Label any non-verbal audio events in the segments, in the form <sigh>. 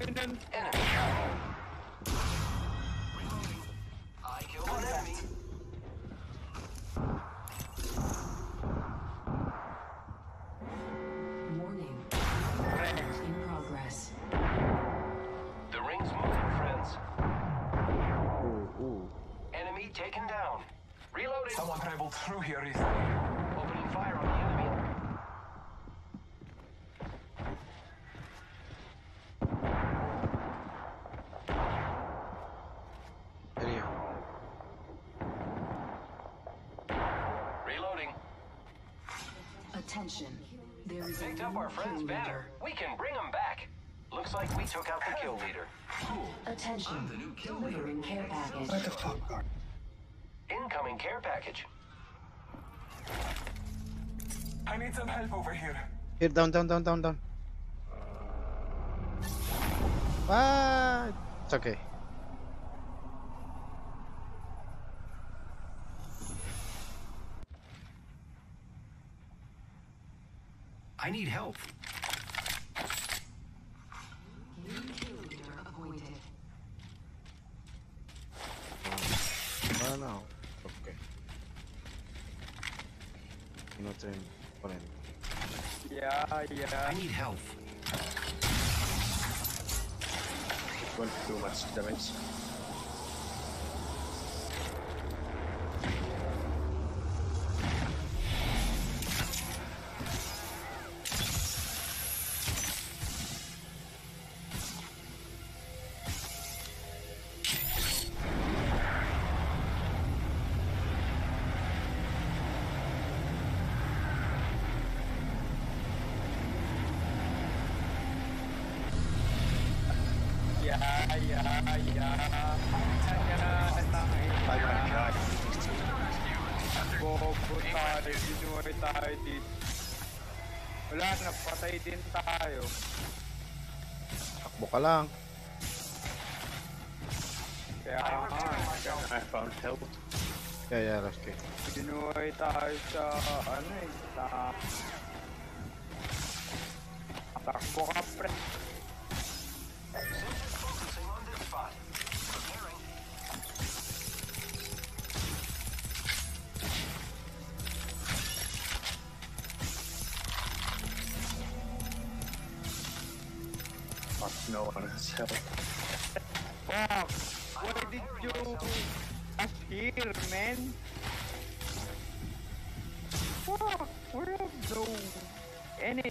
Ayun Enemy. I killed an enemy. Warning. In progress. The ring's moving, friends. Ooh, ooh. Enemy taken down. Reloading. Someone traveled through here recently. Opening fire on the enemy. Area. Reloading. Attention. There is Picked a up our friend's kill banner. We can bring him back. Looks like we took out the kill leader. Cool. Attention. I'm the new kill Delivering care package. What the fuck? Incoming care package. I need some help over here. Here, down, down, down, down, down. What? It's okay. I need help. New kill leader appointed. No, no. Okay. Inutrim pa rin. Yeah, yeah. I need help. Won't do much damage. Ka lang. Kaya nga, I found help. Yeah, yeah, rescue. ginuhay tayo sa, ano man? Fuck! Where are those? Any?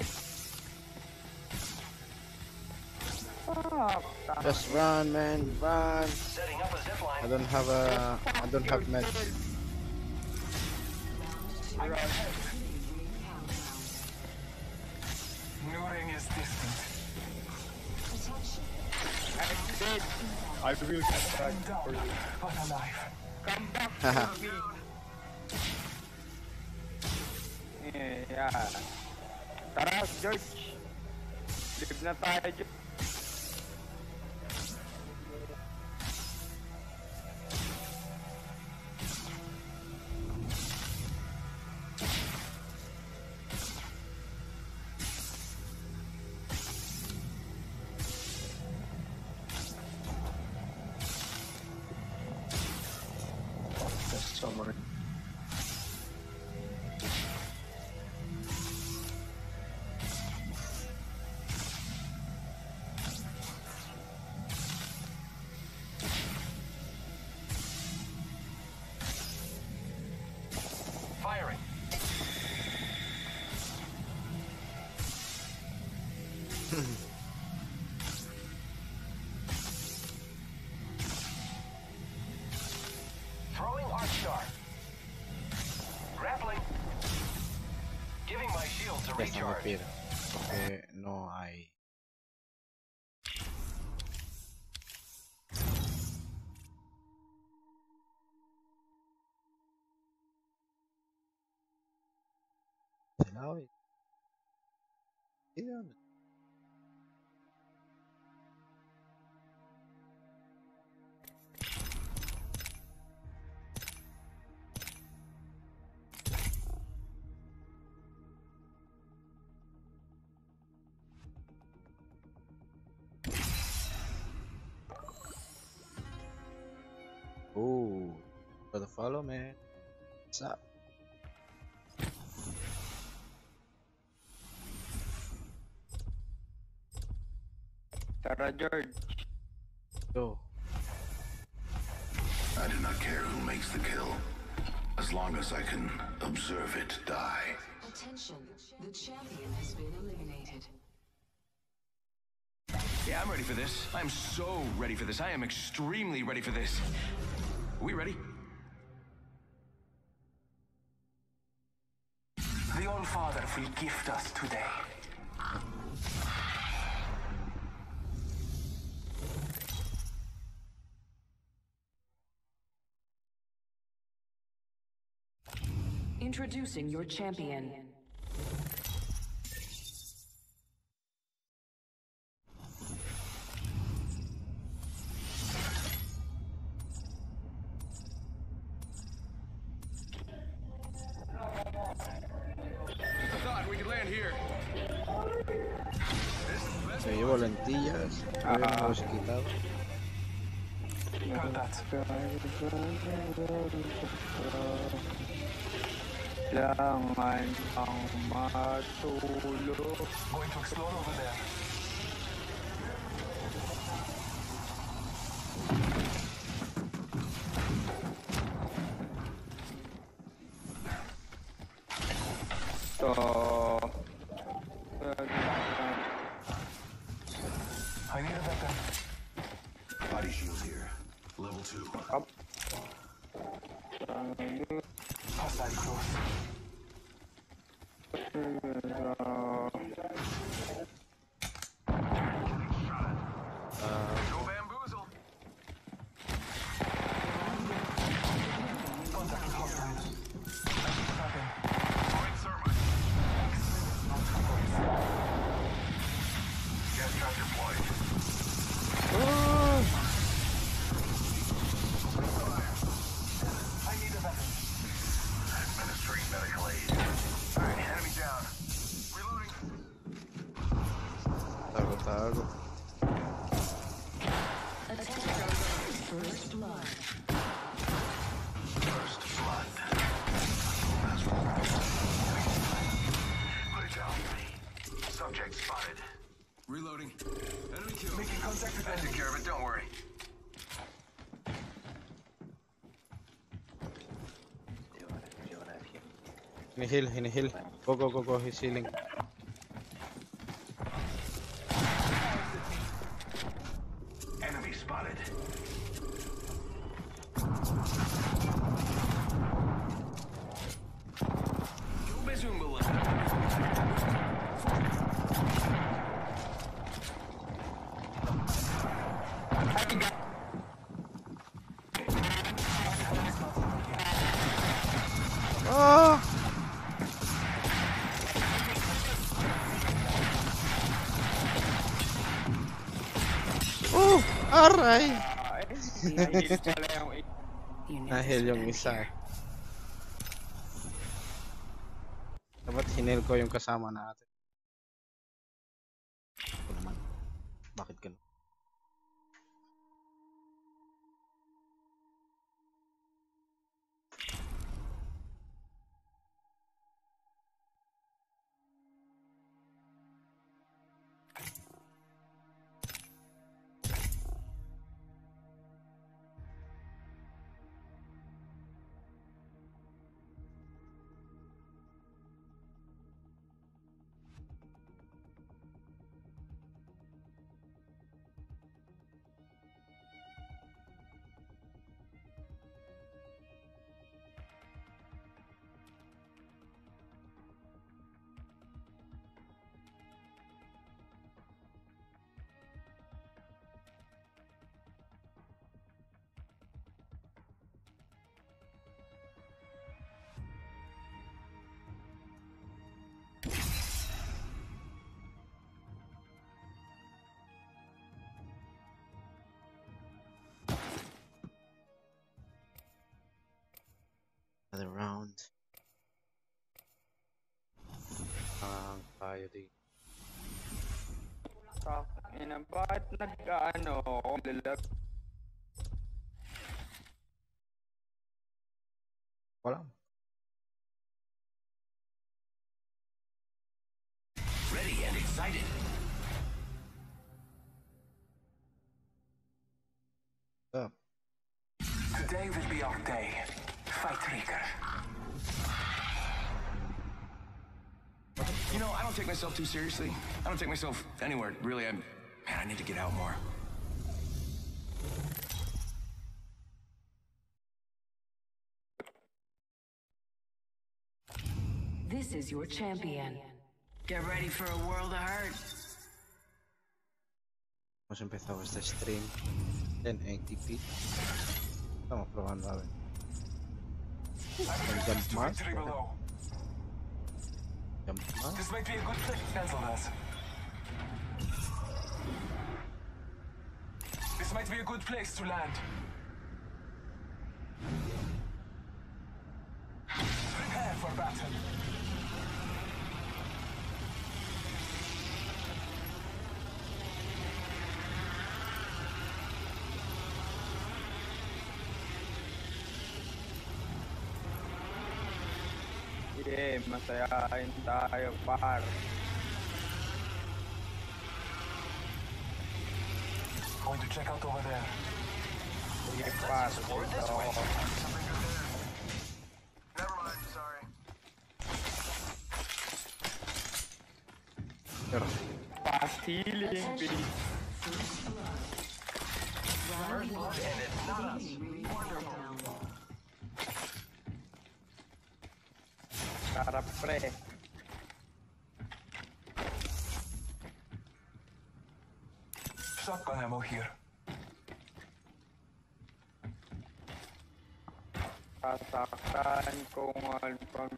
Fuck! Just run, man, run. Setting up a zip I don't have a, I don't have meds. New ring is distant. I'm dead. I will come back for you. but alive. <laughs> Yeah. Tara, George. Live na tayo, George. Shield to Yes, no for the follow, man. What's up? Tara, George. Go. I do not care who makes the kill, as long as I can observe it die. Attention, the champion has been eliminated. Yeah, I'm ready for this. I'm so ready for this. I am extremely ready for this. Are we ready? The All Father will gift us today. Introducing your champion. Matulog. Going to explore over there. Hinihil, hinihil. Go, go, go, go. He's healing. Nahil pala yung Nahil yung isa. Dapat hinil ko yung kasama natin. Ang tayo dito. Ina, bakit nag-ano, lalag pa. Ready and excited. Up. Today will be our day. Fight Reaker. You know, I don't take myself too seriously. I don't take myself anywhere, really. I'm. Man, I need to get out more. This is your champion. Get ready for a world of hurt. Hemos empezado este stream en 80p. Estamos probando a ver. I'm jump to mask, victory okay. below. Jump más. This might be a good. This might be a good place to land. Yeah, masayahin tayo, par. Going to check out over there. Sige, par. Dito ako. Never mind, sorry. Pero, Fast healing, bitch. Sarap, pre. Shotgun ammo here. Sasaktan ko hanggang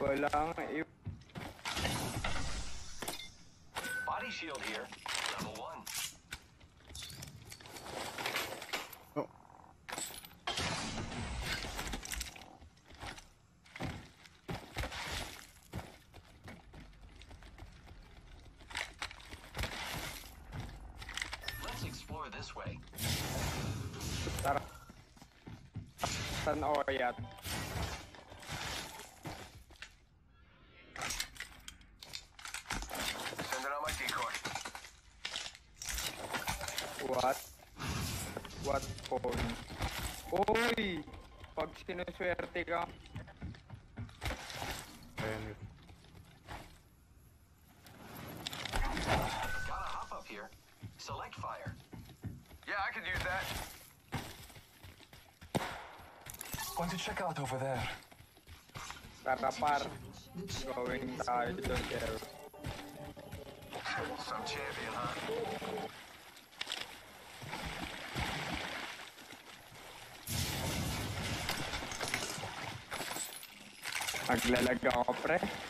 walang i- Body shield here. Level one. oh, Let's explore this way. Sarap. San Oyat. Sending out my decoy. What? What phone? Uy! Pag sinuswerte ka, over there. Karapar. Going I don't care. Some champion, huh? Aglalagapre.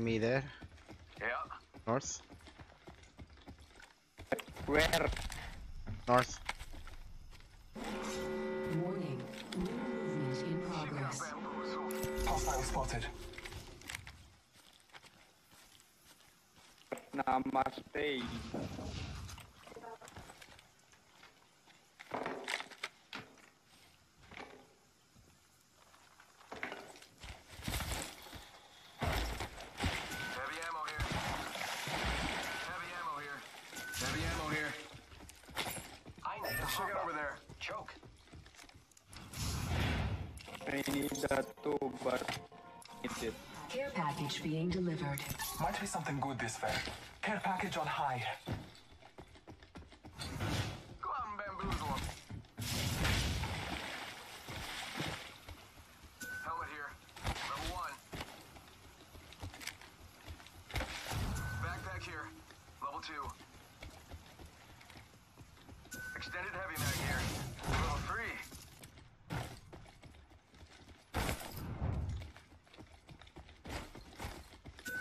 Enemy there. Yeah. North. where? North. Warning. New movement in progress. Hostile spotted. Namaste. Heavy ammo here. I need a Check it hop over up. there. Choke. I need that too, but need it. Care package being delivered. Might be something good this way. Care package on high. Go out and bamboozle him. Helmet here. Level one. Backpack here. Level two. Extended heavy mag here. Level three.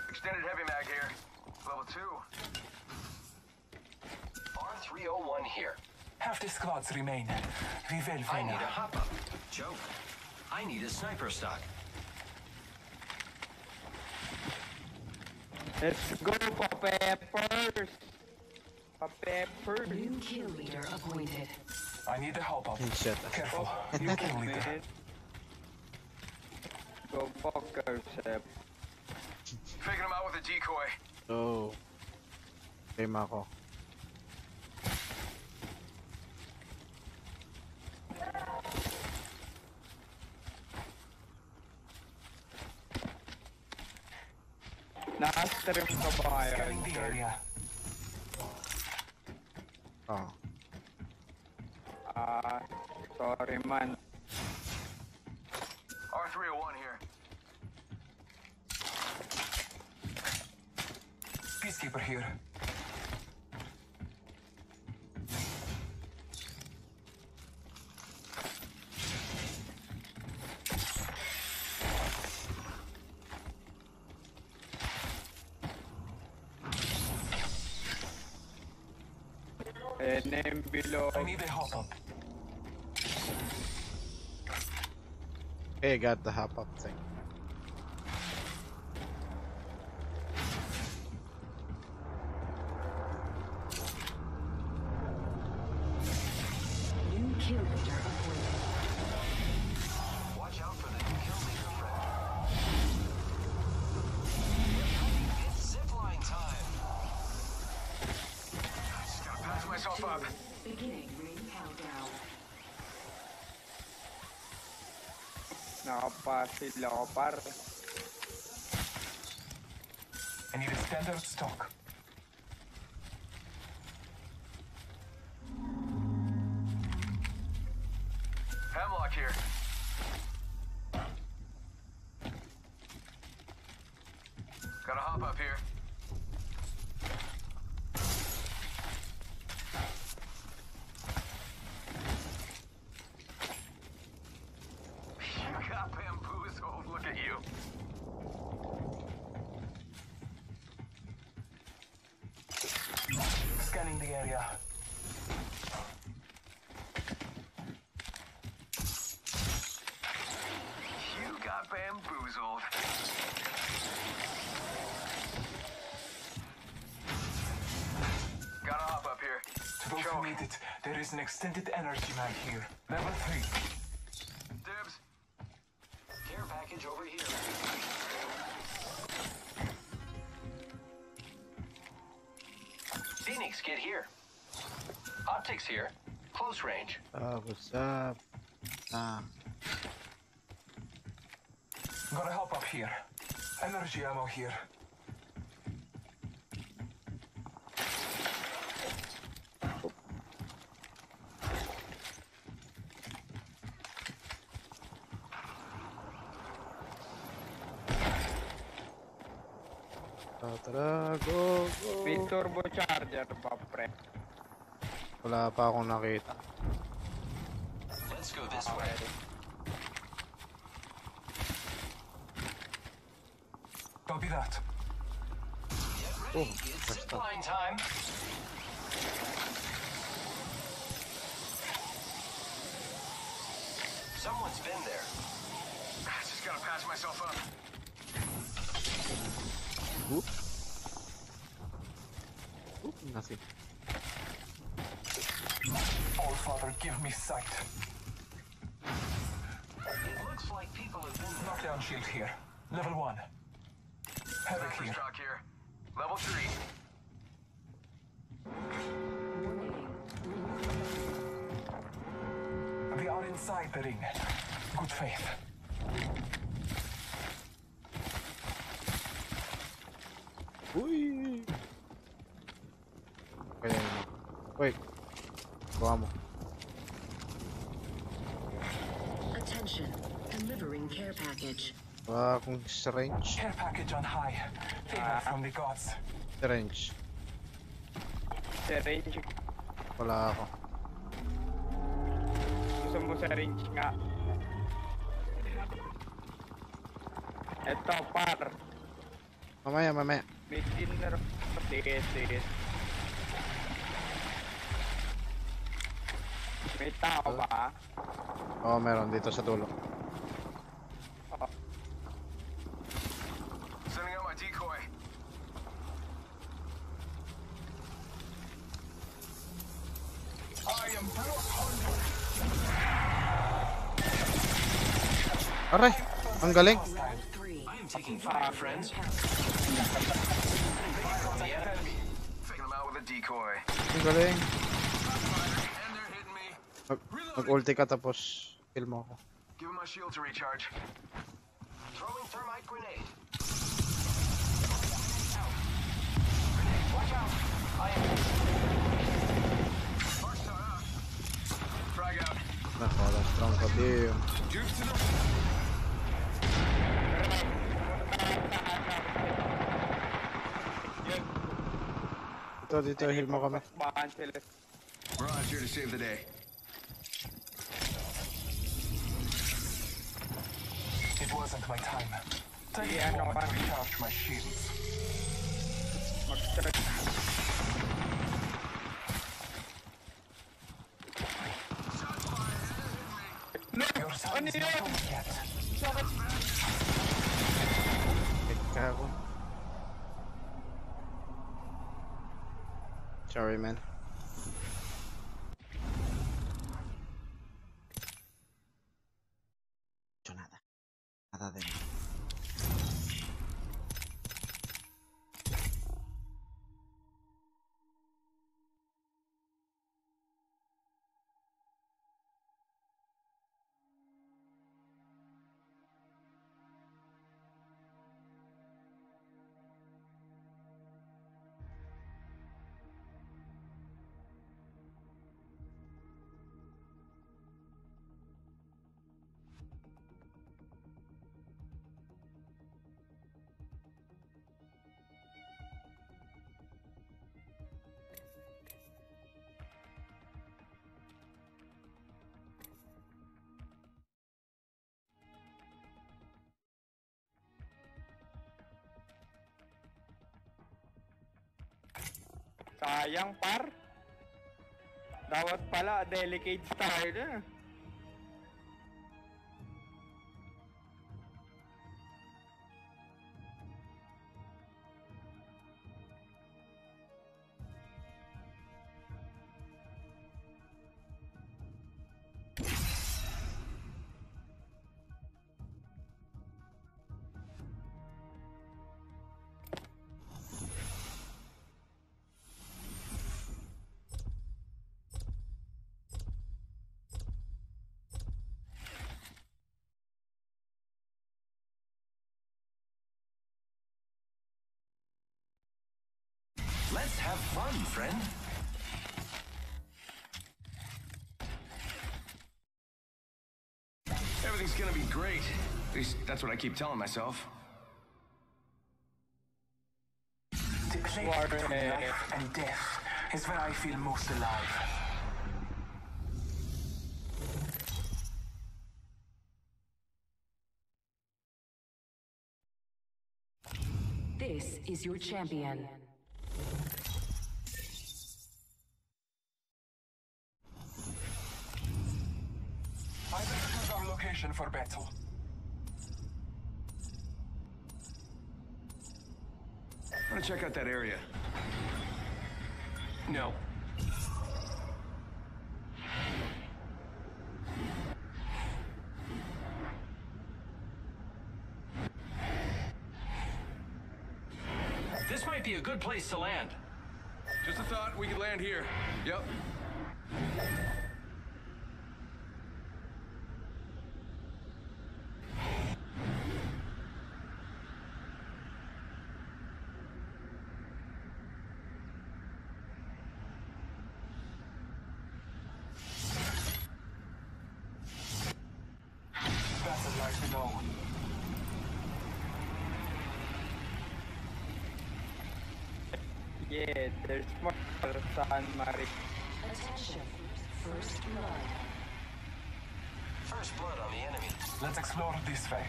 Extended heavy mag here. Level two. R301 here. Half the squads remain. We will I need a find hop up. Joke. I need a sniper stock. Let's go, Peppers! Peppers! New kill leader appointed. I need a help up. Headshot. Careful. You kill <laughs> leader. Man. Go fuck yourself. Faking him out with a decoy. Oh. frame ako. Naka-stream ka ba area. Oh. Ah, sorry man. R301 here. Peacekeeper here. Below. I need a hop up. Hey, I got the hop up thing. I need a standard stock. There is an extended energy mag here. Level 3. Dibs. Care package over here. Phoenix, get here. Optics here. Close range. Uh, what's up? Ah, Gotta help up here. Energy ammo here. Tara, go, May go. turbo charger pa pre. Wala pa akong nakita. Let's go this way. Copy that. Oh, first time. así. Oh, Father, give me sight. Looks like people have been knockdown shield here. Level one. Havoc shock here. Level three. They are inside the ring. Good faith. Wala akong syringe. Care package on high. Favor from the gods. Syringe. Syringe. Wala ako. Gusto mo syringe nga. Eto, par. Mamaya, mamaya. May dinner. Sige, sige. May tao ba? Oo, meron dito sa dulo. Sending out my decoy. I am blood hungry. Aray! Ang galing! Round three. I am taking fire, friends. The enemy. Faking them out with Ang galing! They're hitting me. Mag- Mag-ulti ka tapos kill mo ako. Give my shield to recharge. Throwing thermite grenade. Frag out. Nako, wala strong ka din. Juice to the Dito, dito, heal mo kami. Bahan sila. Mirage here to save the day. It wasn't my time. Take Yeah, no, I'm- recharge my shields. Sayang par. Dapat pala, delicate tayo na. Fun, friend. Everything's gonna be great. At least that's what I keep telling myself. The place War- between life and death is where I feel most alive. This is your champion. For battle. I'm gonna check out that area. No. This might be a good place to land. Just a thought, we could land here. Yep. Yeah, there's more San Mari. Attention. First blood. First blood on the enemy. Let's explore this way.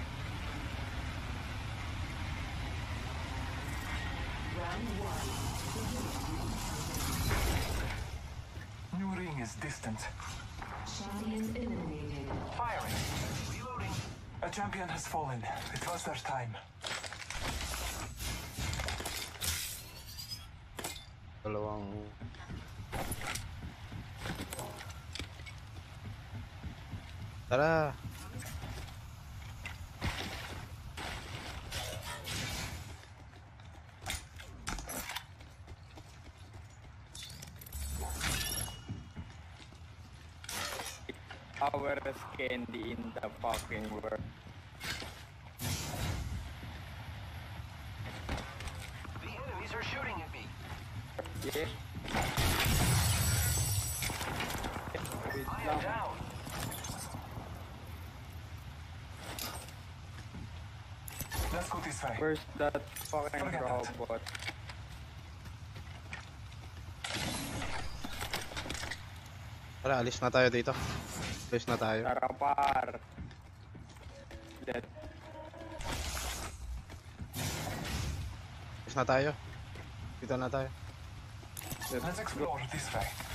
Round one. New ring is distant. Champion eliminated. Firing. Reloading. A champion has fallen. It was their time. Dalawang... Our candy in the fucking world. Where's that fucking robot? Tara, alis na tayo dito. Alis na tayo. Tara par. Let Alis na tayo. Dito na tayo. Let's explore this way.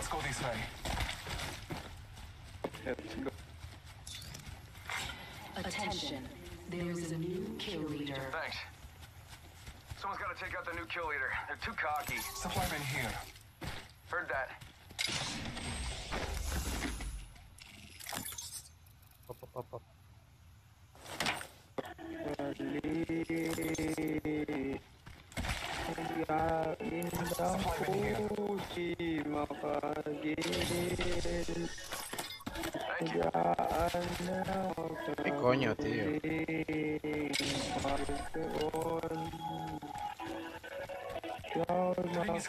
Let's go this way. Attention. There is a new kill leader. Thanks. Someone's got to take out the new kill leader. They're too cocky. Supply bin here. Heard that.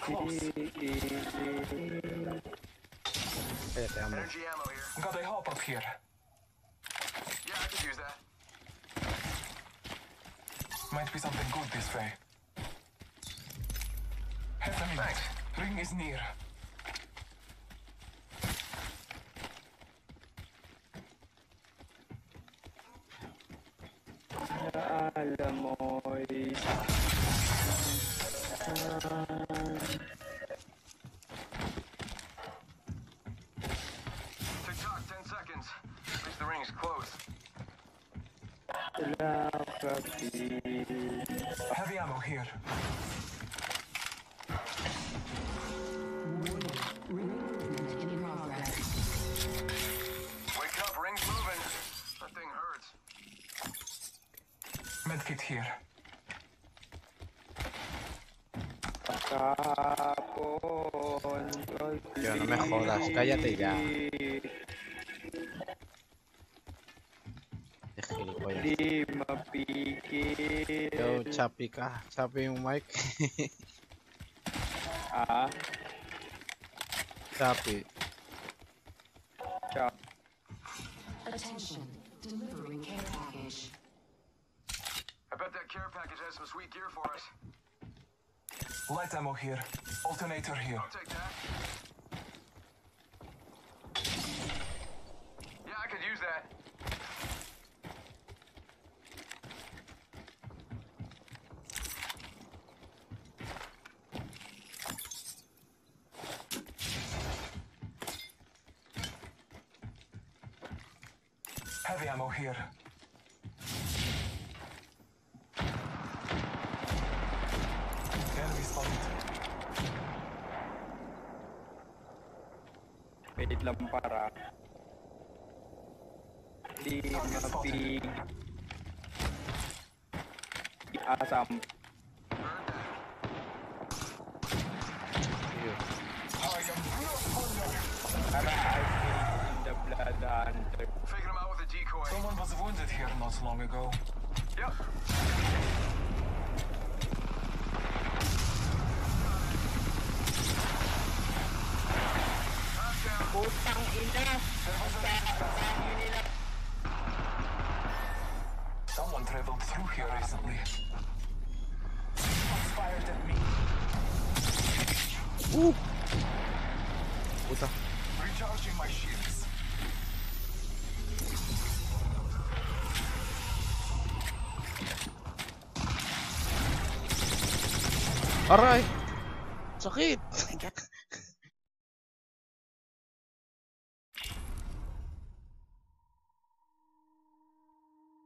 Kaya mo. Energy ammo here. Got a hop up here. Yeah, I could use that. Might be something good this way. Half a minute. Ring is near. Cállate ya. Qué gilipollas. Yo, chapi. Chapi yung mic. <laughs> Ah, chapi. some. Aray! Sakit! <laughs>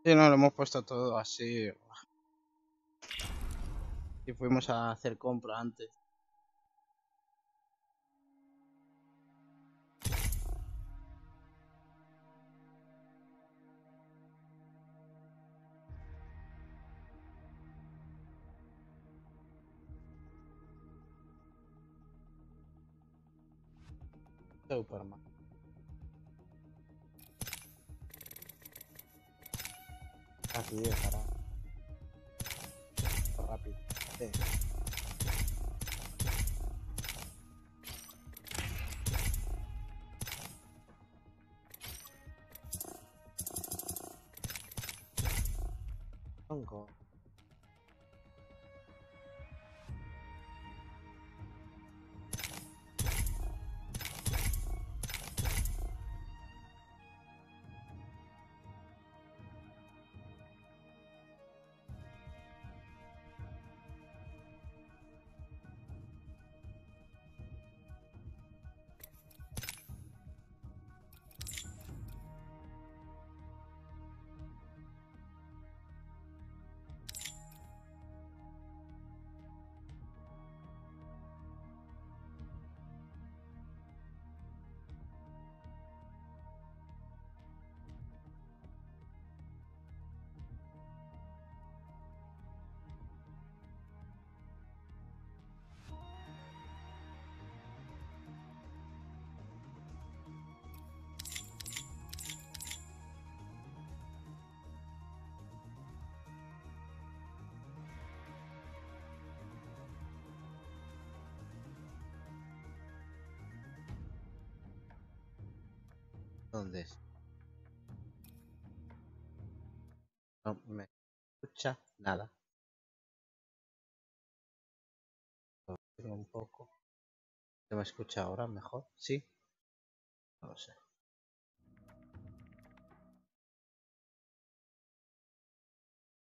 Sí, no, lo hemos puesto todo así. Y fuimos a hacer compra antes. ¿Dónde es? No me escucha nada. Un poco. ¿Se me escucha ahora mejor? ¿Sí? No lo sé.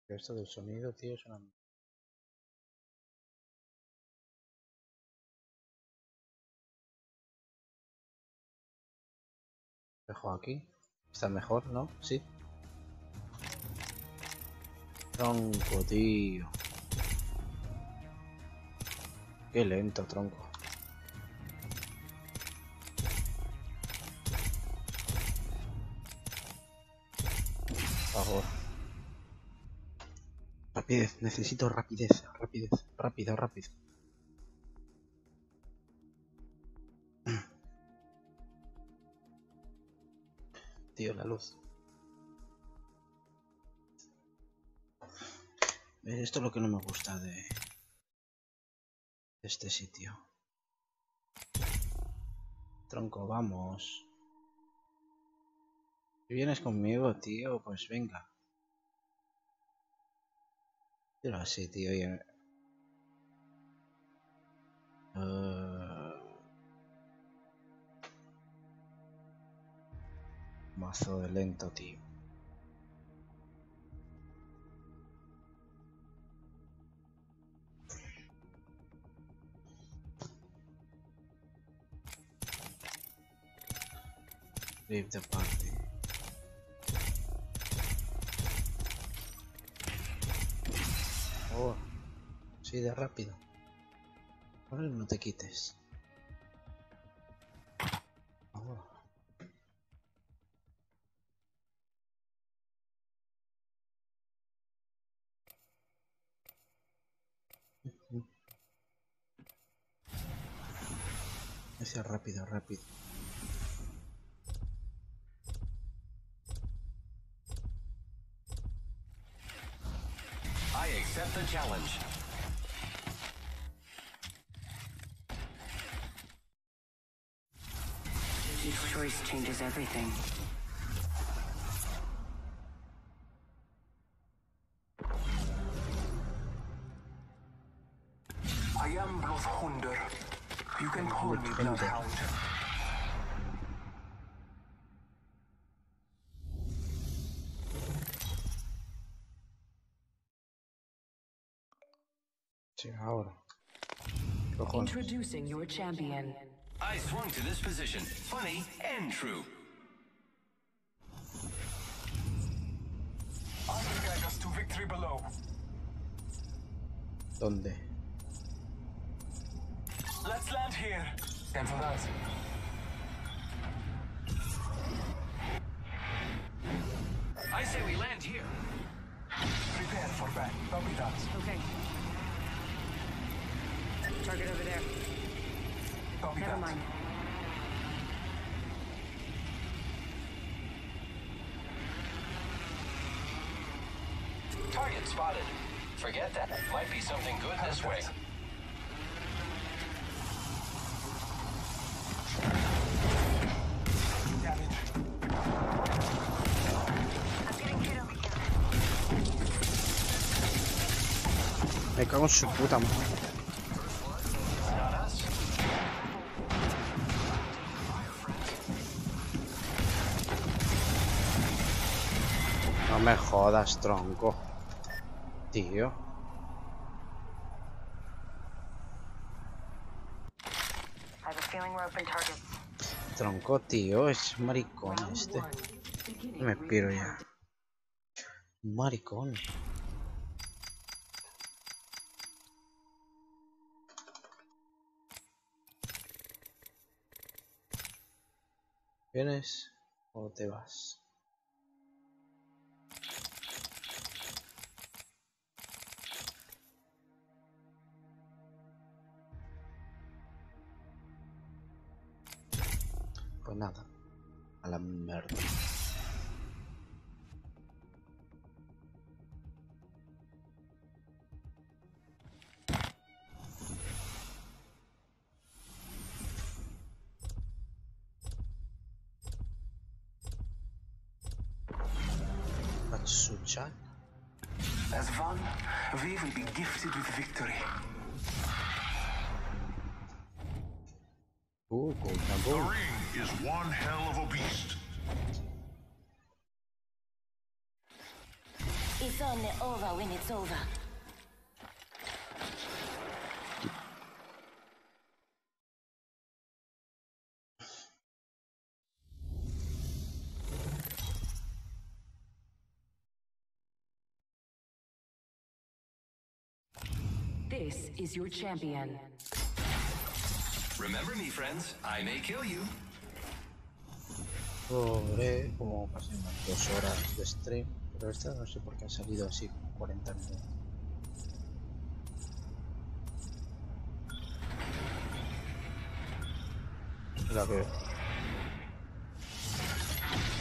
Esto del sonido, tío, es una... Dejo aquí. Está mejor, ¿no? Sí. Tronco, tío. Qué lento, tronco. Por favor. Rapidez, necesito rapidez, rapidez, rápido, rápido. Tío, la luz. Eh, Esto es lo que no me gusta de este sitio. Tronco, vamos. Si vienes conmigo, tío, pues venga. Pero así, tío. Eh, Mazo de lento, tío. Leave the party. Oh, sí, de rápido. Ahora no te quites. Ese rápido, rápido. I accept the challenge. choice changes everything. Call me Bloodhound. Sí, ahora. Cojones. Introducing your champion. I swung to this position. Funny and true. I will guide us to victory below. ¿Dónde? Let's land here. And for that. I say we land here. Prepare for battle. Copy that. Okay. Target over there. Copy Never that. mind. Target spotted. Forget that. Might be something good this way. Damage. Cago en su puta madre. No me jodas, tronco. Tío. I have a feeling we're open targets. Tronco, tío. Es maricón este. Me piro ya. Maricón. ¿Vienes o te vas? Pues nada, a la mierda. Will with victory. Golden The ring is one hell of a beast. It's only over when it's over. Is your champion. Remember me, friends. I may kill you. Pobre, como casi unas dos horas de stream. Pero esta no sé por qué ha salido así 40 minutos. La veo.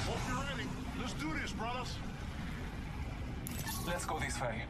Hope you're ready. Let's do this, brothers. Let's go this way.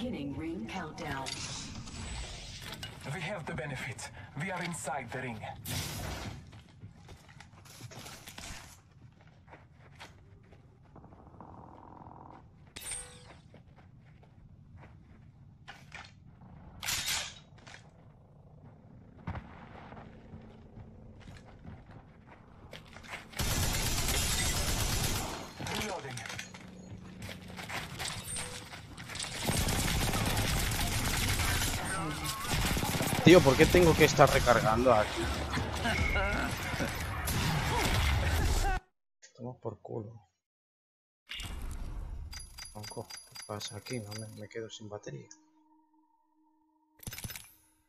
Beginning ring countdown. We have the benefit. We are inside the ring. ¿Por qué tengo que estar recargando aquí? Estamos por culo. ¿qué pasa aquí? No me, me quedo sin batería.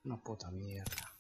Una puta mierda.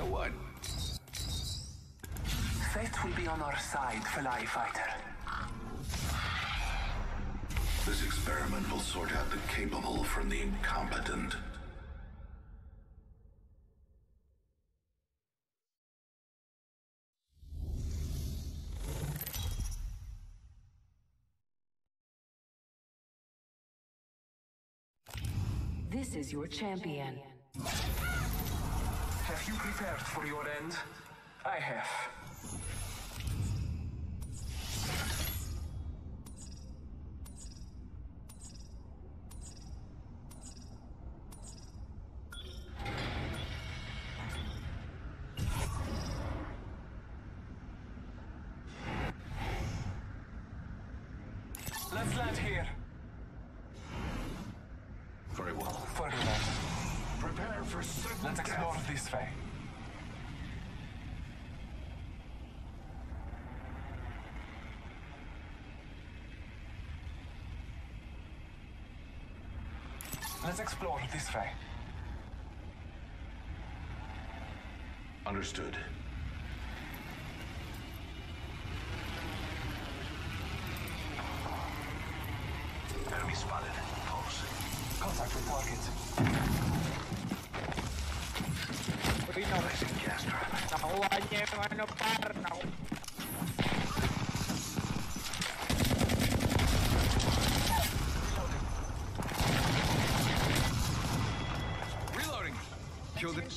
So what? Fate will be on our side, Fly Fighter. This experiment will sort out the capable from the incompetent. This is your champion. Have you prepared for your end? I have. Let's land here. Very well. Ferdinand, Prepare for sudden let's explore this way. Let's explore this way. Understood. Enemy spotted. Pulse. Contact with target. Uy, no. Placing gas trap. Nakuha niya yung ano par. Naku Reloading. Killed it.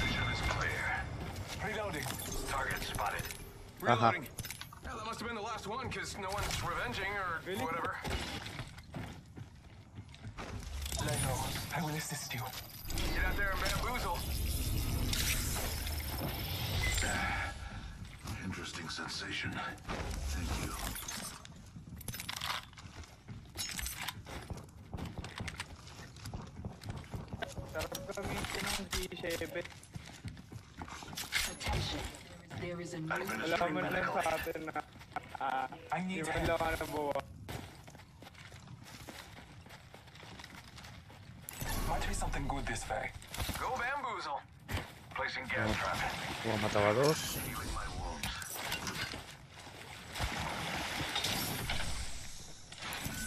Vision is clear. Reloading. Target spotted. Uh-huh. Reloading. Yeah, that must have been the last one, because no one's revenging or whatever. Leno, I will assist you. Get out there and bamboozle. <sighs> Interesting sensation. Thank you. sarap gamitin ng G7. Atin na ah, I di need man help. lang nabuwa. Might be something good this way. Go bamboozle. Placing gas trap. Como mataba a dos. Healing my wounds.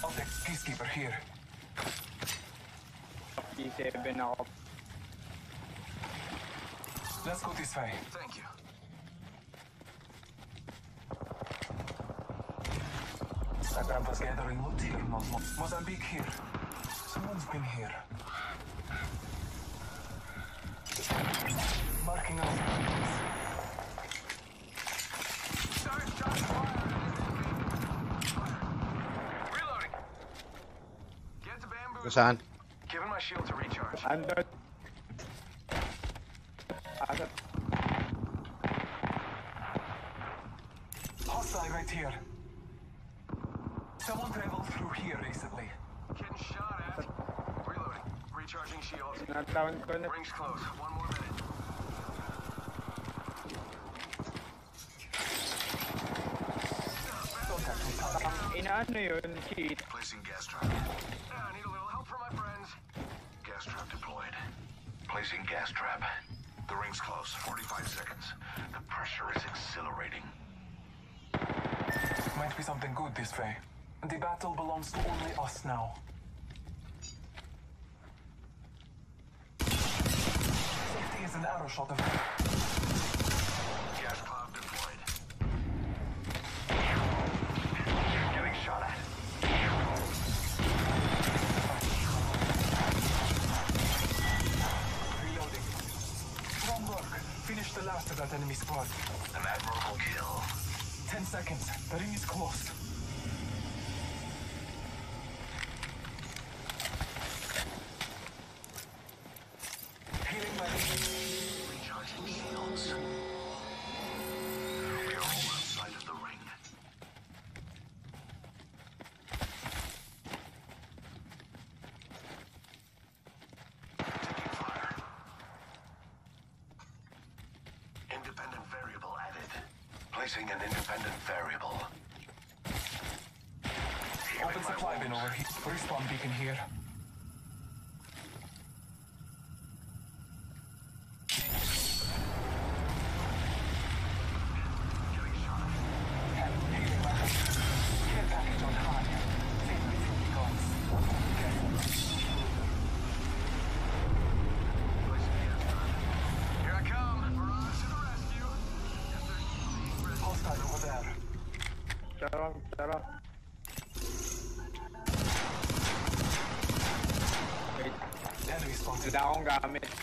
Optic, peacekeeper here. G7 ako. Let's go this way. Thank you. Gathering loot here, Mo- Mo- Mozambique here. Someone's been here. Marking out. Start shots fired. Reloading. Get to bamboo. Saan? Giving my shield to recharge. Andun. Ring's close. One more minute. Inaano yun, kid. Placing gas trap. Ah, need a little help from my friends. Gas trap deployed. Placing gas trap. The ring's close. 45 seconds. The pressure is accelerating. Might be something good this way. The battle belongs to only us now. Шотов. Missing an independent variable. Open supply bin over here. Respawn beacon here. own garment.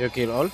you kill all?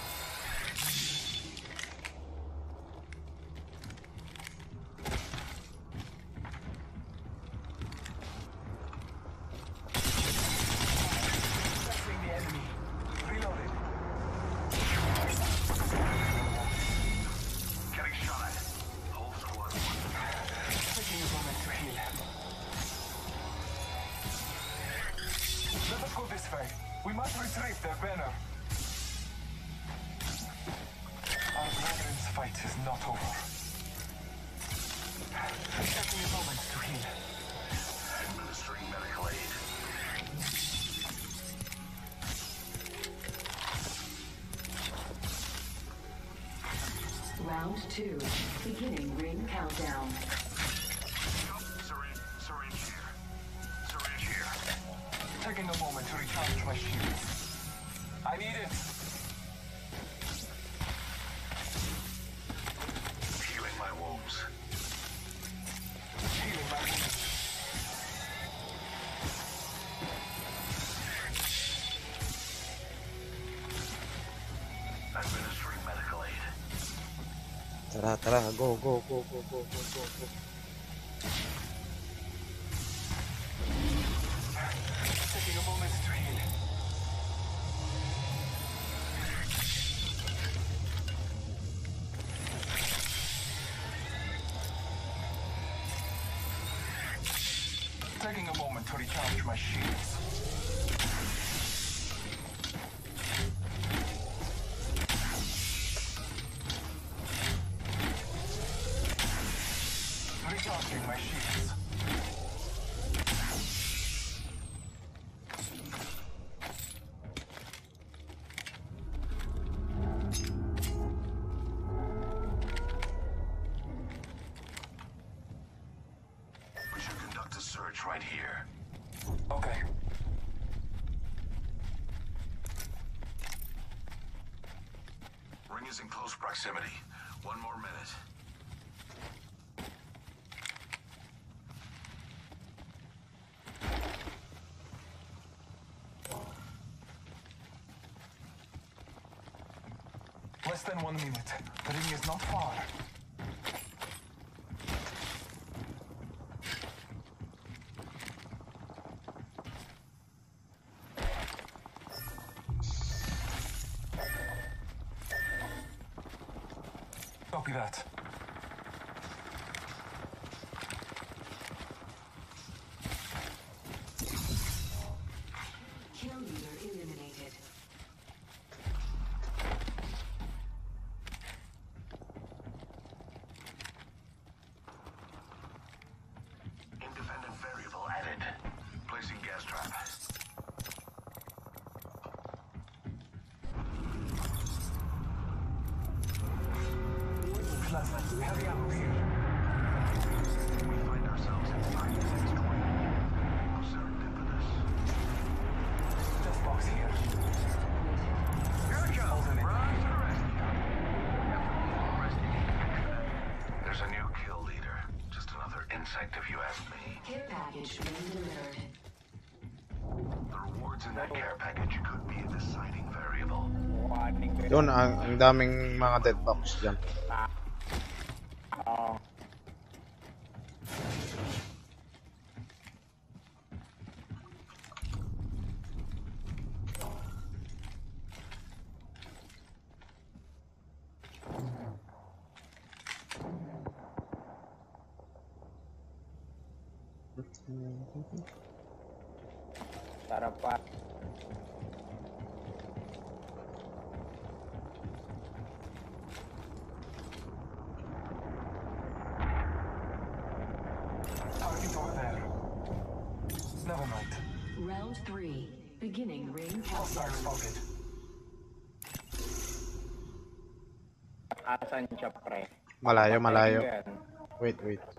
来来来给我给我给我给我给我给我给我。proximity. One more minute. Less than one minute. The ring is not far. if you ask me. Care package being delivered. The rewards in that care package could be a deciding variable. Yun, ang, ang daming mga dead box dyan. Wait, wait.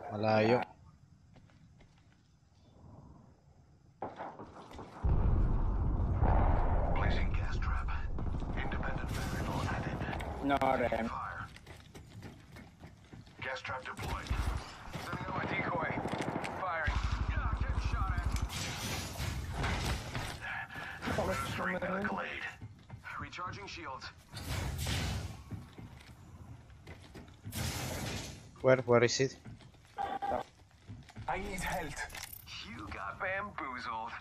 Sid. I need help. You got bamboozled.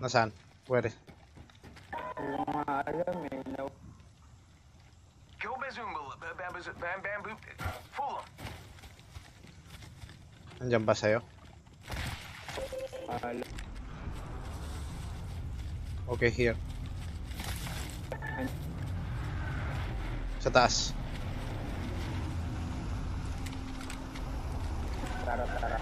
Nasaan? Where is? Go bazoomba, bamboo, bamboo, fool him. Nandiyan ba sa'yo? Okay, here. sa taas. Tara, tara.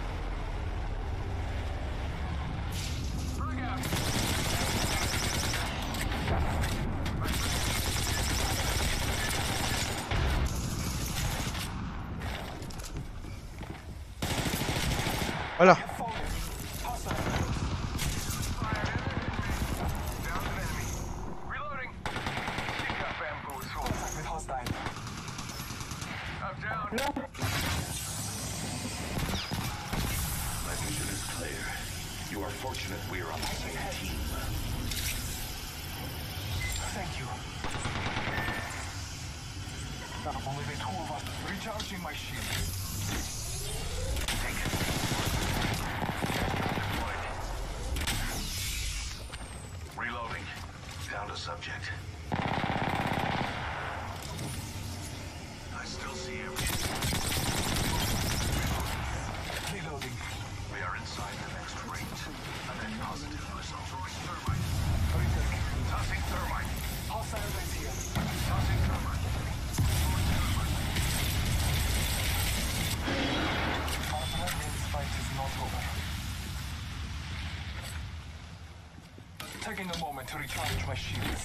to recharge my shield.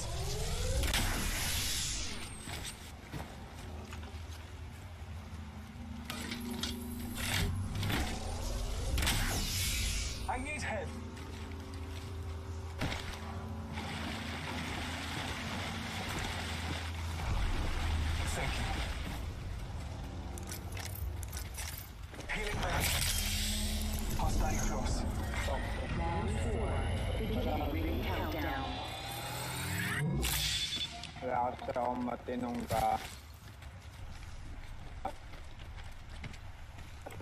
Matinong ka.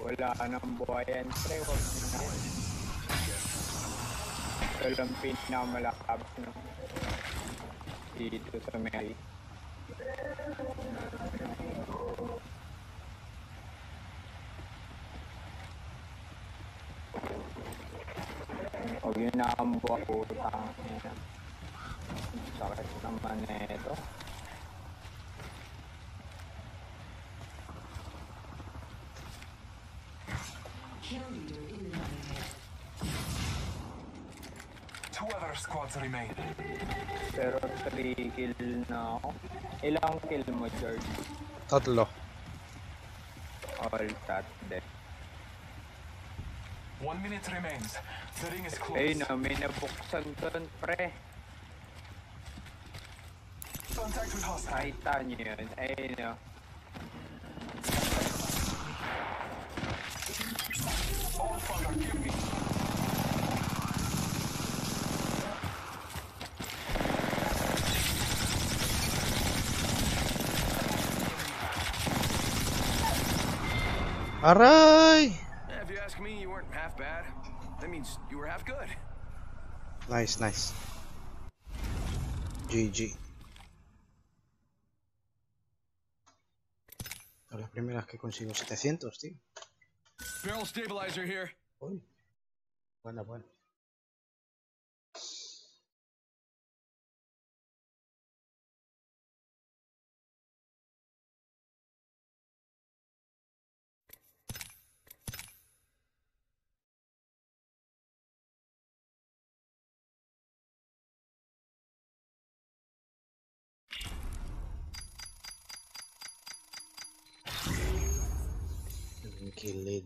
Wala nang buhayan, pre. Huwag mo na. Ito lang pinakamalakab no? dito sa Mary. Huwag yun na ang buha utang. Sakit naman na remain. Pero 3 kill na ako. Ilang kill mo, George? Tatlo. All that dead. One minute remains. The ring is close. Ayun na, may nabuksan doon, pre. Contact with hostile. Nakita niyo yun. Ayun na. Aray! If you ask me, you weren't half bad. That means you were half good. Nice, nice. GG. A las primeras que consigo 700, tío. Barrel stabilizer here. Uy. Buena, buena.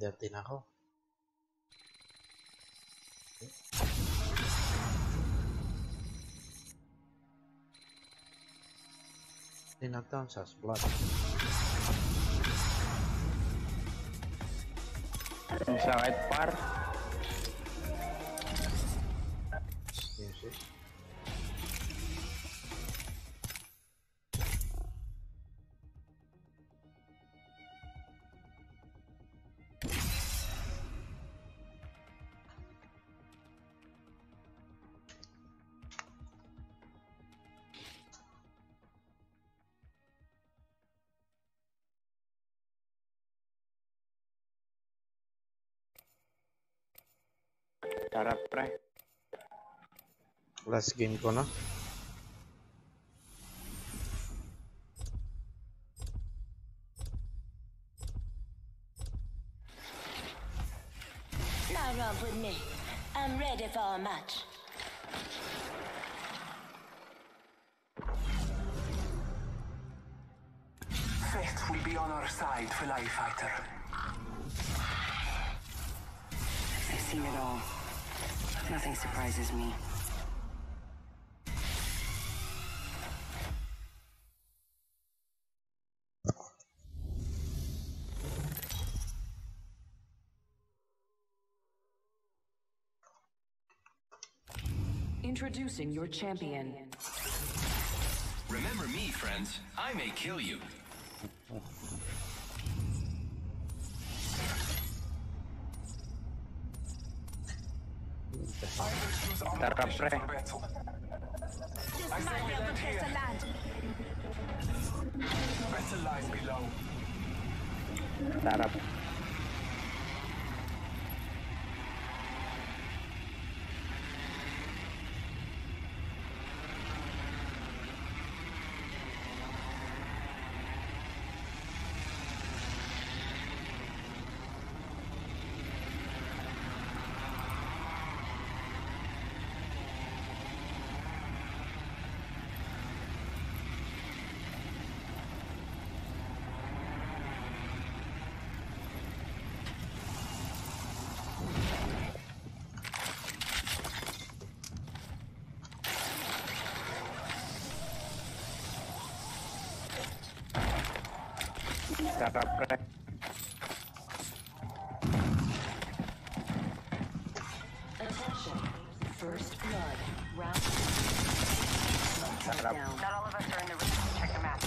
Leader din ako. Tinatawag sa blood. Ang sakit, par. Last game ko na. Now romp with me. I'm ready for a match. Faith will be on our side, Fly Fighter. I've seen it all. Nothing surprises me. Introducing your champion. Remember me, friends. I may kill you. Choose our trap pre. Attention. First blood. Round. Sarap. Not all of us are in the room. Check the map.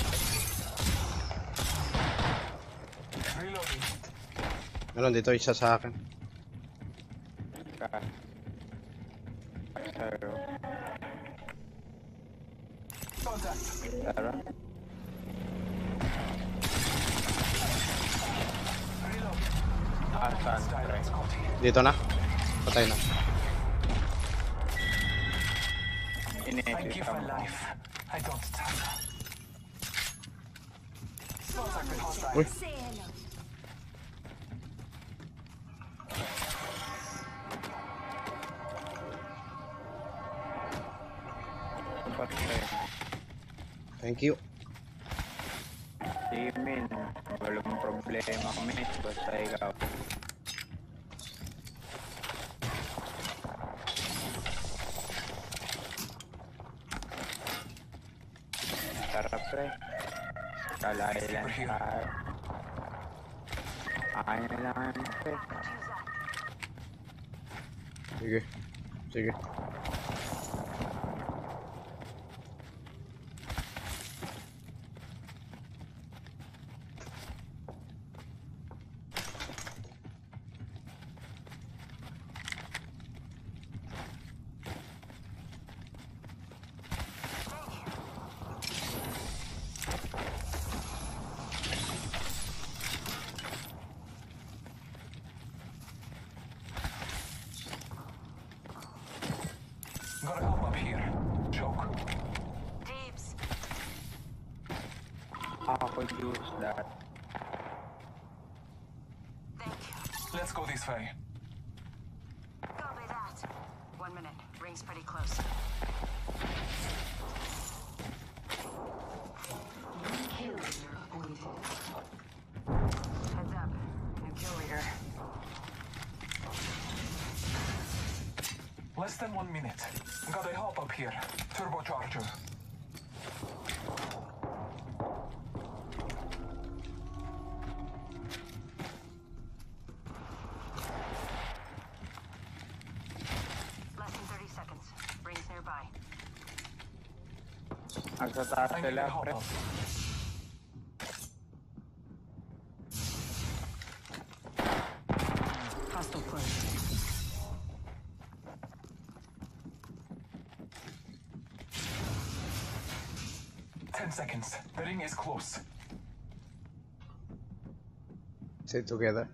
Reloading. Meron dito isa sa akin. prietona. Sige. Gotta Let's go this way. Copy that. One minute. Ring's pretty close. Heads up. New kill leader. Less than one minute. Got a hop up here. Turbocharger. Nasa taas I need sila, help pre. up. Hostile close. Ten seconds. The ring is close. Stay together.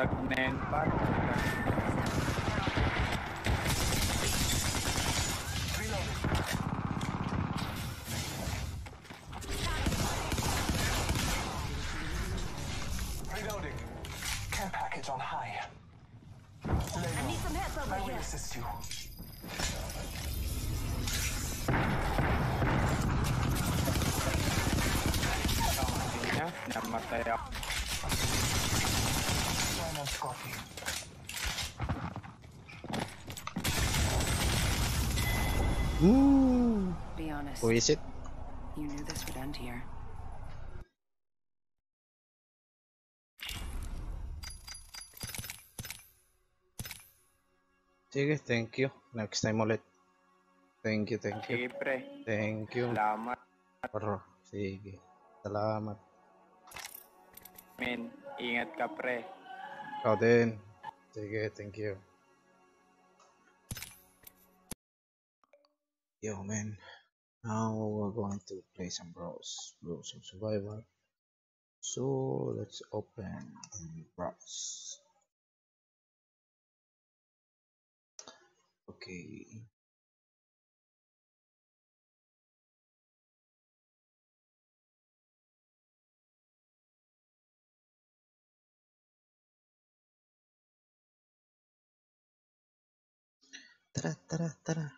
Fire. Basag na yun, par. Reloading. Care package on high. I need some help over I will assist you. Namatay ako. Simon Scotty. Woo! Be honest. Who is it? You knew this would end here. Sige, thank you. Next time ulit. Thank you, thank you. Sige, pre. Thank you. Salamat, Bro. Sige. Salamat. men. Ingat ka, pre. Ikaw din. Sige, thank you. Yo, man. Now we're going to play some bros. Bros of Survival. So, let's open bros. Okay. tra, tra, tra,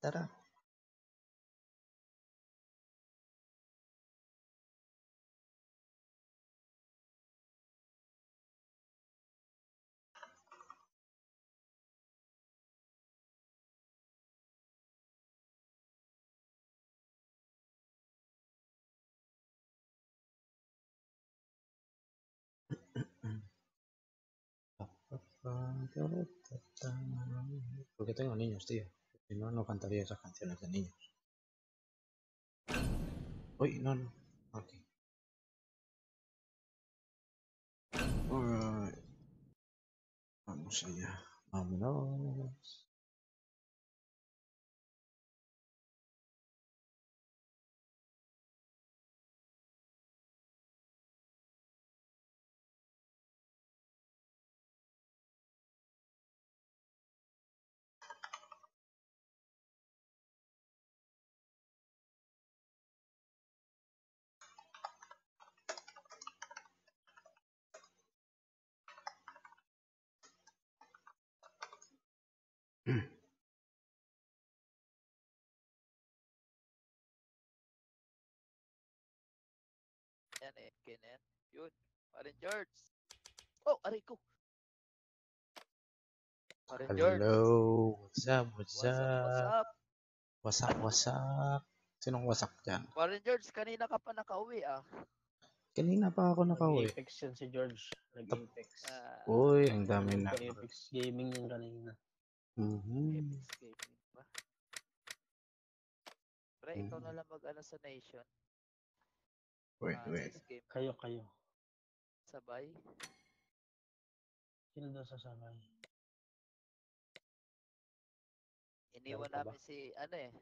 tra. Porque tengo niños, tío. Si no, no cantaría esas canciones de niños. Uy, no, no. Alright. Vamos allá. Vámonos. Yan eh, ganyan. Yun. Parin George. Oh, aray ko. Parin George. Hello. What's up? What's, What's up, what's up? What's up? What's up? Sinong wasak dyan? Parin George, kanina ka pa nakauwi ah. Kanina pa ako nakauwi. Nag-Apex yan si George. Nag-Apex. Ah, Uy, ang dami na. Nag-Apex gaming yung kanina. Mhm. Apex Gaming ba? Pre, ikaw na lang mag-ano sa Nation. Wait, Ah, wait. game. Kayo, kayo. Sabay. Sino daw sasabay? Iniwan namin si, ano eh,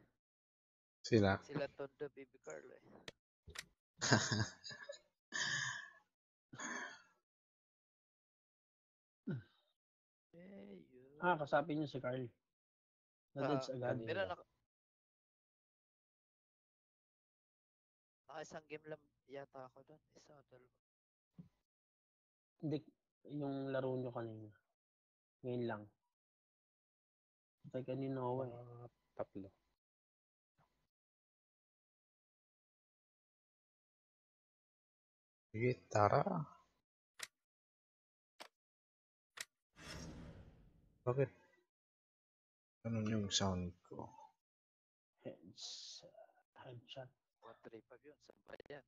Sila. sila Tondo Baby Carl eh. Eh, <laughs> yun. Ah, kasapin niyo si Carl. Na-dodge Ah, agad. Pero naka... Naka isang game lang yata ako doon. Isa o dalawa. Hindi, yung laro niyo kanina. Ngayon lang. Patay kanina ako eh. Tatlo. Sige, tara. Bakit? Ganun yung sound ko. Heads. Headshot. 135 yun. Sabay yan.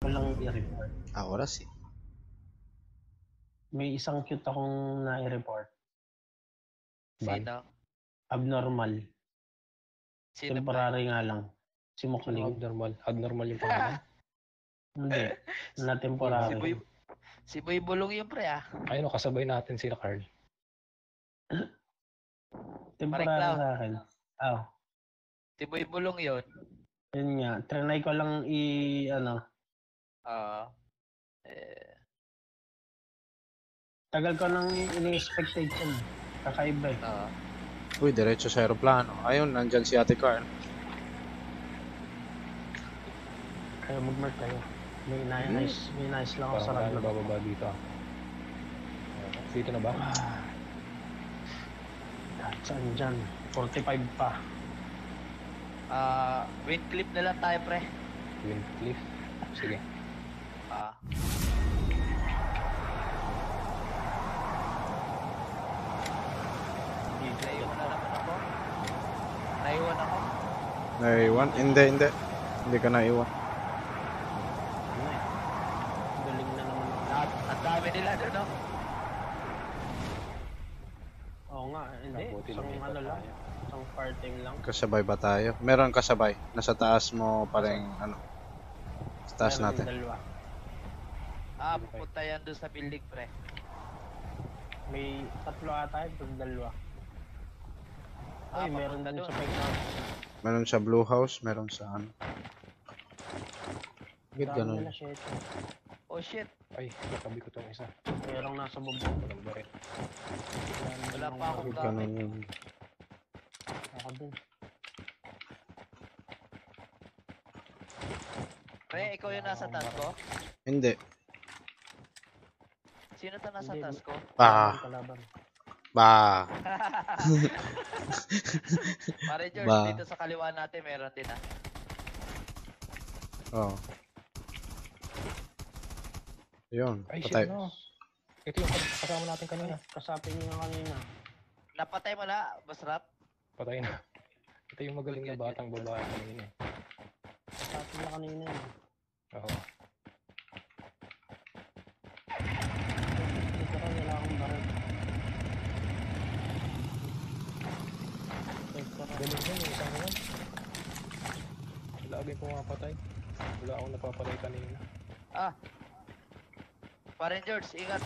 Walang i-report. Ahora sí. May isang cute akong na-report. Sino? Abnormal. Sino ba? Temporary nga lang. Si Mukling. Abnormal. Abnormal yung pangalan. <laughs> Hindi. Na Si temporary. Boy, si Boy Bulong yun pre ah. Ayun, o, kasabay natin sila Carl. <laughs> Temporary sa akin. Oh. Si Boy Bulong yun. Yun nga. Trinay ko lang i, ano, Ah. eh, tagal ko nang in-expected yun. Kakaiba eh. ah. Uy, diretso sa aeroplano. Ayun, nandyan si Ate Carl. Kaya mag-mark kayo. May na- nice, may nice lang ako sa Parang raglan. tayo bababa dito. ah. Dito na ba? Ah. Saan dyan? 45 pa. Ah, wind clip na lang tayo pre. Windcliff. Sige. Ah. Naiwan na naman ako. Naiwan ako. Naiwan? Hindi, hindi. Hindi ka naiwan. Ano eh. Galing na naman ako. Lahat, ang dami nila doon no? Oo nga, hindi. Mabuti Isang lumipat ano lang. tayo. Isang parting lang. Kasabay ba tayo? Meron kasabay. Nasa taas mo pa rin, ano. Sa taas Meron natin. Dalawa. Ah, pupunta yan doon sa building pre. May tatlo ata yun, tapos dalawa. Ah, Ay, meron papunta din doon. sa pagkakas. Meron sa Blue House, meron sa ano. Bakit ganun? nila, shit. Oh shit, Ay, nakabi ko tong isa. Merong nasa bubong. Wala pa akong gamit. ganun yun? Din. Pre, ikaw yung nasa taas ko? Hindi. Sino to nasa Hindi, taas ko? Bah. Kalaban. Bah. <laughs> Pare George, Ba. dito sa kaliwa natin meron din ah. Oh. Yun, Ay, shit, patay. no. Ito yung kas- kasama natin kanina. Kasapin niyo kanina. Napatay mo na, Basrap? Patay na. <laughs> Ito yung magaling na batang babae kanina. eh. Kasapin niyo kanina. eh. Oo. Dito ka, wala akong baril. Galing yun, yung isang yun. Lagi. Wala akong napapatay kanina. Ah. Pare George, ingat.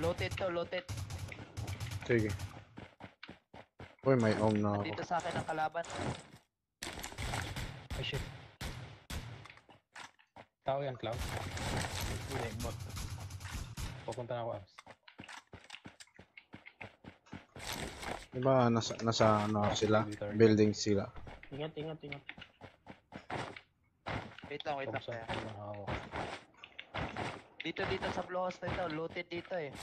Loaded to, loaded. Sige. Uy, may om na ako. Dito sa akin ang kalaban. Ay, shit. Tao yan, Cloud. Hindi, bot. Pupunta na ako, Abs. Diba, nasa, nasa ano sila? Building sila. Ingat, ingat, ingat. Wait lang, wait lang. Kaya. Dito, dito sa blue house na ito. Looted dito eh.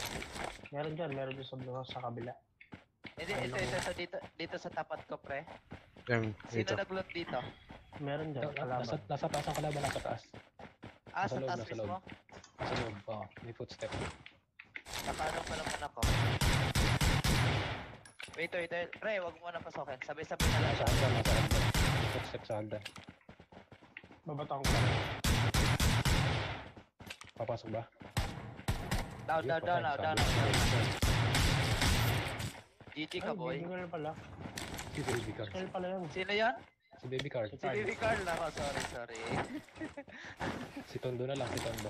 Meron dyan, meron dyan sa blue house sa kabila. Hindi, ito, ito, ito, dito, dito sa tapat ko, pre. Yung, Sino dito. nag-loot dito? Meron dyan, kalaban. Nasa, nasa taas ang kalaban, nasa taas. Ah, Nasa sa loob, taas nasa mismo? loob. Nasa loob, oo. May footstep. Nakaano pa naman ako. Wait, wait, wait. Pre, wag mo na pasokin. Sabay-sabay na lang. Nasa hagdan, nasa hagdan. May footstep sa hagdan. Babatang ko. Papasok ba? Down, down, down, down, down, down. GG ka, Ay, boy. baby girl pala. Si Baby Carl. Girl pala yun. Sino yan? Si Baby Carl. Si Baby Carl ako. Sorry, sorry. <laughs> Si Tondo na lang, si Tondo.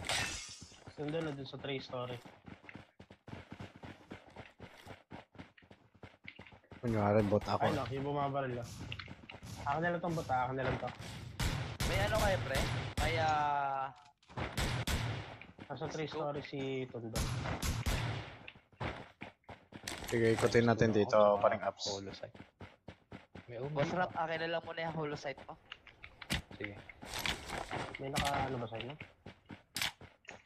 Sundo na dun sa 3 story. Kunyari, bot ako. Ay, no, yung bumabaril ah. Akin na lang tong bata, akin na lang to. May ano kayo, pre? May, ah... Nasa 3 story si Tondo. Sige, ikutin natin dito, paring apps. Holo site. May OB. Boss Rap, akin na lang muna yung holo site mo. Sige. May naka ano ba sa'yo?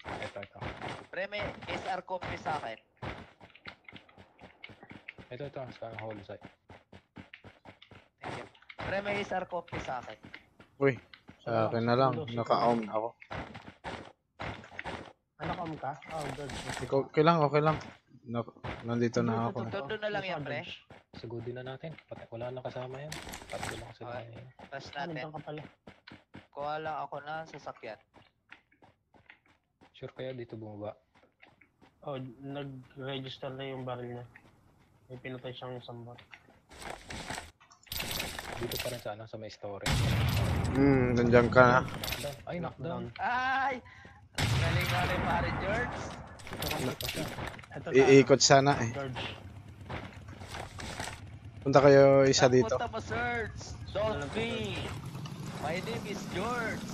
Ito, ito. Pre, may SR copy sa akin. Ito, ito. Sa holo site. Thank you. Pre, may SR copy sa akin. Uy, sa akin na lang. Naka-om na ako. Ano ka? Oh, good. Ikaw, okay lang, okay lang. Na, nandito na ako. Tondo na lang yan, pre. Sugodi na natin. Pati, wala na kasama yan. Tatlo lang sila Okay. ngayon. Tapos Ano natin. ka pala? Kuha lang ako ng sasakyan. Sure kaya dito bumaba. Oh, nag-register na yung baril niya. May pinatay siyang isang bar. Dito pa rin sana sa may story. Hmm, nandiyan ka na. Ay, knockdown. Ay! Galing na rin, pare George. Iikot sana eh. Punta kayo isa dito. Punta mo, search. Don't me. My name is George.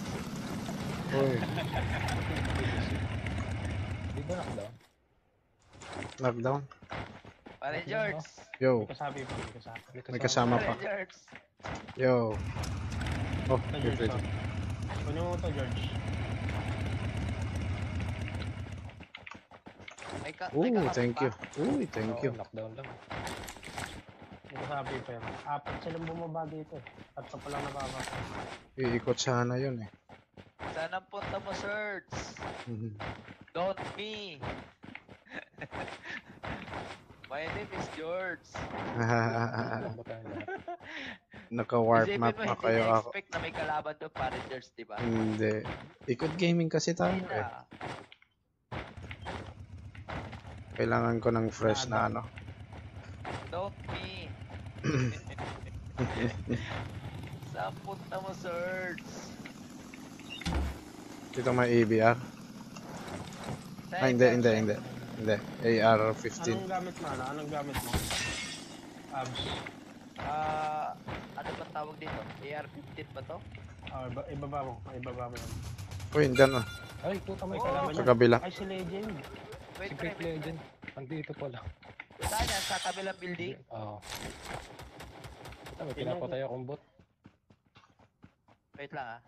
Uy, Di ba knockdown? lockdown. Pare George. Yo, May kasabi pa, may kasama pa. Yo. Oh, George. to. Kunin mo to, George. May ka may Ooh, thank pa. you. Uy, thank you. knockdown lang. Kasabi pa yun. Apat silang bumaba dito. eh. Tatlo pa lang nakakasa. Iikot sana yun eh. Saan ang punta mo, search? Mhm. Don't me. <laughs> My name is George. <laughs> Naka-warp Isipin map mo, hindi kayo ako. na-expect na may kalaban doon, pare George, di ba? Hindi. Ikot gaming kasi tayo Hindi eh. na. Kailangan ko ng fresh na ano. Don't me. <laughs> Saan punta mo, search? Dito may ABR. Ah, hindi, hindi, hindi. Hindi. AR-15. Anong gamit mo? Ano? Anong gamit mo? Abs. Ah, ano ba tawag dito? AR-15 ba to? Oh, iba, ibaba mo. Ibaba mo. Uy, dyan ah. Ay, puta may Oh, kalaban Sa yan. kabila. Ay, si Legend. Wait, Secret pre, wait. Legend. Andito pala. Saan yan? Sa kabilang building? Oo. Puta, may pinapatay akong bot. Wait lang ah.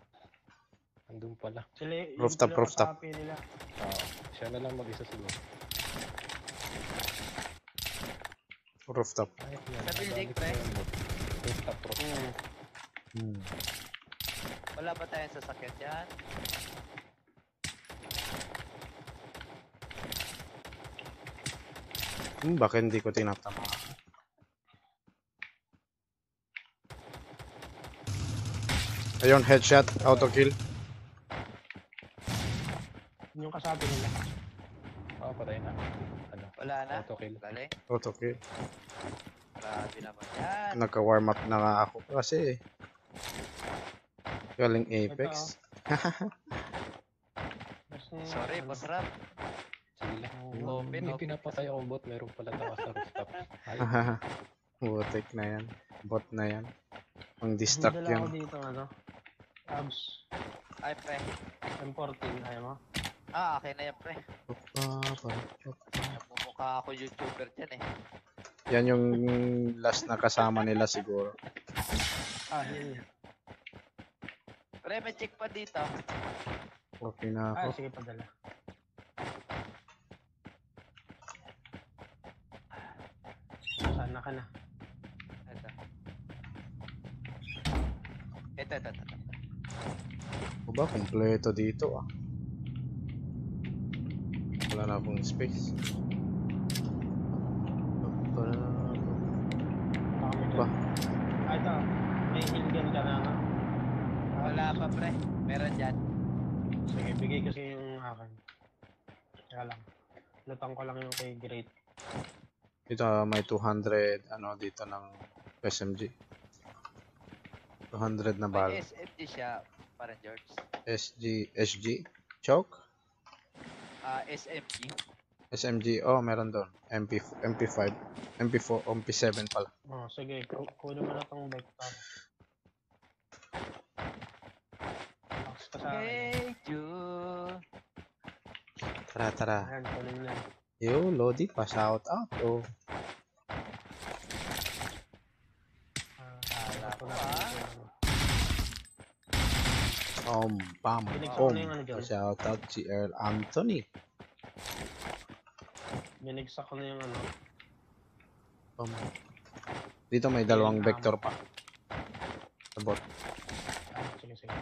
Andun pala. Si Le- yung Rooftop, pala rooftop. kasapi nila. Oo. Siya na lang mag-isa siguro. Rooftop. Kahit yan. Sa building, gamit pre. ko yung bot. Rooftop, rooftop. Hmm. Wala ba tayong sasakyan dyan? Hmm, bakit hindi ko tinatama? Ayun, headshot, auto kill. Yung kasabi nila. Oo, patay na. Ano? Wala na? Auto kill. Galing. Auto kill. Grabe naman yan. Nagka-warm up na nga ako kasi. Galing Apex. <laughs> Sorry, boss Ram. Sige lang. Open, May open. pinapatay akong bot. Meron pala tawa sa rooftop. Butik <laughs> na yan. Bot na yan. Ang distract dala ako yan. dito, ano? Abs. Ay, pre. M14, ayaw mo? Ah, akin na yan, pre. Opa, Mumukha ako YouTuber dyan eh. Yan yung last na kasama nila siguro. Ah, yun yun. Pre, may check pa dito. Okay na Ah, ako. sige, padala. Sana ka na. Ito. Ito, ito, ito. ito. O ba, kompleto dito ah. Wala na akong space. May Ba? Ah, ito. May hinggan ka na, no? Wala pa, pre. Meron dyan. Sige, bigay kasi yung akin. Kaya lang. Lutang ko lang yung kay Great. Dito ah, may 200 ano dito ng SMG. 200 na May bala. SMG siya, parang George. SG, SG? Choke? Ah, SMG. SMG, oh meron doon. MP, MP5, MP4, MP7 pala. Oh, sige. ku- Kunin mo na tong akin. Hey, June. Tara, tara. Ayan, kunin na. Yo, Lodi, pa shout out. Oh. Um, boom. na yung ano. Shout out si Earl Anthony. Binigsak ko na yung ano. Bam. Dito may dalawang vector pa. Sa bot. Ah, sige, sige.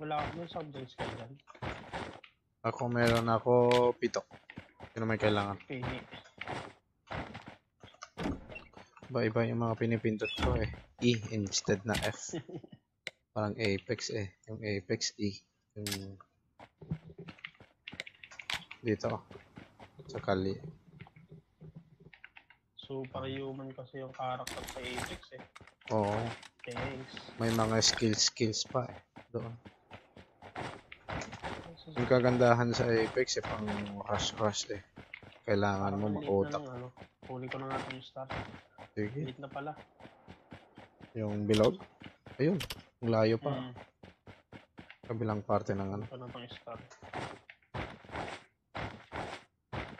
Wala, may subdance ka dyan. Ako meron ako pito. Sino may kailangan? Pini. Iba-iba yung mga pinipindot ko eh. E instead na F. <laughs> Parang Apex eh. Yung Apex E. Yung dito. Sa kali. Superhuman kasi yung character sa Apex eh. Oo. Thanks. May mga skills skills pa eh. Doon. Yung kagandahan sa Apex eh. Pang rush rush eh. Kailangan mo ng ano. Huli ko na nga itong star. Sige. Late na pala. Yung bilog. Ayun. Ang layo pa. Mm. Kabilang parte ng ano. Ito na itong star.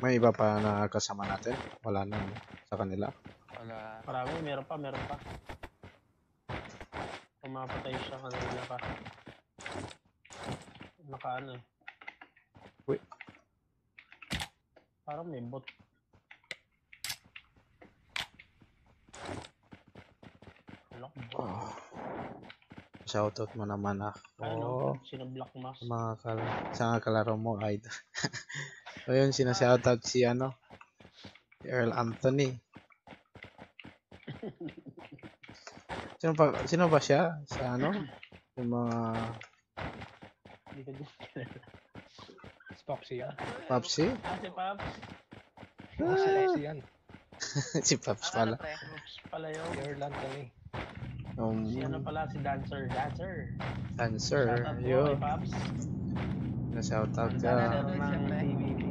May iba pa na kasama natin? Wala na sa kanila. Wala. Marami, meron pa, meron pa. Pumapatay siya kanina pa. Naka ano eh. Uy. Parang may bot. Lock bot. Oh. Shoutout mo naman ako. Ano? Sino Black Mask? Sa mga kal sa mga kalaro mo, idol. <laughs> so yun, sinashoutout si ano, si Earl Anthony. <laughs> Sino pa, sino ba siya? Sa ano? Yung mga Hindi ko din kilala. Si Popsy yan. Popsy? Ah, si Paps. Si Popsy yan. <laughs> si Pops pala. Paps pala yun. Si Erland kami. Um, Si ano pala, si Dancer. Dancer. answer. Shoutout po Yo. kay Paps. Shoutout ka. Dancer ng TVP.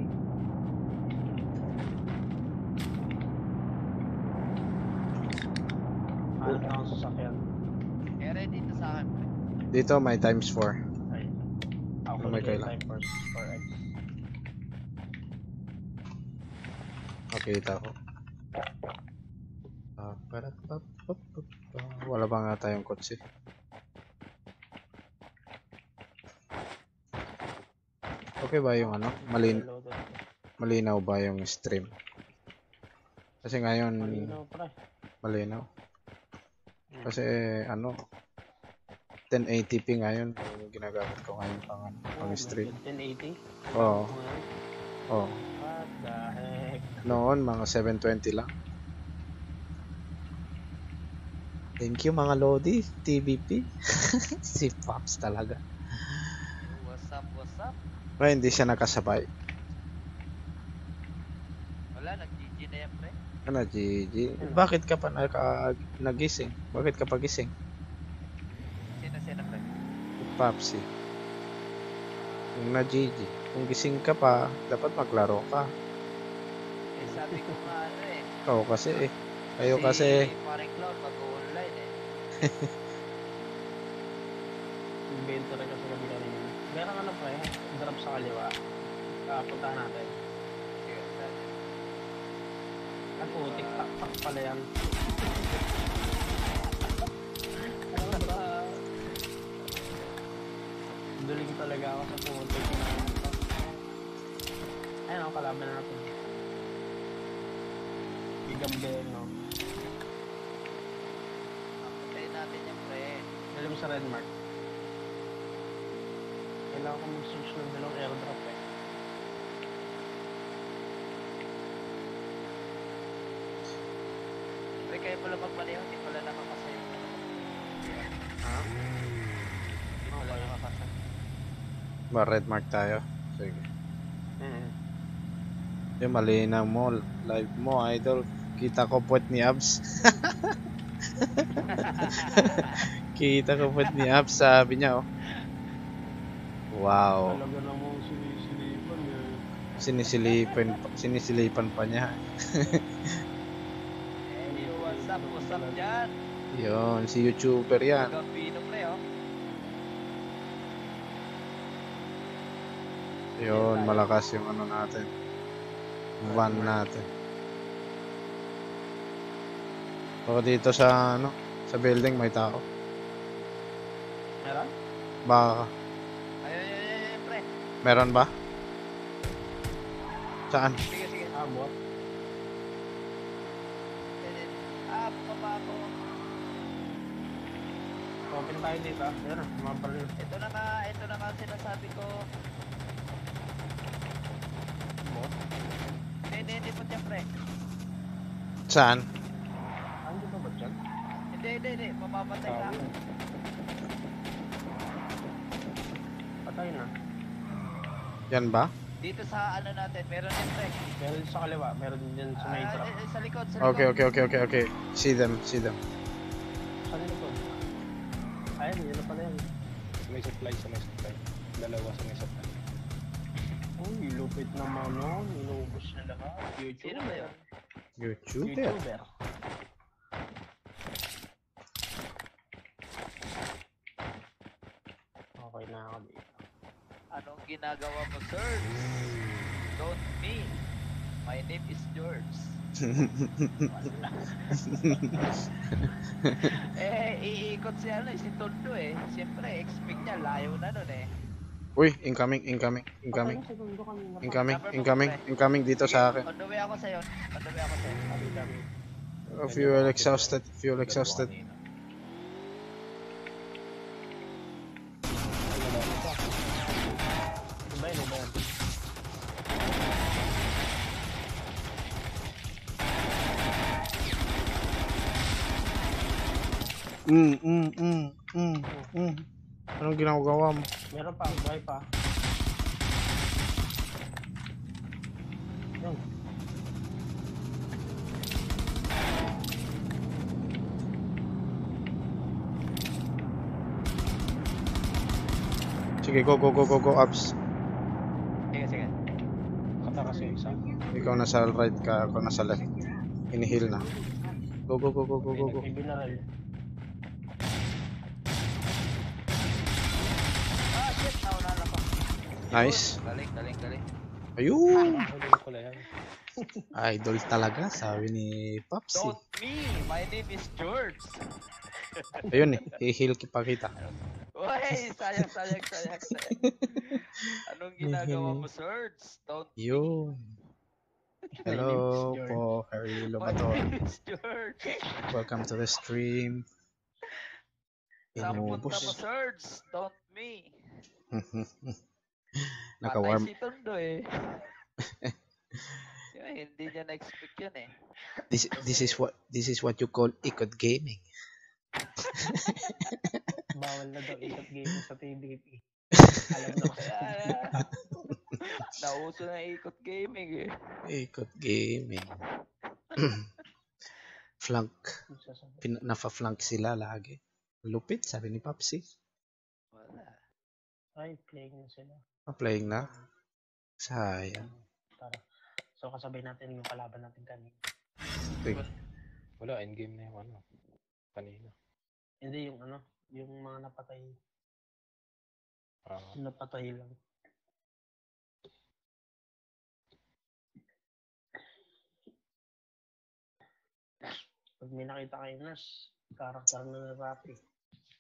Hanap na akong sasakyan. Kaya dito sa akin, pre. Dito may times 4. Ay. Ako Ano may kailangan? time first Makita ko. Ah, para pa, pa, pa, pa. Wala ba nga tayong kotse? Okay ba yung ano? Malin malinaw ba yung stream? Kasi ngayon Malinaw pre. malinaw. Kasi ano 1080p ngayon yung ginagamit ko ngayon pang ano, pang stream. 1080? Oo. Oh. Heck? Noon mga 720 lang. Thank you mga Lodi, TVP. <laughs> si Pops talaga. What's up, what's up? Pero hindi siya nakasabay. Wala, nag-GG na yan, pre. Ano, Gigi? Bakit ka pa naka, nagising? Bakit ka pa gising? Sino, sino, pre? Popsi. Yung na Gigi. Kung gising ka pa, dapat maglaro ka. Eh, sabi ko nga, ano eh. Ikaw kasi eh. Kayo si kasi Paring Cloud mag-online eh. <laughs> Invento rin kasi kami kanina. Meron ano pre, drop sa kaliwa. Ah, puntahan natin. Ang putik, tak-tak pala yan. Ano <laughs> ba? Duling talaga ako sa putik na Ayun ang kalaban natin. Bigam-bigam, no? Patayin natin yan, pre. Alam mo sa red mark. Kailangan ko mag-search ng dalawang airdrop eh. Pre, kayo pala magmaneho, hindi pala nakakasaya. Ha? Hindi pala nakakasaya. ba red mark tayo. Sige. Mm. Yung malinaw mo, live mo, idol. Kita ko puwet ni Abs. <laughs> Kita ko puwet ni Abs, sabi niya oh. Wow. Talaga namang sinisilipan eh. Sinisilipan, sinisilipan pa niya. Hey, what's up, what's up dyan? Yon, si YouTuber yan. Pre, oh. Yon, malakas yung ano natin. Van natin. O dito sa ano, sa building may tao. Meron? Baka Ayun, ayun, ayun, ayun, pre. meron ba? Saan? Sige, sige. Ah, bot. Ayun, Ah, ako. Open tayo dito ah. Ah, mga baril. Ito na nga, ito na ang sinasabi ko. Bot. Hindi, hindi, hindi po dyan, pre. Saan? Ah, hindi ba ba dyan? Hindi. Mamamatay ka. Tao. Patay na. Yan ba? Dito sa ano natin, meron din, pre. Meron sa kaliwa, meron din dyan sa may Ah, trap. eh, eh, sa likod, sa Okay, likod. okay, okay, okay, okay. See them, see them. Sa likod. Ayun, yun na pala yan. May supply sa may supply. Dalawa sa may supply. Uy, lupit naman nun. Inubos na lahat. YouTube. Sino ba yun? YouTuber. YouTuber. Okay na ako dito. Anong ginagawa mo, sir? Don't me. My name is George. <laughs> eh, iikot si ano, eh, si Tondo eh. Siyempre, expect niya, layo na nun eh. Uy, incoming, incoming, incoming. Incoming, incoming, incoming dito sa akin. On the way ako sa'yo. On the way ako sa'yo. Oh, fuel exhausted, fuel exhausted. Iba yun, iba yun. Mm, mm, mm, mm, mm. Anong ginagawa mo? Meron pa, buhay pa. Yun. Sige, go, go, go, go, go, Abs. Sige, sige. Katakas yung isa. Ikaw nasa right ka, ako nasa left. Inihil na. Go, go, go, go, go, go, go. May Nice. Galing, galing, galing. Ayun! <laughs> Idol talaga, sabi ni Popsy. Don't me. My name is George. <laughs> Ayun eh, i-heal pa kita. Uy, sayang, sayang, sayang, sayang. Anong <laughs> ginagawa mo, Surge? Don't Yun. Hello po, Harry My Lobato. name is George. Welcome to the stream. Saan punta mo, Inubos. Surge? Don't me. <laughs> Naka-warm. Patay si Tondo eh. <laughs> Yun, hindi niya na-expect yun eh. This this is what this is what you call ikot gaming. <laughs> Bawal na daw ikot gaming sa PvP. Alam na Kaya, nauso na ikot gaming eh. Ikot gaming. flank. Pin nafa-flank sila lagi. Lupit, sabi ni Papsi. Wala. Ay, playing na sila. Ah, playing na. Sayang. Tara. So, kasabay natin yung kalaban natin kanina. Uy, Wala, endgame na yung ano. Kanina. Hindi, yung ano, yung mga napatay. Ah, Napatay lang. Pag may nakita kayo nas, karakter na na Rapi.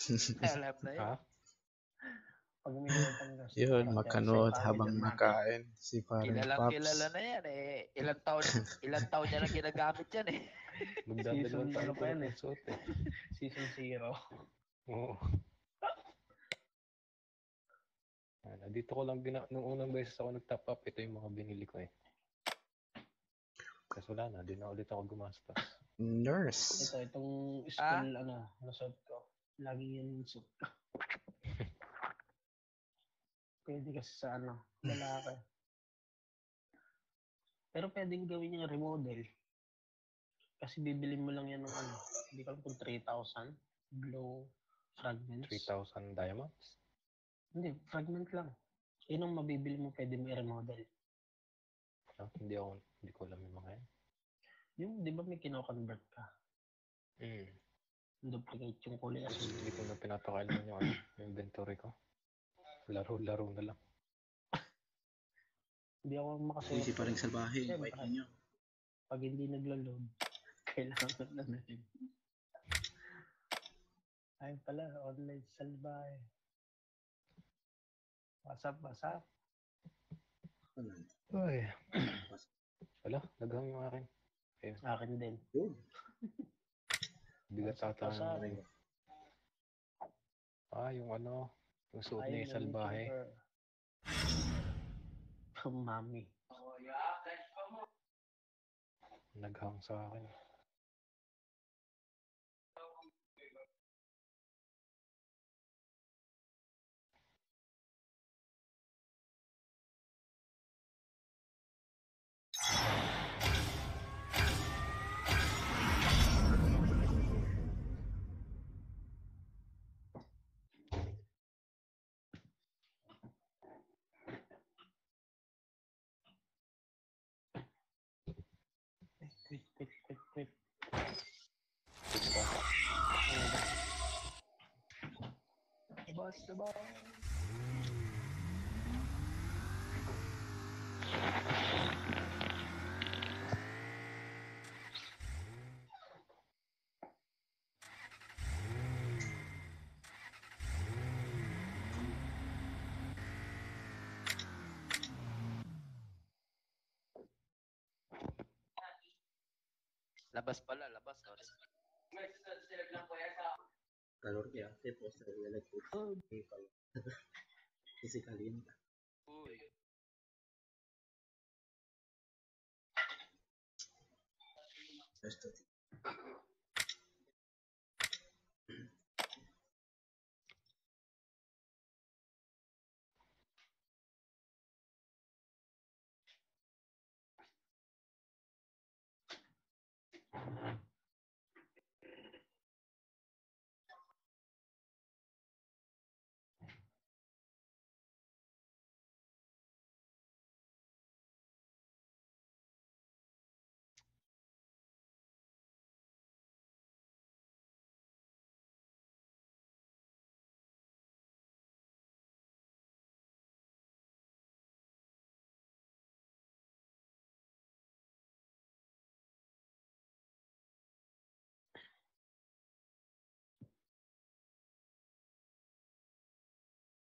<laughs> Alam na yun. ha? Pag nas, Yun, makanood habang nakain si paring Kilalang Paps. kilala na yan eh. Ilang taon, ilang taon niya na ginagamit yan eh. <laughs> Magdadalawang Season tayo ano pa yan eh. ng eh. Season 0. Oo. Ano, dito ko lang gina... Nung unang beses ako nag-top up, ito yung mga binili ko eh. Kasi wala na, di na ulit ako gumastos. Nurse. Ito, itong school, ano, nasot ko. Lagi yan yung suit ko. Pwede kasi sa ano, lalaki. Pero pwedeng gawin yung remodel. Kasi bibili mo lang yan ng ano, hindi ko alam kung 3,000 glow fragments. 3,000 diamonds? Hindi, fragment lang. Yun ang mabibili mo, pwede mo i-remodel. No? Hindi ako, hindi ko alam yung mga yan. Yung, di ba may kino-convert ka? Hmm. Duplicate yung kulay asul. Hindi ko na pinapakailan yung, ano, yung inventory ko. Laro-laro na lang. <laughs> Hindi ako makasuot. Easy pa rin salbahe. Siyempre, White ninyo. Pag hindi naglo-load, <laughs> kailangan na natin. Ay pala, online salbahe. What's up? Ay. <clears throat> Wala, naghang yung akin. Ayun. Akin din. Bigat ata. Up? ng- Ah, yung ano, yung suot niya yung salbahe. <laughs> Mami. Naghang sa akin. Quit, Boss, the ball. Labas pala, labas. Sorry. Calor que hace, pues se ve la Y <laughs> se calienta. Uy. Esto.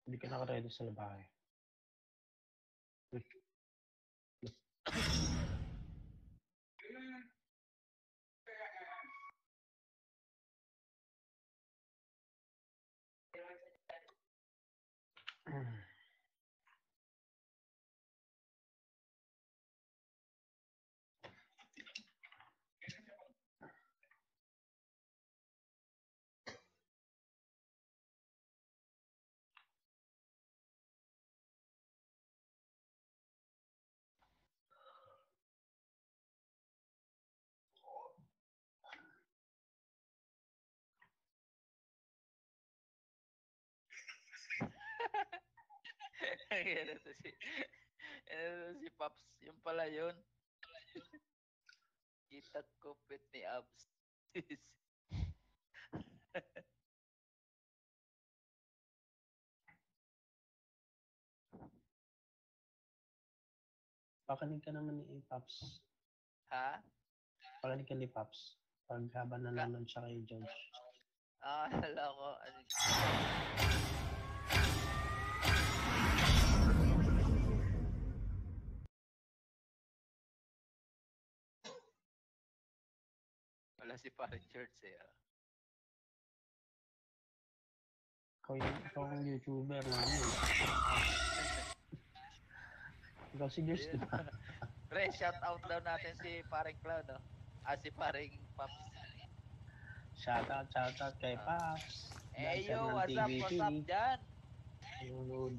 Hindi ka naka-ready sa labahe. Yan ito si... Yan ito si Pops. Yung pala yun. Kita kupit ni Abs. Pakinig ka naman ni Paps. ha? Pakinig ka ni Paps. Pag habang nanonood siya kay George. Ah, <laughs> akala ko. Ano, si Parang George eh. ah. Ikaw yung, ikaw ang YouTuber namin. <laughs> ikaw si George, di ba? Pre, shout out daw natin si Paring Cloud, no? Ah, si Paring Pops. Shoutout, shoutout kay Paps. Eh, Dancer yo, ng what's up, TVP. what's up dyan? Ayun,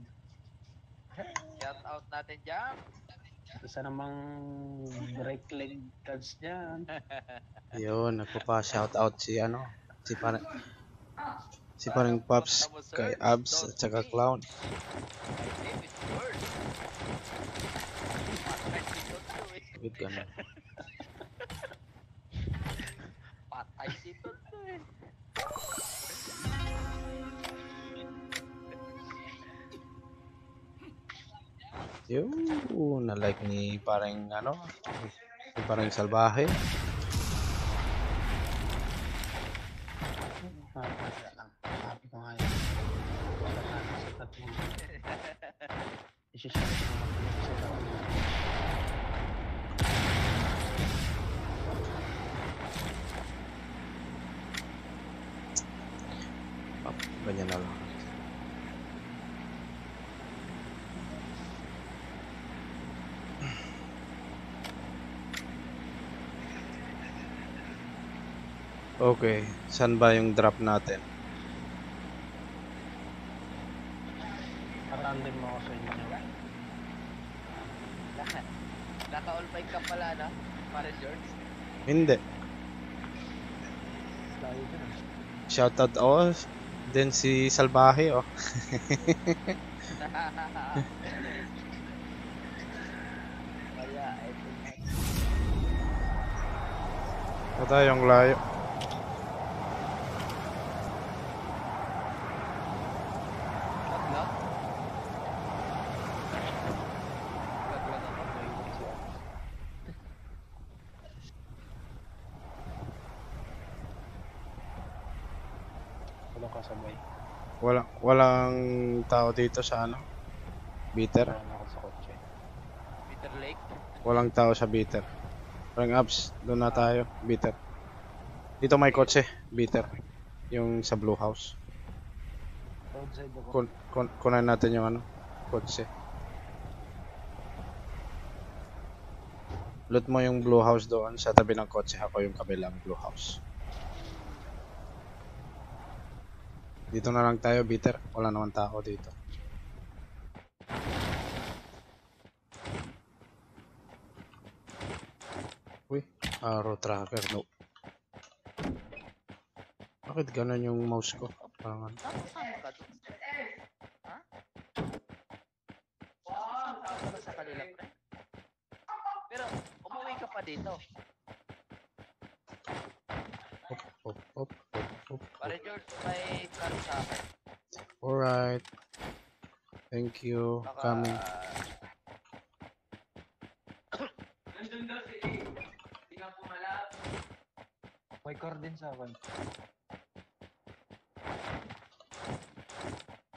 Shout out natin dyan. Isa namang break leg cards dyan. <laughs> Yun, nagpapa-shoutout si ano, si parang si parang Pops kay Abs at saka Clown. Name is George. Patay si Toto eh. Yun, na like ni parang ano, si parang salbahe. Ah, wala lang. Sabi ko nga yun. Wala na sa tatlong. Isishare ko nga pala sa tatlong. Oh, ganyan na lang. Okay, saan ba yung drop natin? Parandin mo ako sa inyo. Naka- Naka-all mic ka pala, no? Parang George. Hindi. Ah. Shoutout ako. Then si Salbahe, oh. <laughs> Na. Ito tayong layo. Tatlo? Tatlo naman, may siya. Walang kasabay. Wala, walang tao dito sa ano? Bitter. Peter Lake? Walang tao sa bitter. Parang abs, doon na tayo. Bitter. Dito may kotse. Bitter. Yung sa blue house. Kun, kun, kunan natin yung ano? Kotse. Loot mo yung blue house doon sa tabi ng kotse. Ako yung kabilang blue house. Dito na lang tayo, bitter. Wala naman tao dito. Uy, arrow tracker, no. Bakit ganun yung mouse ko? Ka sa kanila, pre. Pero, umuwi ka pa dito. Hop, hop, hop, hop, hop. Pare George, may karo sa akin. Alright. Thank you. Baka... Coming. May car din sa akin.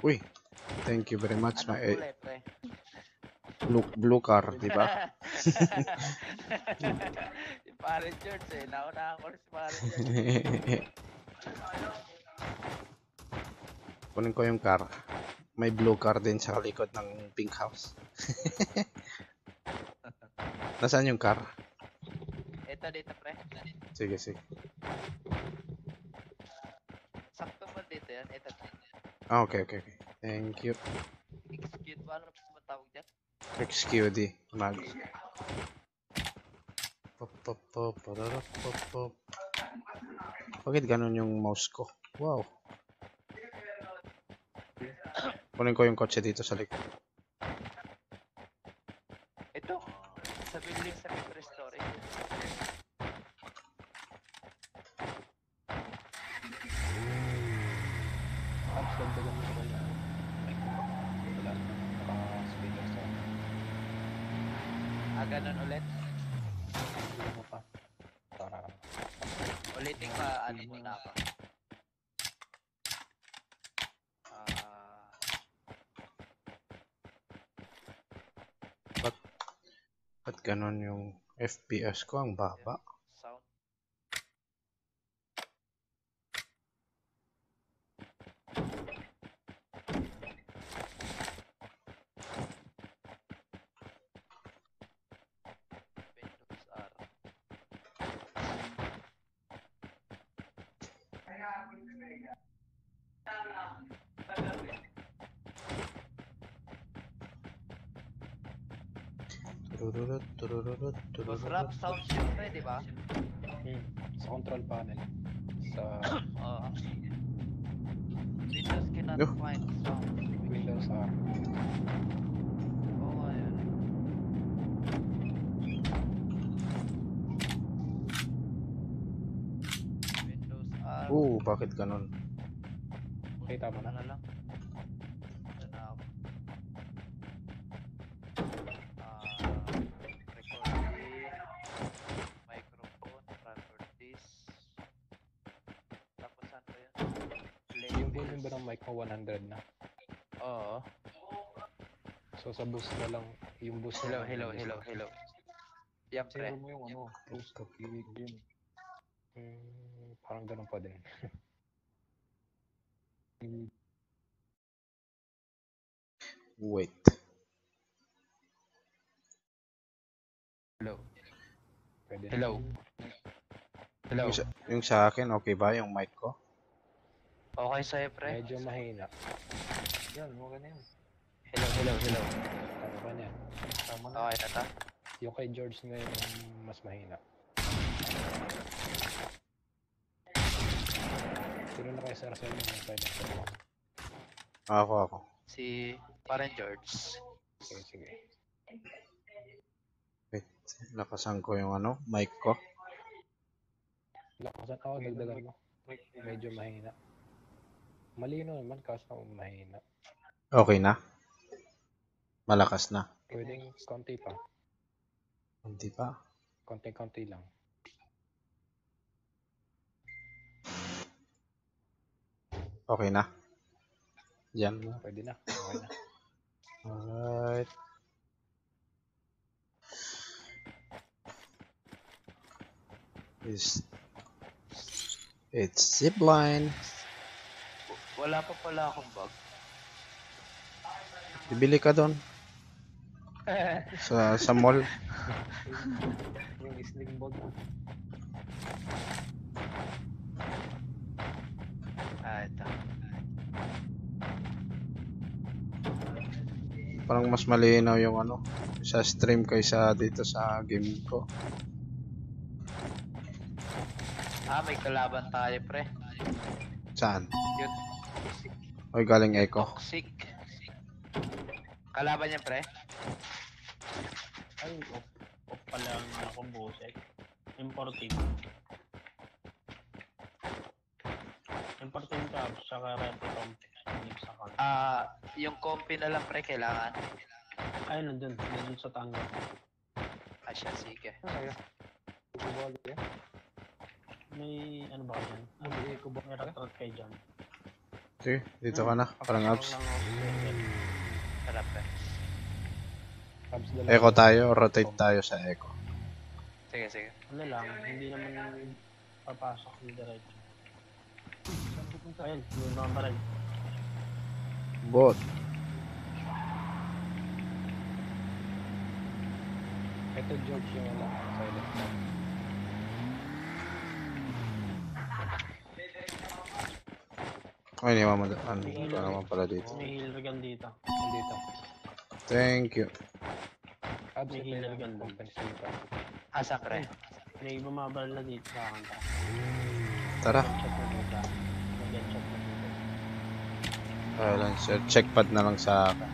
Uy, Thank you very much. Anong My, eh, kulay, pre? blue, blue car, di ba? <laughs> si Pare George eh. Naunahan ko rin si Pare George. <laughs> Kunin ko yung car. May blue car din sa likod ng pink house. <laughs> Nasaan yung car? Ito dito, pre. Sige, sige. Sakto mo dito yan. Ito. Ah, okay, okay, okay. Thank you. Execute mo. Ano pa tawag dyan? XQD. Mag. Pop, pop, pop, pararap, pop, pop. Bakit ganun yung mouse ko? Wow. Kunin ko yung kotse dito sa likod. Ito. Sa building sa Victory Story. Tapos dagdagan mo sa kanya. Wala na. Naka-speaker sa Ah, ganun ulit. Hindi mo pa. Para Ulitin ka, ano muna ako. Ah, Ba't, ba't ganun yung FPS ko? Ang baba. sound. Windows R. Tururut, tururut, Boss tururut. rap sound syempre, di ba? Hmm. Sa control panel. Sa Oo. Windows cannot Yo. find sound. Windows R. Oo, ayun. Windows R. Oo, bakit ganun? Kita mo Ano na. na lang? Ano na ako? Ah, recording, microphone, properties. Tapos ano yun? Play Yung volume bills. ba ng mic mo 100 na? Oo. So sa boost na lang, yung boost Hello, na lang, hello, yung hello, boost hello. Yan, pre. Mo yung ano, boost ko. yun. Hmm, parang ganun pa din. <laughs> Wait. Hello. Pwede na. Hello. Hello. Yung sa, yung sa akin, okay ba yung mic ko? Okay sa'yo, pre? Medyo mahina. Yan, okay na yun. Hello, hello, hello. Tama ka na yan. Tama na. Okay na ta? Yung kay George ngayon ang mas mahina. Sino na kay Sir Sir yung pwede sa mo? Ako, ako. Si parang George. Sige, sige. Wait, lakasan ko yung ano, mic ko. Lakasan ako, dagdagan mo. Medyo mahina. Malino naman kaso mahina. Okay na? Malakas na? Pwedeng konti pa. Hindi pa. Konti-konti lang. Okay na? Yan na. Pwede na. Okay na. Alright. Is it's zipline. Wala pa pala akong bag. Bibili ka doon <laughs> sa sa mall. yung sling mo. ah, ito. Parang mas malinaw yung ano sa stream kaysa dito sa game ko. Ah, may kalaban tayo, pre. Saan? Yun. Oy, galing Echo. Toxic. Kalaban niya, pre. Ay, off, off pala ang akong bosek. Imported. Imported ka, saka sa kan. Ah, yung compi na lang, pre, kailangan. Ay, nandun. Nandun sa tangga. Ah, siya, sige. Kaya. Bubali eh. May, ano ba yan? Hindi ko ba May rat-rat kayo dyan. Sige, dito ka na. Parang abs. Sarap eh. Abs dala. Echo tayo, rotate tayo sa echo. Sige, sige. Ano lang, hindi naman papasok ng diretso. Ayun, yun naman pa rin. Bot. Ito George yung ano, silent na. Ay, hindi mo ano, ito naman pala dito. May healer gun dito. Dito. Thank you. Abs May healer gun doon. Asa pre? May bumabal na dito sa akin. Tara. Na na. Ah, lang, sir. Checkpad na lang sa akin.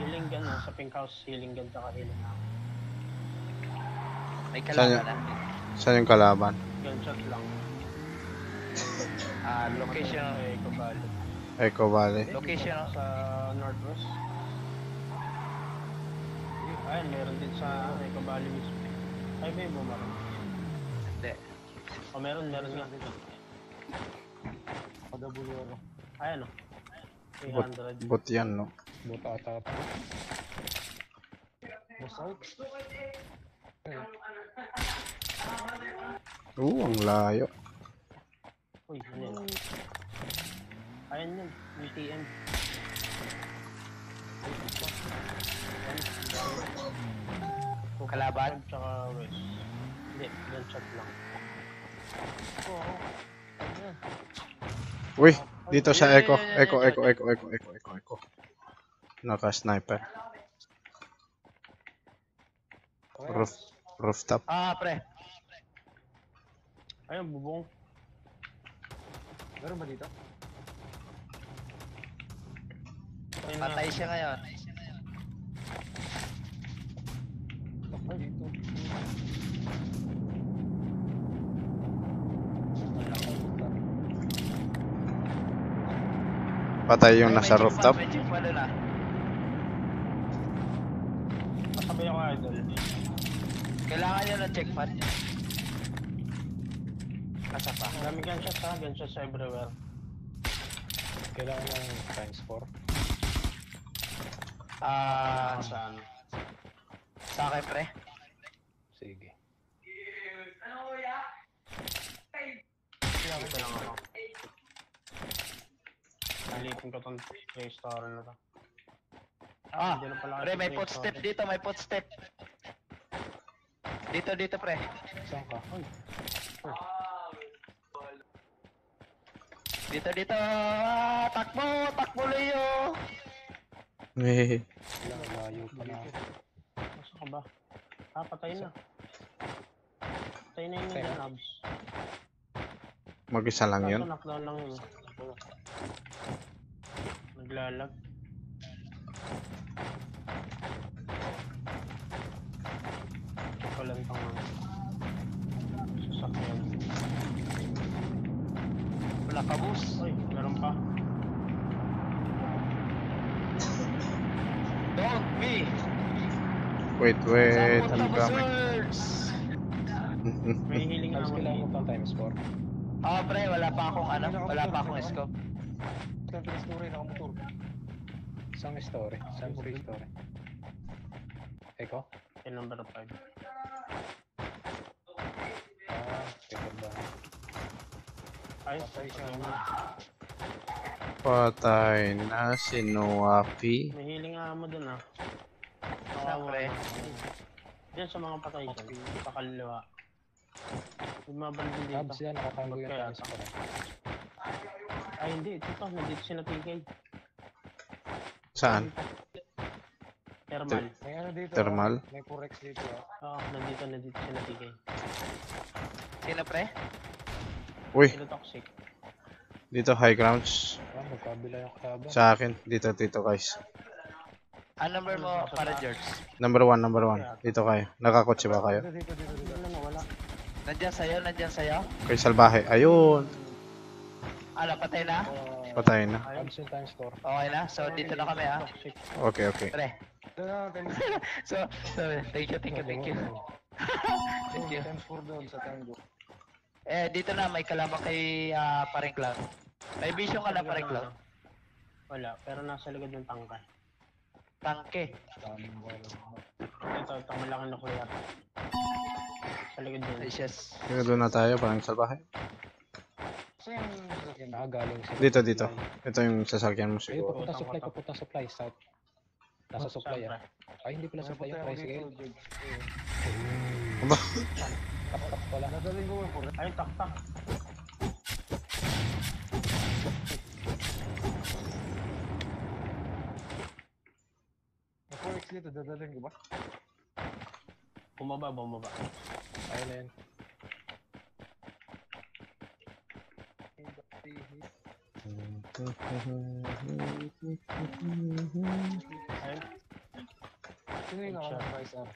Healing gun ah, sa pink house, healing gun tsaka healing house. May kalaban yun? na. Saan yung kalaban? Gunshot lang. <laughs> Ah, location. Eh, kabalo. Echo Valley. Location. oh. Sa northwest. Ayun, meron din sa Eco Valley mismo. Ay, may bumarang. Hindi. O, meron, meron nga. Kadabulero. Ayan o. Bot, 300. bot yan, no? Buta ata ata. Basalt. Oo, ang layo. Uy, ano yun? Ayan yun, UTM. Kalaban? Tsaka west. Hindi, gunshot lang. Uy, dito sa echo. Echo, echo, echo, echo, echo, echo, echo. Naka-sniper. Roof, rooftop. Ah, pre. Ayun, bubong. Meron ba dito? Patay siya ngayon. Dito. Patay yung Ay, nasa may rooftop. May. Kasabay ako, idol. Kailangan nyo ng checkpoint. Asa pa? Maraming gunshots ha, gunshots everywhere. Kailangan ng times 4. Ah, Saan? sa akin pre. Sige. Ito lang ako. Nalipin ko tong play store na to. Ah, pala pre, may footstep dito, may footstep. Dito, dito pre. Saan ka? Dito, dito. Ah, takbo, takbo Leo. Eh, layo pa na. Ka ba? Ah, patay na. Patay na yung mag-isa lang yun. Knockdown lang yun. Naglalag. Ko lang tong sasakyan. Wala ka bus. Uy, meron pa. Be. Wait, wait. Coming. buzzers? <laughs> May healing Times naman kailangan mo pang times 4. Ah, pre, wala pa akong ano, wala pa akong scope. Saan ka story? Nakamotor. Saan yung story? Saan po yung story? Eko? Yung number 5. Ah, eko ba? Ay, Patay siya. Patay na. Si Nuapi. May healing ammo dun ah. Saan, pre? Diyan sa mga patay dyan. Sa kaliwa. Bumabal din dito. Abs yan, nakatango yung times 4. Ay hindi, ito to. Nandito si Natigay. Saan? Thermal. May ano dito? Thermal? ah. May Purex dito. ah. Oo, nandito, nandito si Natigay. Sino pre? Uy, Sino toxic? Dito high grounds. Ah, magkabila yung kalaban. Sa akin. Dito, dito guys. Ang number mo para George. Number one, number one. Dito kayo. Nakakotse ba kayo? Dito, dito, dito, dito. Wala na, wala. Nandiyan sa'yo, nandiyan sa'yo. Kay Salbahe. Ayun. Ano, patay na? Patay na. Abs yung times 4. Okay na? So, dito na kami ah. Toxic. Okay, okay. Pre. <laughs> So, so, thank you, thank you, thank you. <laughs> Thank you. Times 4 doon sa tango. Eh, dito na, may kalaban kay uh, Paring Clown. May vision ka na, Paring Clown. Wala, pero nasa likod ng tangka. Tangke. Ito, ito, malaki na kuya. Sa likod din. Ay, yes. Kaya doon na tayo, parang salbahe. Saan yung sasakyan? Ah, galing sila. Dito, dito. Ito yung sasakyan mo Ayun, siguro. papunta supply, papunta supply, south. Nasa supply ah. Ay, hindi pala supply yung tricycle. Aba, <laughs> Tak-tak pala. Nadaling ko yung Ay, tak-tak. May 4x dito, dadaling ko ba? Bumaba, bumaba. Ayaw na yan. Ayun. Sino yung up?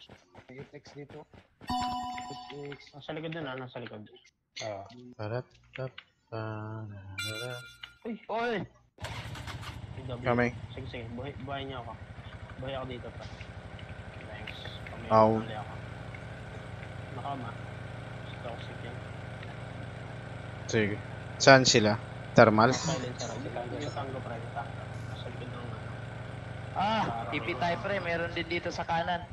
May 8x dito. 8x. Nasa likod din ah, nasa likod. Ah. Parap, tap, pararap. Uy! Uy! W. Kami. Sige, sige. Buhay, buhay niyo ako. Buhay ako dito pa. Thanks. Kami ako. Nakama. Toxic yan. Sige. Saan sila? Thermal? Silencer. Yung tango pa rin. Tango. Nasa likod ng ano. Ah, TP tayo pre, meron din dito sa kanan.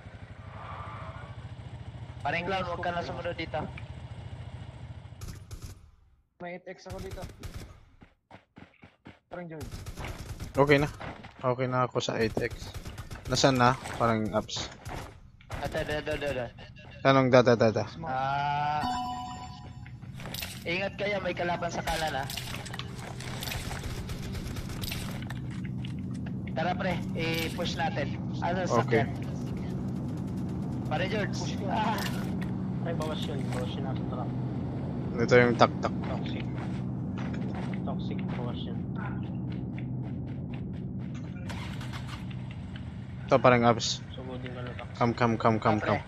Paring Clown, huwag ka na sumunod dito. May 8x ako dito. Parang George. Okay na. Okay na ako sa 8x. Nasaan na? Parang apps. Ata, da, da, da, da. Anong data data? Ah, ingat kayo, may kalaban sa kanan ah. Tara pre, i-push natin. Ano sa Okay. Pare George. Ah, Ay, bawas yun. Bawas yun nasa truck. Ito yung tak-tak. Toxic. Toxic. Bawas yun. Ito parang apps. Sugudin ka na toxic. Come, come, come, come, come.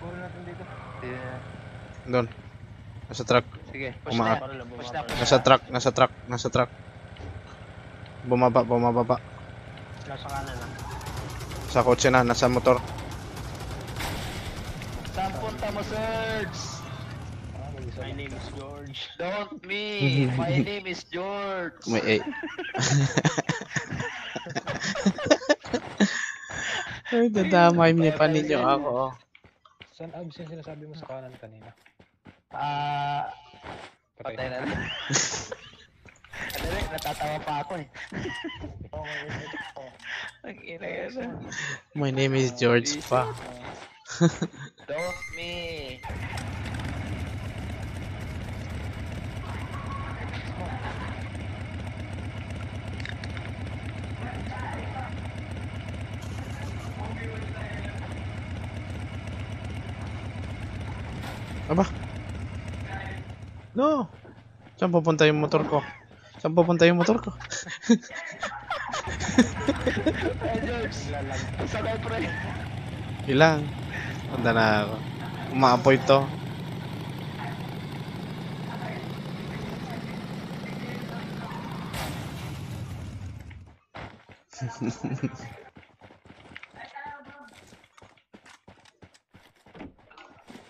Puro natin dito. Doon. Nasa truck. Sige, push Umaat. na. Push na, push Nasa na. truck, nasa truck, nasa truck. Bumaba, bumababa. Nasa kanan ah. Sa kotse na, nasa motor. Mo, Serge? My name is George. Don't me. <laughs> My name is George. May A. <laughs> Ay, dadamay niya pa ninyo ako. Saan abs yung sinasabi mo sa kanan kanina? Ah, patay na rin. ano rin, natatawa pa ako eh. <laughs> Ang ina. My name is George pa. Don't me. Aba. No. Saan pupunta yung motor ko? Saan pupunta yung motor ko? Pre. Ilang. Tanda na ako. Umaapoy to.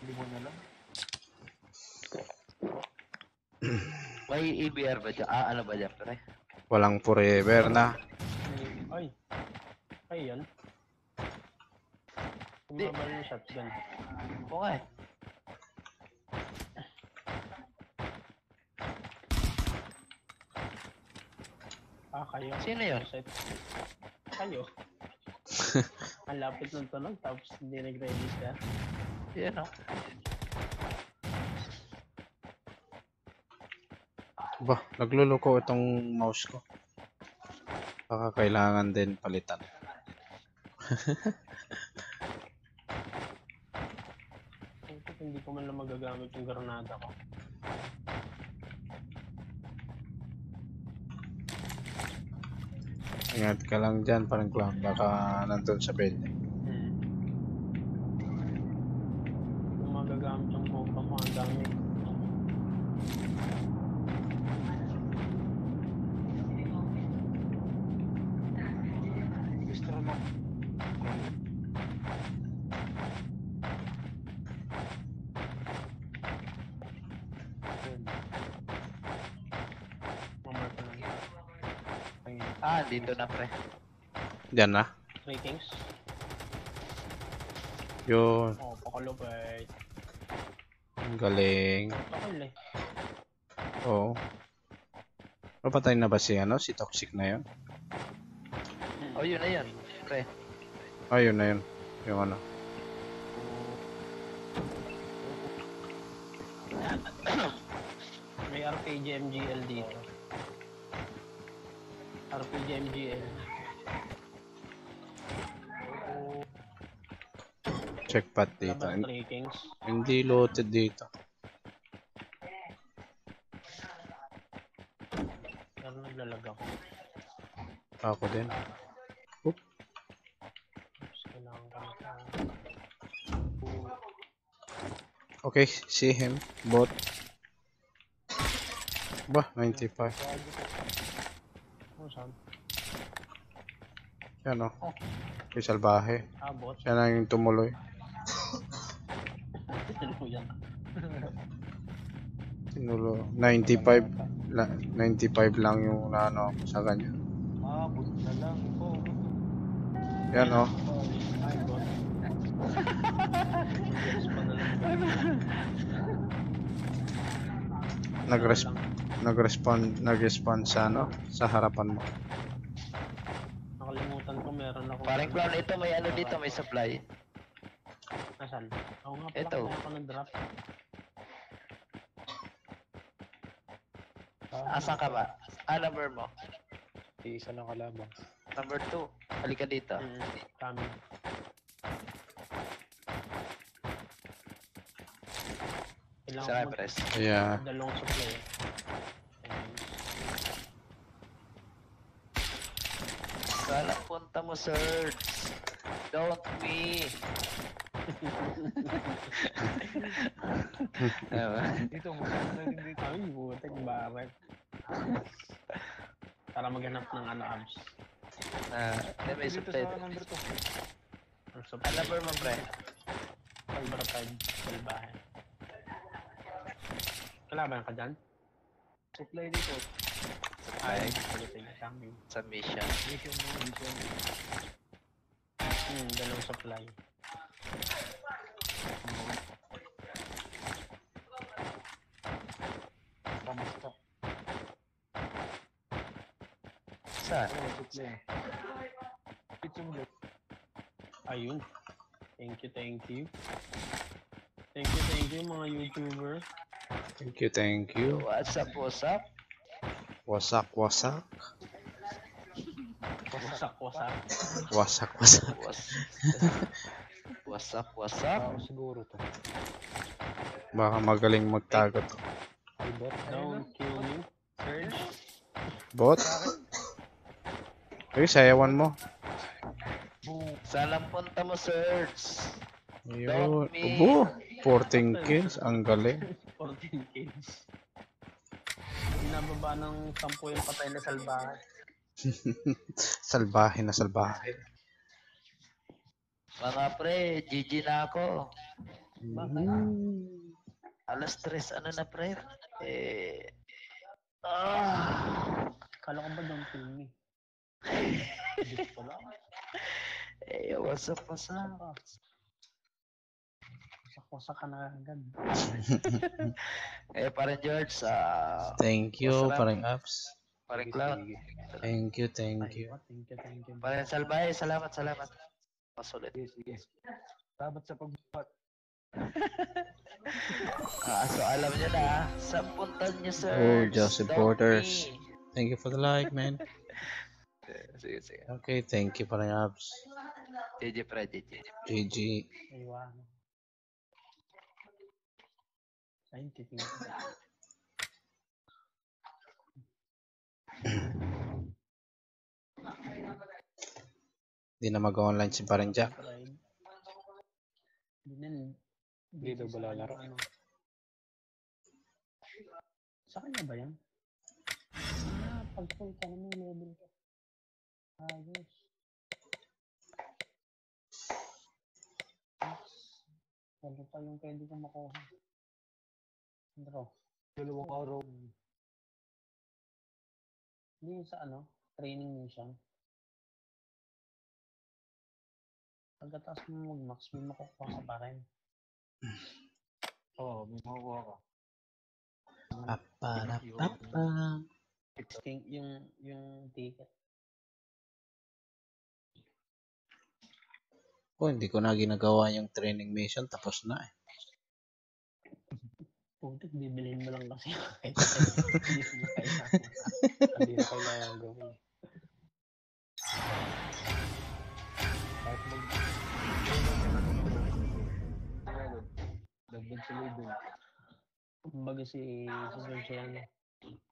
Hindi mo na lang. May EBR ba dyan? Ah, ano ba dyan pre? Walang forever na. Ay. Ay, yan. Bumabal yung shotgun. Oo nga eh. Ah, kayo. Sino yun? Kayo. <laughs> Ang lapit ng tunog tapos hindi nag-register. Yan o. Ba, nagluluko itong mouse ko. Baka kailangan din palitan. <laughs> Bakit hindi ko man lang magagamit yung granada ko. Ingat ka lang dyan, parang clown. Baka nandun sa bed. Hmm. Kung magagamit yung bomba ko, ang dami. Gusto mo. Ah, dito na pre. Diyan na. Three Kings. Yun. Oh, pakalupit. Ang galing. Pakal eh. Oo. Napatay na ba si ano? Si Toxic na yun? Oh, yun na yun. Pre. Ayun na yun. Yung ano. May RPG MGL dito. RPG MGL. Dito. Hin- Three Kings. Hindi loaded dito. Pero naglalag ako. Ako din. Okay, see him. Bot. Ba, 95. Oh, saan? Yan o. Yung salbahe. Ah, bot. Siya na yung tumuloy. Yan? Tinulo. 95. La, 95 lang yung ano sa kanya. Ah, bot na lang. Oh, Yan o. Ay, bot. Na lang. Nag-resp nag-respond nag-respond sa ano sa harapan mo. Nakalimutan ko meron ako. Parang clown, ito may ano dito, may supply. Nasaan? Oo nga pala, Ito. ako nag-drop. Asan ka ba? Ah, number mo. Isa ng kalaban. Number 2. Halika dito. Mm, kami. Kailangan Sa ko press. Yeah. dalawang supply. Ayun. Saan ang punta mo, Serge? Don't me. Diba? <laughs> Dito, na din dito. Ay, butik, bakit? Para maghanap ng ano, abs. Ah, eh, may Dito supply. sa number 2. Ang Ah, supply. number mo, pre. Number 5, salbahe. Kalaban ka dyan? Supply dito. Ay, kami. submission. Mission mo, mission. Hmm, dalawang supply. Kamusta? Saan? Oh, supply. Kitchen block. Ayun. Thank you, thank you. Thank you, thank you mga YouTuber. Thank you, thank you. What's up, what's up? Wasak, wasak. Wasak, wasak. Wasak, wasak. What's, what's up, what's up? Tao siguro to. Baka magaling magtago to. Don't kill me. Surge. Bot? Ay, sayawan mo. Saan punta mo, Serge? Ayun. me. Ubo. 14 kills. Ang galing. 14 kills. Binababa ng 10 yung patay na salbahe. <laughs> salbahe na salbahe. Mga pre, GG na ako. Mm. Alas tres, ano na pre? Eh... Ah! Kala ko ba don't kill me? Dito pala. Eh, what's up, what's up? Wasak-wasak ka na agad. eh, parang George, ah... Thank you, Masarap. parang apps. Parang clown. Thank you, thank you. Ay, thank you, thank you. Parang salbay, salamat, salamat. Masulit. Sige, sige. Salamat sa pagbuhat. <laughs> Ah, so alam niyo na, ah. Saan punta niyo, sir? Oh, just supporters. Thank you for the like, man. <laughs> Sige, sige. Okay, thank you, parang apps. GG, pre, GG. GG. Iwan. Ayun, titingin ko. Di na mag-online si parang Jack. Pride. Hindi na. Hindi daw ba lalaro? Ano. Sa kanya ba yan? Ah, pag full ka na may level ka. Ayos. Yes. Walo pa yung pwede kong makuha. Ano? Dalawang araw. Hindi sa ano? training mission. Pagkatapos mo mag-max, may makukuha ka pa rin. Oo, may makukuha ka. Paparapapa. Yung, yung, yung ticket. Oh, hindi ko na ginagawa yung training mission. Tapos na eh. Putik, bibilhin mo lang kasi. Hindi mo kailangan. Hindi gawin. Kahit mag... Dagdag sila dun. Kumbaga si, si Luciano,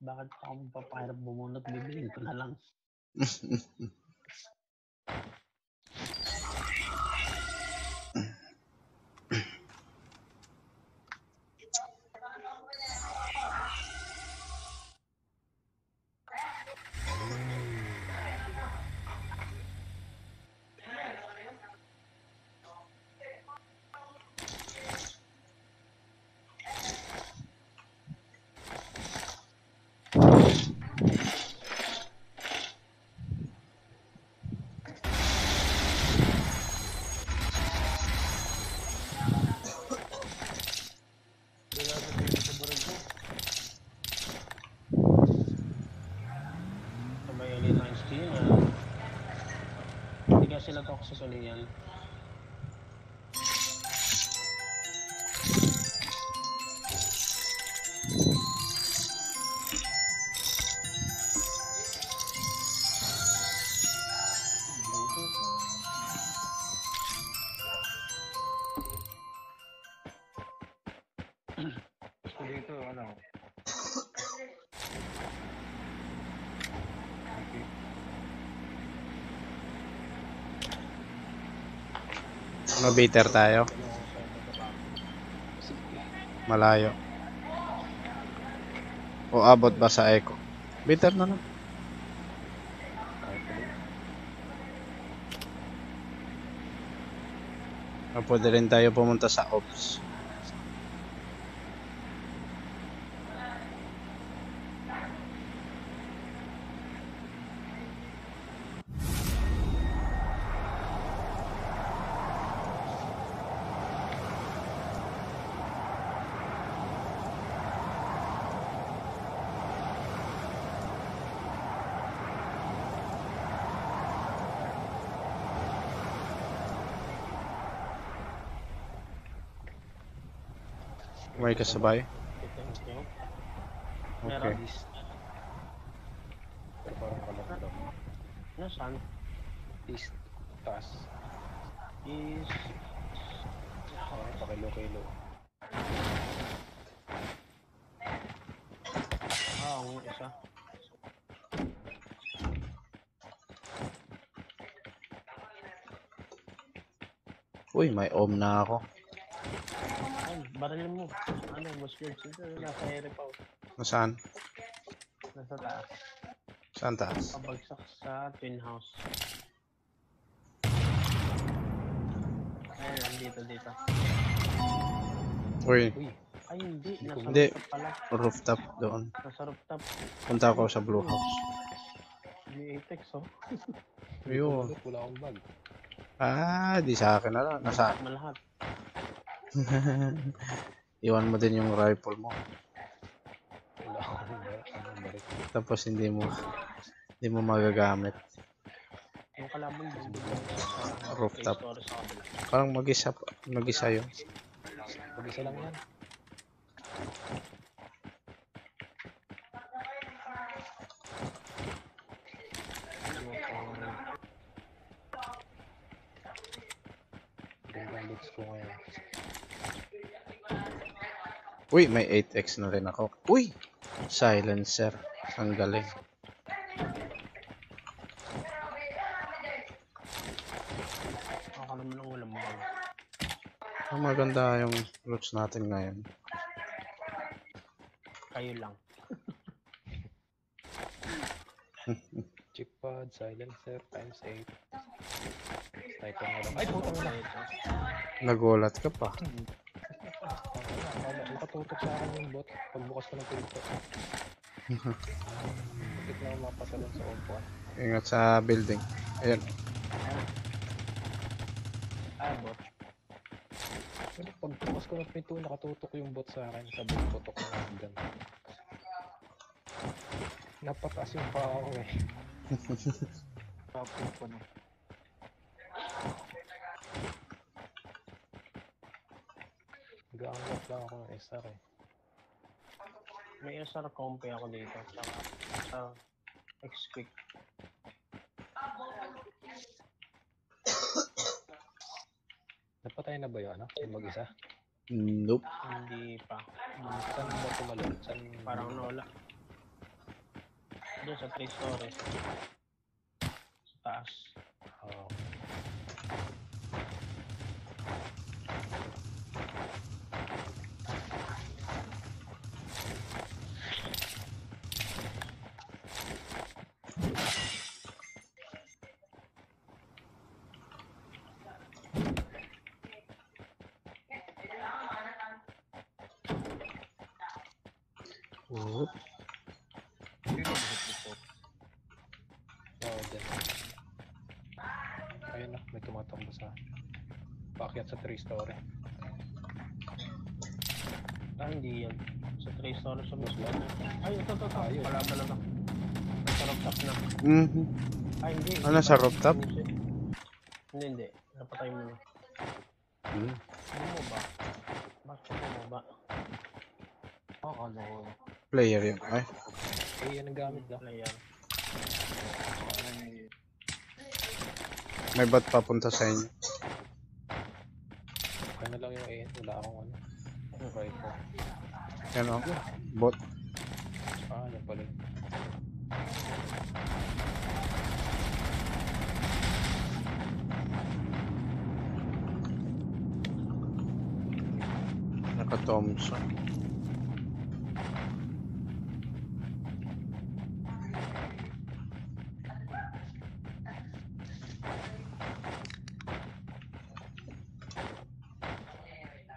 bakit pa ako magpapahirap bumunot, bibilhin ko na lang. <laughs> Sa may Elite Lines team, ah. Nag-talk sa Solian. Bitter tayo? Malayo. O abot ba sa echo? Bitter na lang. O pwede rin tayo pumunta sa ops. May kasabay? Okay. Nasaan? East. Taas. Is... Parang pakilo-kilo. Ah, ang isa. Uy, may om na ako. Ay, barilin mo. Ano, good. Sige, nasa ere pa. Nasaan? Nasa taas. Saan taas? Pabagsak sa twin house. Ayun, dito, dito. Uy, Ay, hindi. Nasa Hindi. rooftop pala. rooftop doon. Nasa rooftop. Punta ako sa blue house. May Apex, oh. Ayun. Wala akong bag. Ah, di sa akin na lang. Nasa... Malahat. <laughs> Iwan mo din yung rifle mo. Wala akong balik? Tapos hindi mo hindi mo magagamit. Yung kalaban din. Rooftop. Parang mag-isa mag-isa yun. Pag-isa lang yan. Gagambits ko ngayon. Uy, may 8x na rin ako. Uy! Silencer. Ang galing. Ang walang mga. Ang maganda yung loots natin ngayon. Kayo lang. <laughs> Chip pad, silencer, times 8. Sniper nga lang. Ay, putang na. Nagulat ka pa. Nakatutok sa akin yung bot. Pagbukas ko ng pinto. Bakit na ako mapasalon sa upuan? Ingat sa building. Ayan. Ah, bot. Pero pag tumas ko ng pinto, nakatutok yung bot sa akin. Sabi ko, tutok na hanggan. Napataas yung paa ko eh. <laughs> Tapos ko na. Lang ako ng SR eh. May SR compi ako dito. Saka sa X-Quick. Napatay na ba yun, ano? Yung mag-isa? Nope. Hindi pa. Saan ba tumalon? Saan? Parang nawala. Doon sa 3 stories. Sa taas. Oh. Whoop. Oo, dyan. Ayun na, may tumatakbo sa... Paakyat sa 3 story. Ah, hindi yan. Sa 3 stories sa Muslim. Ay, ito, ito, ito. Ayun. Wala pala na. Nasa rooftop na. Mhm. Ay, hindi. Ano, sa rooftop? Hindi, hindi. Napatay mo na. Hmm. Bumaba. Bakit bumaba? Oh, ano. Player yun. Ay. Eh, yan ang gamit na. Player. May bot papunta sa inyo. Okay na lang yung AN. Wala akong ano. Rifle. Yan o. Bot. Ah, yan pala yun. Naka Thompson.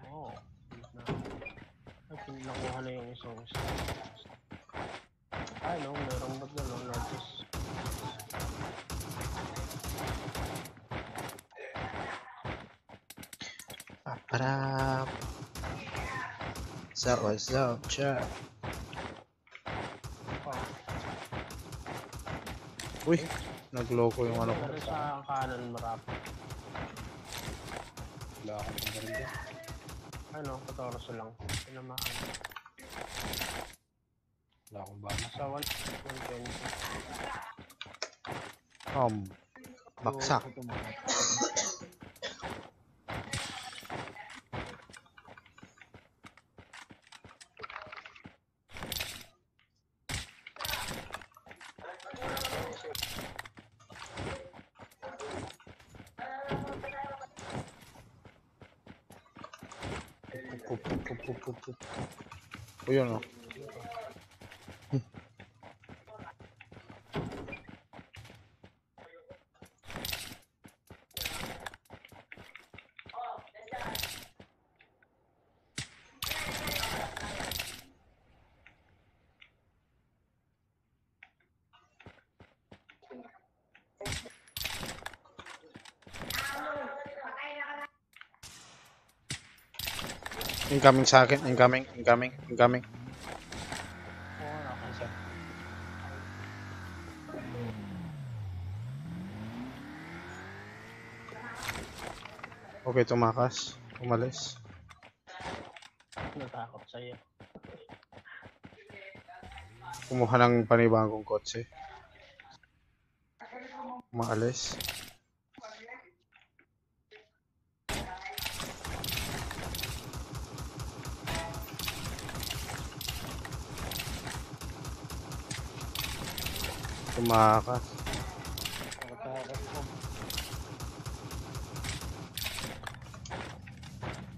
Oo. Ay, pinakuha na yung isang isa. Ay, no, meron ba na, no, notice. Paparap. So, what's up, chat? Uy, nagloko yung ano ko. Pero sa kanan, marap. Wala akong panggarin dyan. Ano, 14 lang. Tinamaan. Wala akong bala. Sa 120. Um, baksak. Uy, yo no. Incoming sa akin. Incoming, incoming, incoming. Okay, tumakas. Umalis. Natakot sa'yo. Kumuha ng panibagong kotse. Umaalis. Tumakas.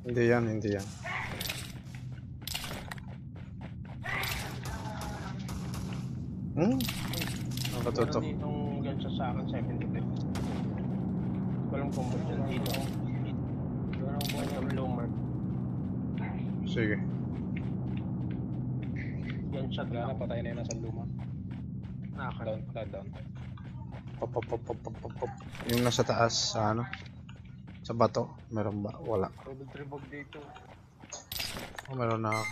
Hindi yan, hindi yan. Hmm? Nakatutok. Meron ditong gansa sa akin, 75. Walang combo dyan dito. Walang combo ng blue mark. Sige. Yan shot Wala na, lang. patay na yun nasa luma. Nakaka. Down pala, down. Pop, pop, pop, pop, pop, pop, pop. Yung nasa taas, sa ano? Sa bato. Meron ba? Wala. Double tribog dito. Oh, meron na ako.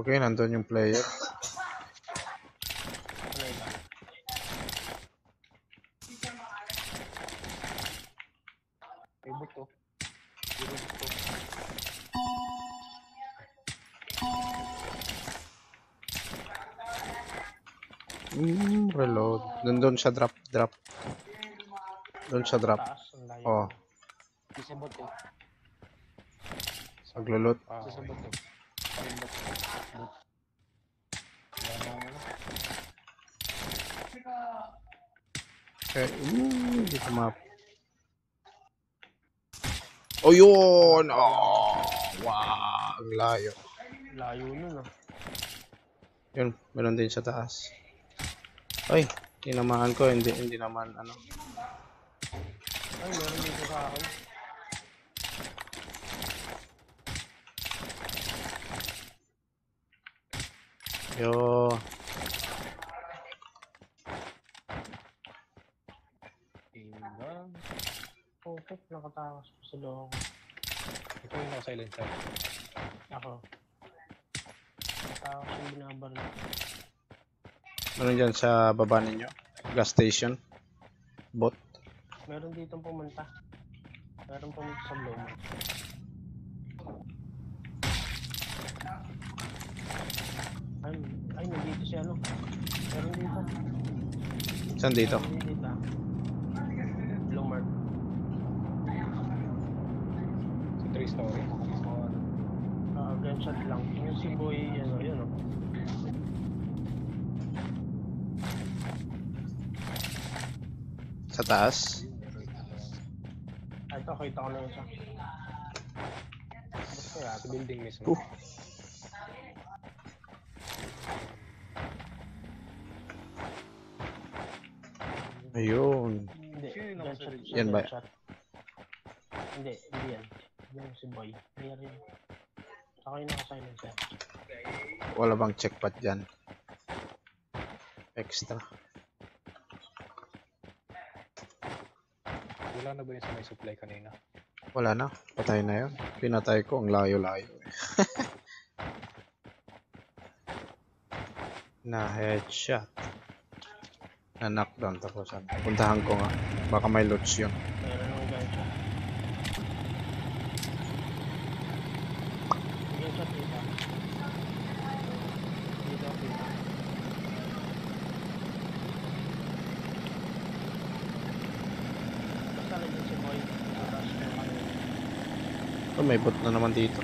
Okay, nandun yung player. Reload. Dun, dun sa drop, drop. Dun sa drop. Layo. Oh, Di sa buto. maglulot. Na ano. Okay. Ooh, hindi ko map. Oh, yun! Oh, wow! Ang layo. Layo nun ah. Yun, meron din sa taas. Ay, tinamaan ko. Hindi, hindi naman, ano. Ay, meron dito sa akin. Yo. Ingang. Putik, nakatakas ko sa loob. Ito yung naka-silencer. Ako. Nakatakas yung binabaril. Meron dyan sa baba ninyo. Gas station. Bot. Meron dito pumunta. Meron pumunta sa Blue Mart. Ay, ay, nandito si ano. Meron dito. Saan dito? Meron dito. Blue Mart. Sa 3 story. Ah, gunshot lang. Yung si Boy, ano, yun oh. Sa taas. Ito, kita ko na yung isa. Basta kaya, sa building mismo. Uh. Ayun. Hindi, nakasunod? Yan ba? Hindi, hindi yan. Yung si Boy. Clear yun. Saka yung naka-silencer. Wala bang checkpot dyan? Extra. Wala na ba yung may supply kanina? Wala na. Patay na yun. Pinatay ko. Ang layo-layo. eh. <laughs> na headshot. Na knockdown tapos ano. Puntahan ko nga. Baka may loot yun. Meron ng gunshot. Gunshot dito. Dito, dito. Basta nandiyan si Boy. Rush na kami. Oh, may bot na naman dito.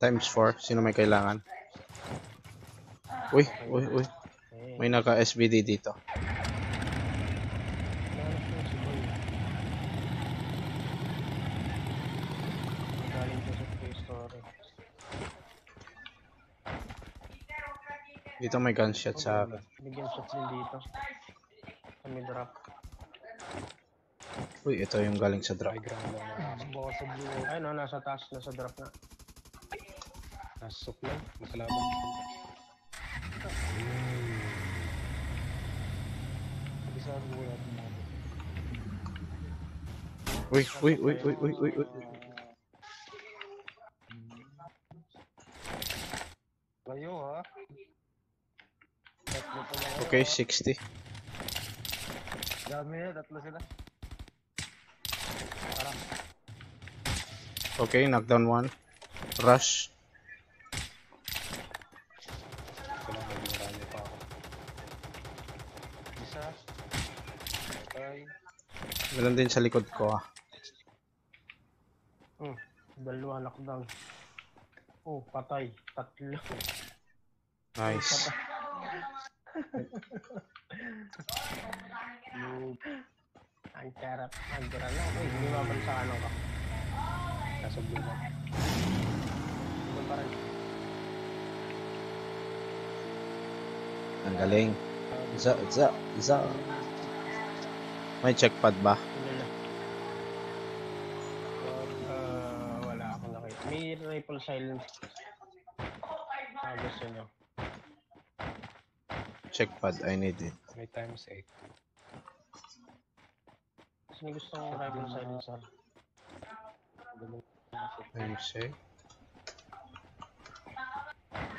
Times 4. Sino may kailangan? Uy, uy, uy. May naka SBD dito. nahanap ko si Boy. Galing ko sa Toy Story. Dito may gunshot sa akin. May gunshot din dito. May drop. Uy, ito yung galing sa drop. High ground lang. Baka sa blue. Ay no, nasa taas, nasa drop na. Wala itong mga Uy, uy, uy, uy, uy, uy, uy. Layo ha. Tatlo Okay, 60. Dami na, tatlo sila. Okay, knockdown one. Rush. Patay. Meron din sa likod ko ah. Hmm, dalawa lockdown. Oh, patay. Tatlo. Nice. Noob. Ang charap. Ang dira lang. Uy, hindi mabalik sa ano ka. Nasa blue lang. Doon pa rin. Ang galing. Za, za, za. May checkpad ba? Ah, wala akong nakita. May rifle silence. Ah, gusto nyo. Checkpad, I need it. May times 8. Sino gusto ng rifle silencer? Are you say?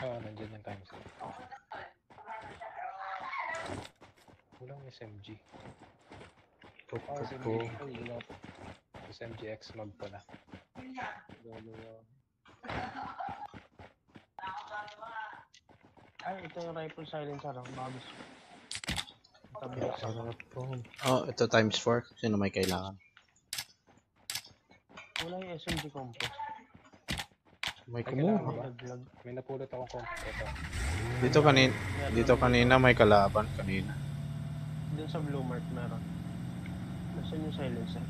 Oo, nandiyan yung times 8. Kulang SMG. Pop, Oh, pop, SMG. pop. X mag pala. Ay, ito yung rifle silencer. Ang bagos. Sarap po. Oh, ito times 4. Sino may kailangan? Wala yung SMG compost. May kumuha. ba? May napulot akong comp. Ito. Dito kanina, dito kanina may kalaban kanina. Doon sa blue mark meron. Nasaan yung silencer?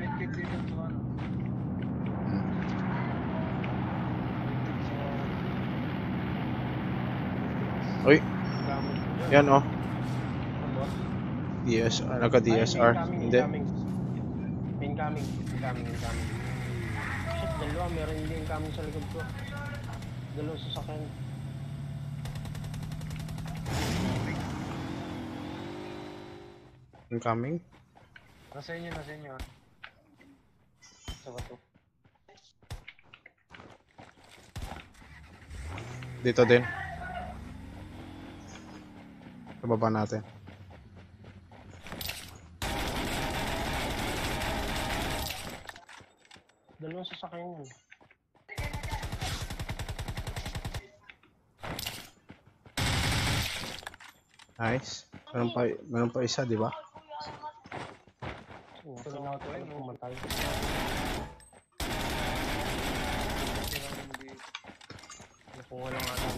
Medkit dito sa ano. Uy, Gamit. Yan oh. DS, ah, naka DSR. Incoming, Hindi. incoming. Incoming, incoming. Shit, dalawa. Meron hindi incoming sa likod ko. Dalawa sasakyan. Incoming. Nasa inyo, nasa inyo. ah. Sa bato. Dito din. Sa baba natin. Dalawang sasakyan yun. Nice. Meron pa, meron pa isa, di ba? Oo, Pinauto ay pumatay. Nakuha lang ata.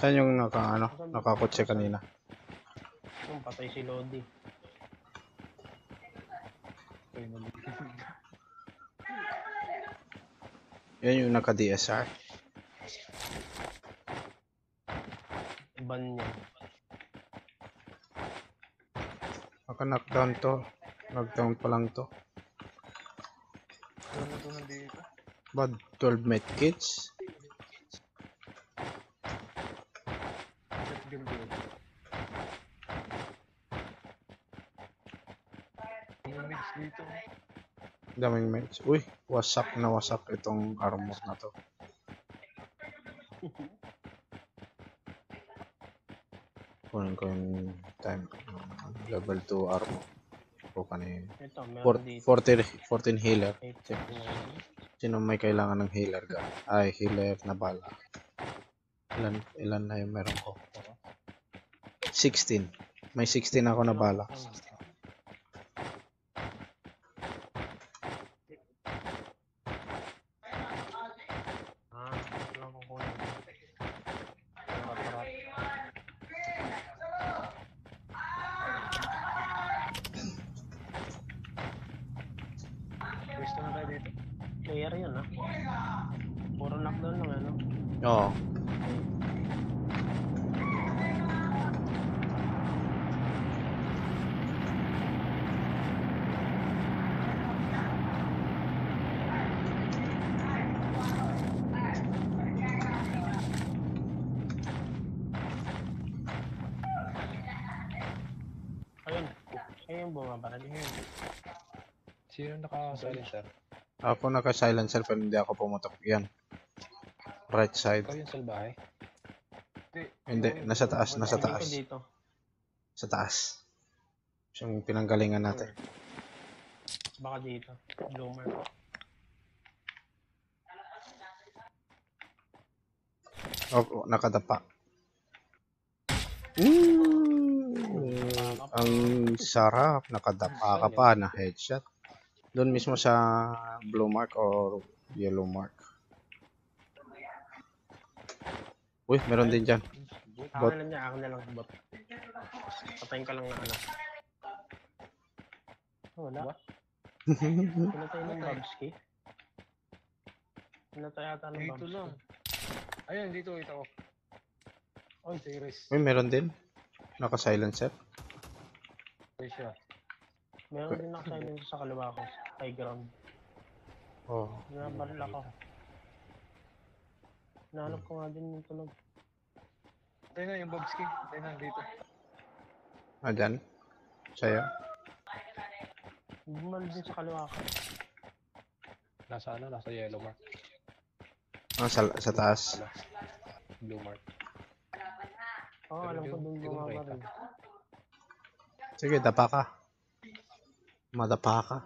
Saan yung naka, ano, nakakotse kanina? Yung patay si Lodi. Yan yung naka DSR. Ban niya. Baka knockdown to. Knockdown pa lang to. Ano na ito nandito? Bad 12 medkits. Shotgun build. Yung mix dito. Daming meds. Uy, wasak na wasak itong armor na to. Kunin ko yung time. level 2 armor. O kanina. Ito, Four- dito. 40, 14 healer. Sino, may kailangan ng healer ga? Ay, healer na bala. Ilan, ilan na yung meron ko? 16. May 16 ako na bala. Ah, ito lang kukunin. Parat-parat. Pwesto na tayo dito. Player yun, ah. Puro knockdown lang, ano? Oo. Ayun. Ayun, bumabaril. Sino naka-silencer? Ako naka-silencer pero hindi ako pumutok. Yan. Right side. Ikaw yung salbahe? Hindi, nasa taas, nasa Dito, taas. dito. Sa taas. Yung pinanggalingan natin. Baka dito. Bloomer. Oh, nakadapa. Mm, ang sarap. Nakadapa ka pa na headshot. Doon mismo sa blue mark or yellow mark. Uy, meron din dyan. Bot. Akin na niya, akin na lang bot. Patayin ka lang na anak. Oh, wala. Pinatay ng Babski. Ano tayo yata ng Dito lang. Ayun, dito, ito ko. Iris. Uy, meron din. Naka-silencer. Ayun siya. Meron din nakasilent sa kaliwa ko. High ground. Oh. Nabaril ako. Nahanap ko nga din yung tunog. Tayo na yung Bobski. Tayo na dito. Ah, dyan? Sa'yo? Bumal din sa kaliwa ko. Nasa ano? Nasa yellow mark. Ah, sa, sa taas. Blue mark. Oo, oh, alam ko dun bumabaril. Sige, dapa ka. Madapa ka.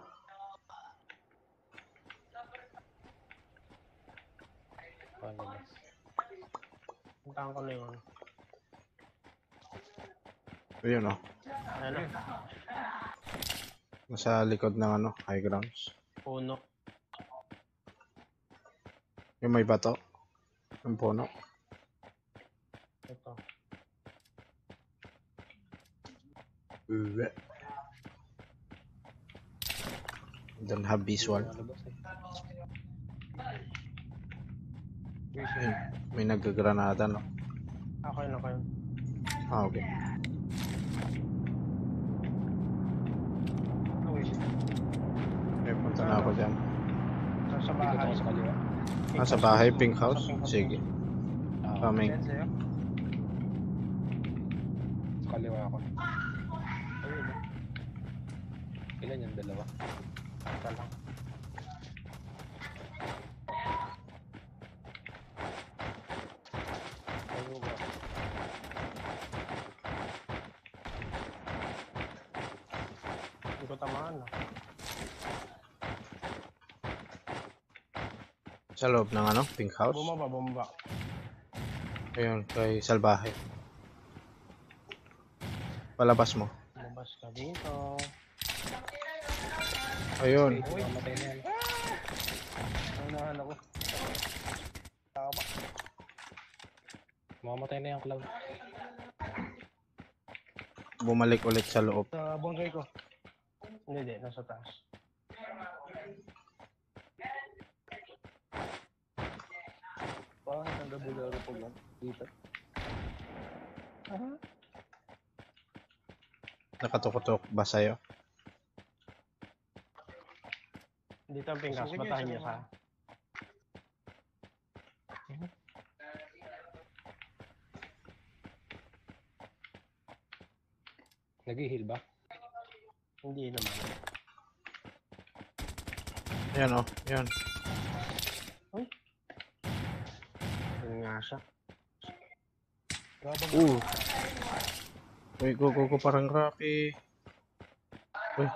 Paano ba? Puntahan ko na yun. Ayun oh. Ayan na. Nasa likod ng ano, high grounds. Puno. Yung may bato. Yung puno. Ito. Don't have visual. Ayun, May nagagranada, no? Ako yun, ako yun. Ah, okay. Okay. Okay, punta na ako dyan. Sa, bahay. Ah, sa bahay, pink house? Sige. Ah, Coming. Sa kaliwa ako. Ilan yung dalawa? Ito lang. Ano ba? Hindi ko tamaan ah. Sa loob ng ano, pink house? Bumaba, bumaba. Ayun, kay Salbahe. Palabas mo. Lumabas ka dito. Ayun. Uy, mamatay na yan. Unahan ako. Tama. Mamamatay na yan, Cloud. Bumalik ulit sa loob. Sa bangkay ko. Hindi, hindi. Nasa taas. Parang ang gabi-gabi po yan. Dito. Nakatukotok ba sa'yo? Dito ang pingkas. Niyo, Batahan niya susukin sa... Nag-heal ba? Hindi naman. Ayan oh, ayan. Yun nga siya. Uh. Uy, go, go, go, parang Rocky. Uy,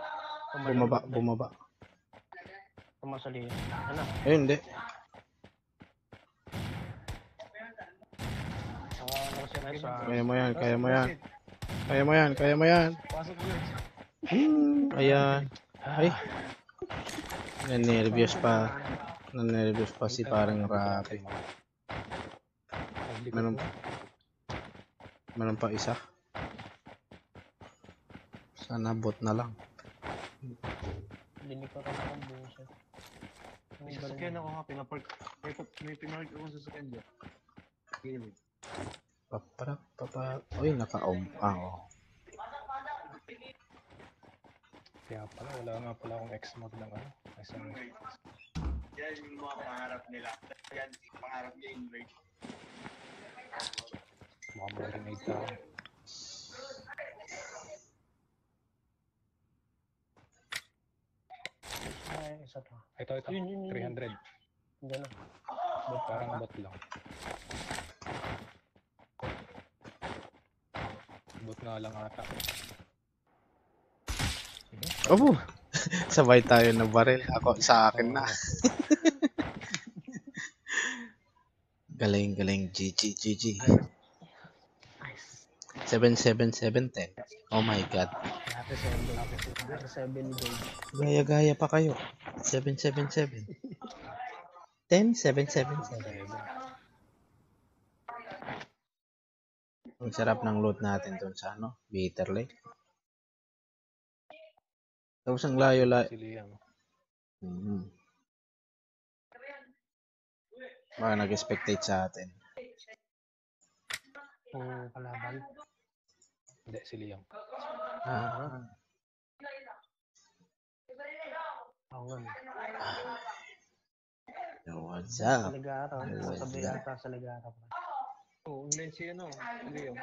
bumaba, bumaba. Pumasali. Ano? Ayun, hindi. Kaya mo yan, kaya mo yan. Kaya mo yan, kaya mo yan. Hmm, ayan. Ay. Nanervyos pa. Nanervyos pa si parang Rocky. Meron, meron pa isa. Sana bot na lang. Dinig ko rin akong buset. Ang May galing. Sasakyan ako nga, pinapark. May, may pinark ako sa sasakyan dyan. Gilid. Paparak, paparak. Uy, naka-om. Ah, oh. Kaya pala, wala nga pala akong X-mod ng ano. SM. Yan yung mga pangarap nila. Yan, pangarap niya invade. Mukhang marinade tayo. Ay, isa pa. Ito, ito. Yun, yun, yun. 300. Diyan na. Bot, parang bot lang. Bot nga lang ata. Opo. <laughs> Sabay tayo na baril. Ako, sa akin na. <laughs> galing, galing. GG, GG. 77710. Oh my god. Happy 7 Happy 7 gold. Gaya-gaya pa kayo. 777. 10777. Ang sarap ng loot natin doon sa ano, Bitter Lake. Tapos ang layo la Si Liam. Mhm. Baka nag-spectate sa atin. Kung kalaban. Hindi, si Liam. Ah, nga. yo, what's Sa up? What's Sabi up? yata sa Legara. pre. Oo, online si ano, si Liam.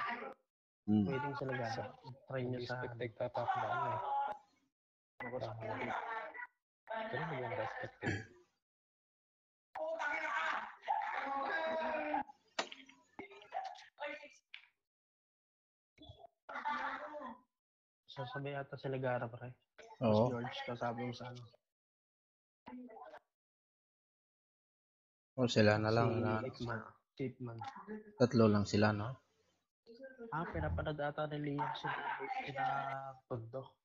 Hmm. Pwedeng sa Legara. Try nyo sa... Spectate tatak na ano eh. Pero maganda spectate. Sasabi yata sa Legara, pre. Oo. Si George, kasabi mo sa ano. Oh, sila na lang. si Na, Chipman. Chipman. tatlo lang sila, no? Ah, pinapanood ata ni Liam si sina Tondo.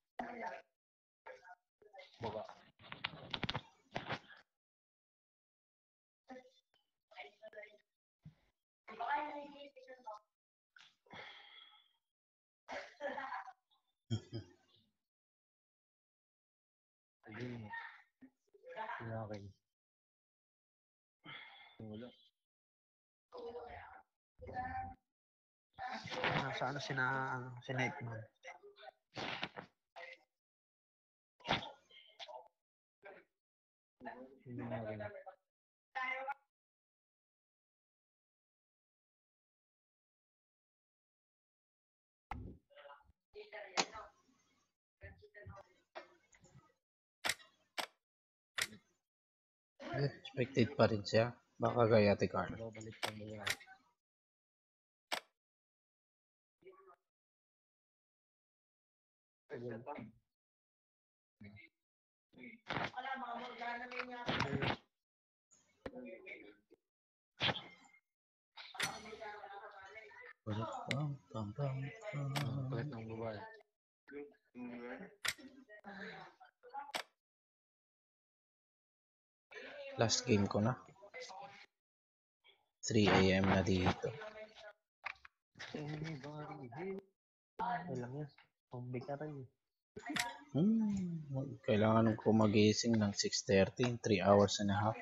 Baba. Ayun. Yung akin. Wala. Nasa ano sina, ano, si Nightman. Yung akin. Eh, spectate pa rin siya. Baka gaya ti Carl. Babalik lang mo yan. Tagal pa. Pam, pam, pam, pam. Ng babae. Last game ko na. 3 a.m. na dito. Ay lang yan. Zombie ka rin. Hmm, kailangan ko magising ng 6.30, 3 hours and a half.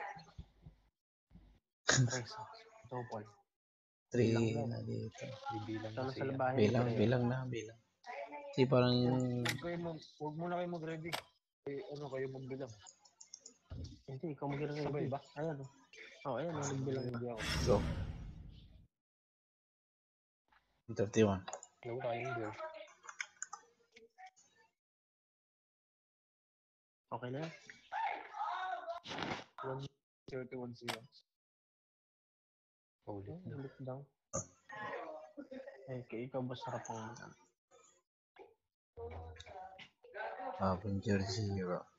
Double. 3 na dito. Bibilang yan. labahin. Bilang, bilang na, bilang. Kasi parang, Huwag kayo muna kayo mag-ready. Eh, ano kayo magbilang? Hindi, ikaw mag-ready. Ba? Ayan o. Oh, ayan o. Nagbilang na. Hindi ako. go. 31. Wala tayong beer. Okay na yan. 31 siya. Ulit na. Ulit daw. Eh, kay ikaw ba sarap ang ano? Avenger Zero.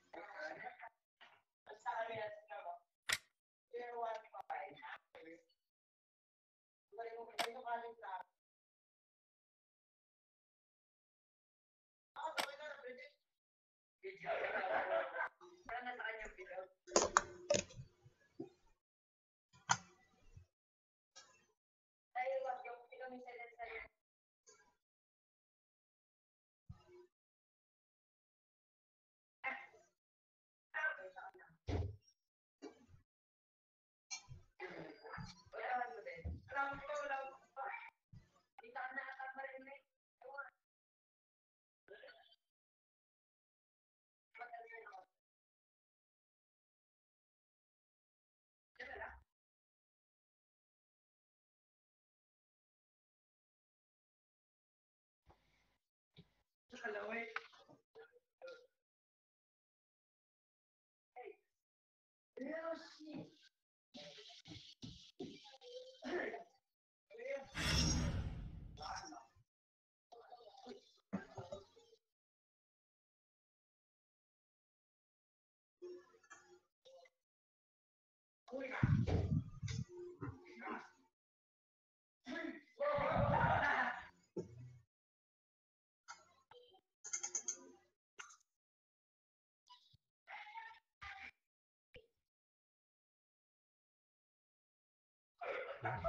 Ang plan.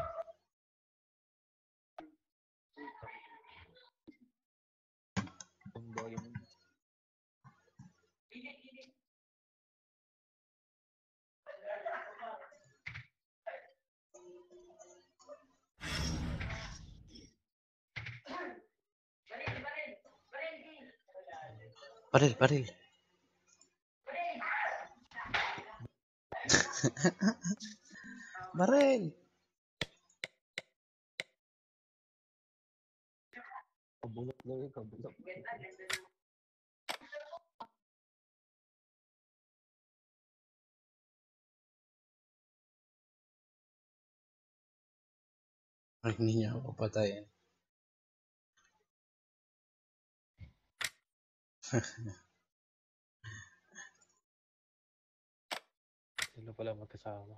Barril, barril. barril. Baril. Kabulok daw yun, kabulok. Ay, hindi niya ako papatayin. Sila pala magkasama.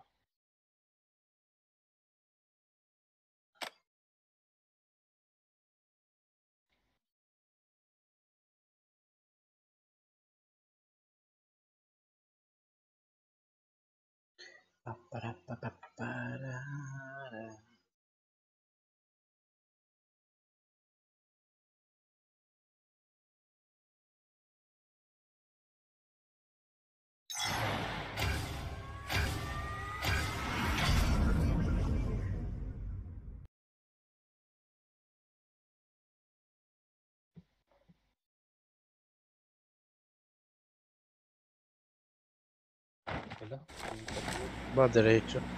Paparapapapara. Wala. Ba, diretso. Okay.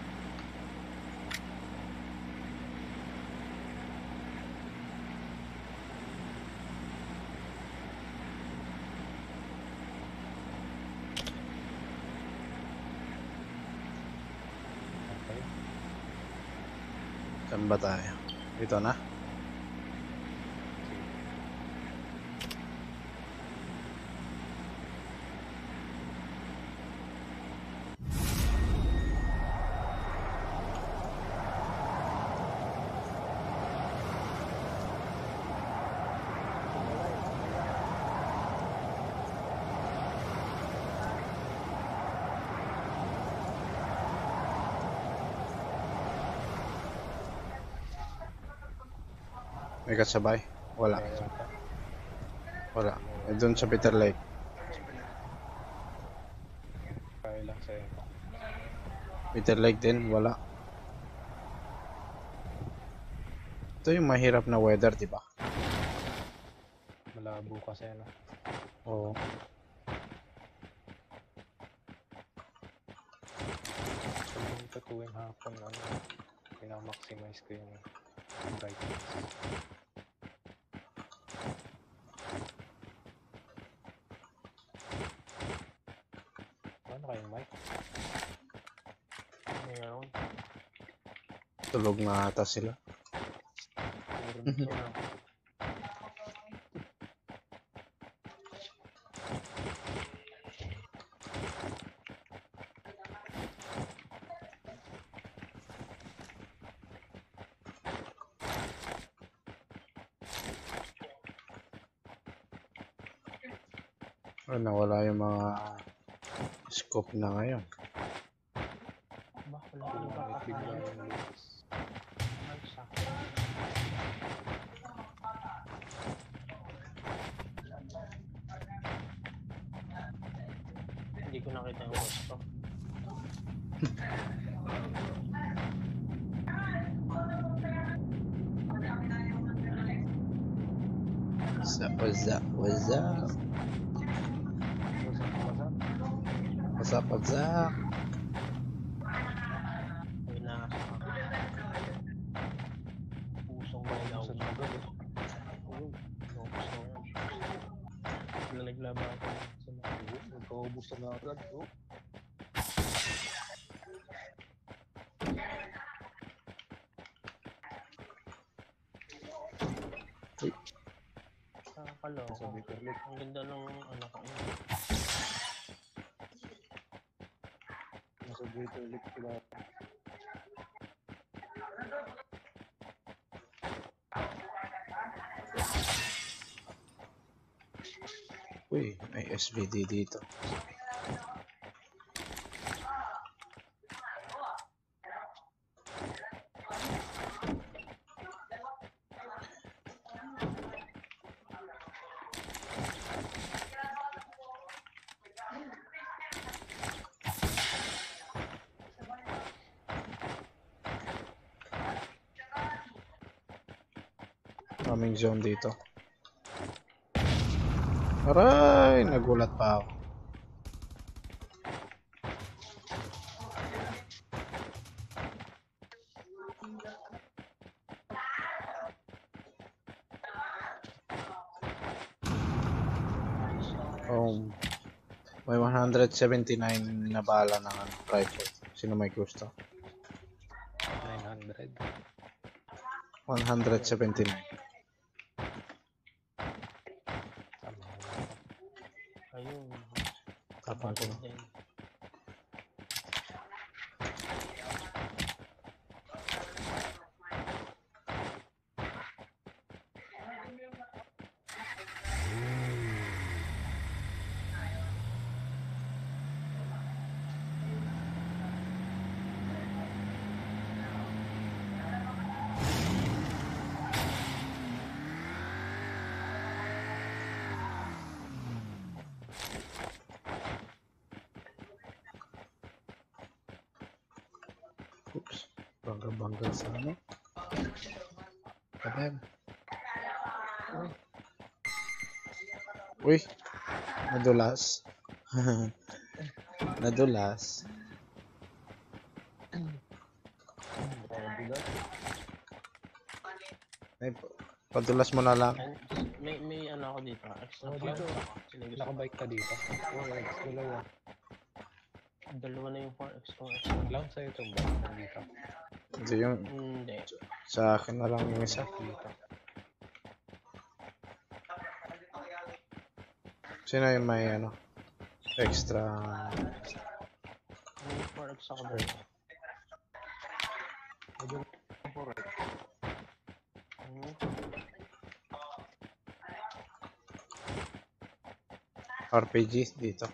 Saan ba tayo? Dito na? Kasabay? Wala. Wala. Eh, doon sa Peter Lake. Lang sa'yo. Peter Lake din, wala. Ito yung mahirap na weather, di ba? Malabo kasi ano. Oo. Ito tuwing hapon, ano, pinamaximize ko yung brightness. Ano kayong mic? Meron. Tulog na ata sila. Nawala yung mga scope na ngayon. Ba, wala ko Bigla ba bigla yung luces. Hindi ko nakita yung gusto. What's up, what's up, what's up? What's up, what's up? May na pusong galaw. Sa nagod eh. Oo, focus ko yan. Lalaglaban ako sa mga Nagkaubos na agad. Oh. Nakakaloko. Sa Bitter Lake. Ang ganda ng ano ko. Nasa Bitter Lake sila. Uy, may SVD dito. Coming zone dito. Aray, nagulat pa ako. Oh, may 179 na bala ng ano, rifle. Sino may gusto? 900. 179. Ayun. Tapang ko. Din. Oops. Bangga-bangga sa ano. Kabem. Uy. Nadulas. <laughs> Nadulas. Ay, pa- padulas mo na lang. May may ano ako dito. Extra Oh, dito. Nakabike ka dito. Oh, Rex, dalawa. Dalawa na yung 4x kong extra. Lang sa'yo itong bike nandito. Ito yung Hindi. sa akin na lang yung isa. Dito. Sino yung may ano? Extra. May 4x ako dito. Hmm. RPG dito.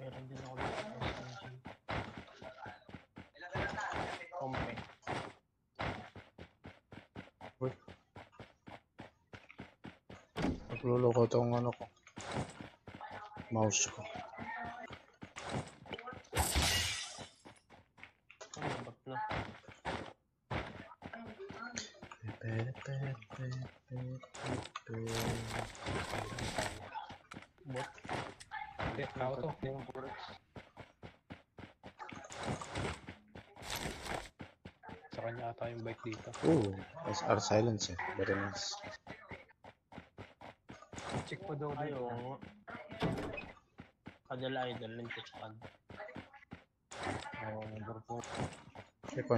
Meron din ako dito. SMG. Kompe. Nagluloko tong ano ko. Mouse ko. Ano ba't na? Bot. Hindi, ako to. Yung bullets. Sa kanya ata yung bike dito. Ooh, SR silence eh. Very nice. Check pa daw Ay, dito. oo nga. Kadala idol, lintik pad. Oo, number 4. Ikaw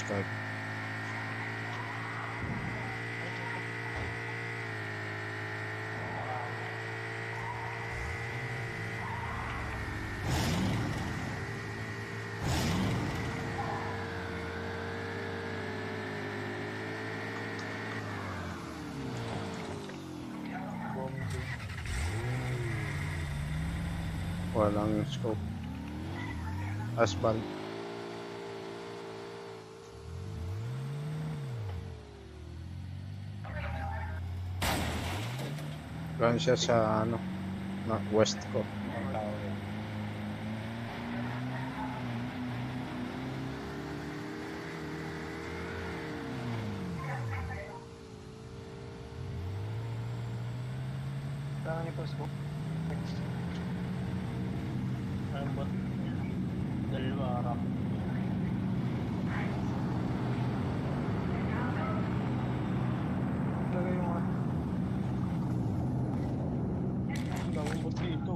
muskag. Walang scope. Asphalt. Siya sa ano, na west ko. Ang tao yun. Kailangan ni Post mo. Ang bot. Dalawa harap. Lagay yung mga... Ang daming bot dito.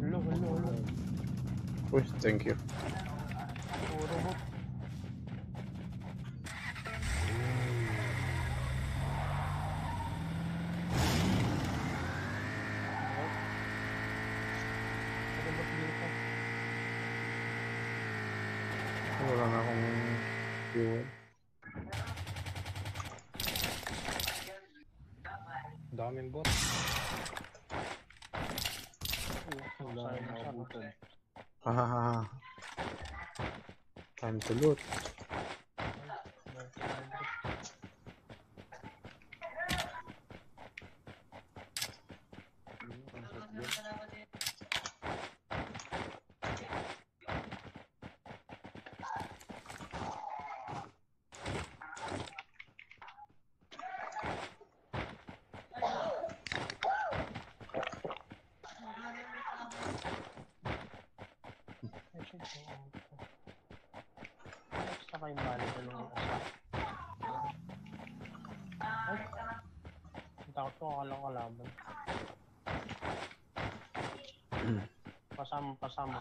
Hello, hello, hello. Uy, thank you. Puro bot. Puro bot dito. Wala na akong fuel. Ang daming bot. Ang daming nakabutan. Ah, time to loot. Saka yung balik na nung isa. Ay! Ang takot ko akalang kalaban. Pasama, pasama.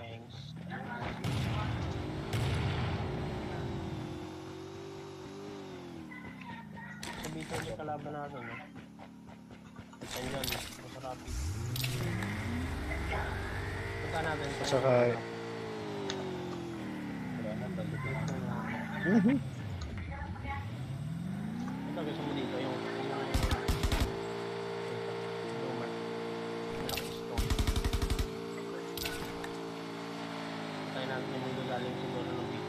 Thanks. Sabi kalaban natin, eh. Yan yan, masarap. Punta natin. sa- Saka, Wala na, balik na. Ito gusto mo dito yung. Tayo natin yung mundo galing siguro ng beat.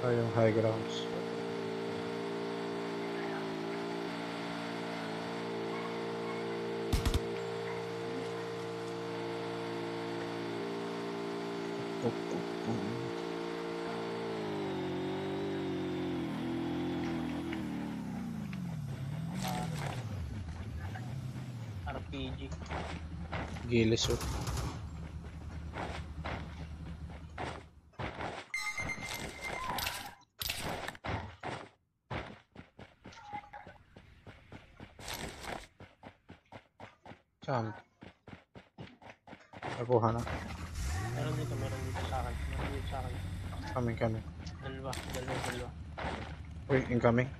Ah, yung high grounds. Gilis oh. Saan? Nakuha na. Meron dito, meron dito sa akin. Meron dito sa akin. Coming, coming. Dalawa, dalawa, dalawa. Uy, incoming.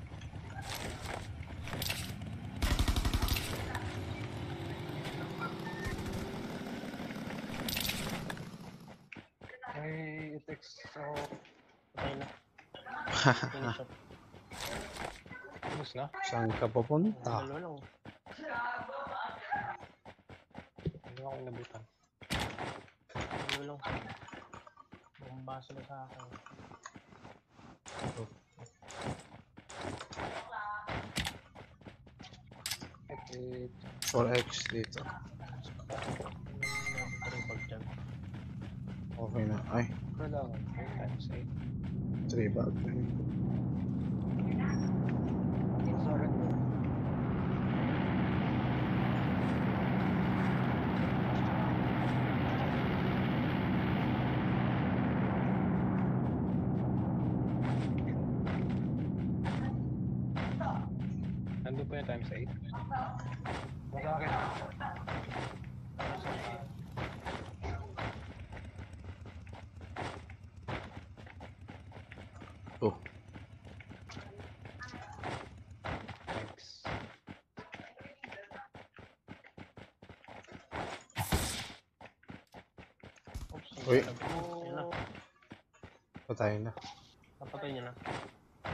Ay, it takes... So, Patay na. Finish up. Tapos na. Saan ka papunta? Dalawa lang. Ano akong nabutan? Dalawa lang. Bomba sila sa akin. Epic. 4x dito. Okay na. Ay, Kailangan. 3 times 8. 3 bag. Sorry. Nandun pa yung times 8? Sa akin. Oh, Thanks. Oops. Uy. Patay na. Napatay niya na.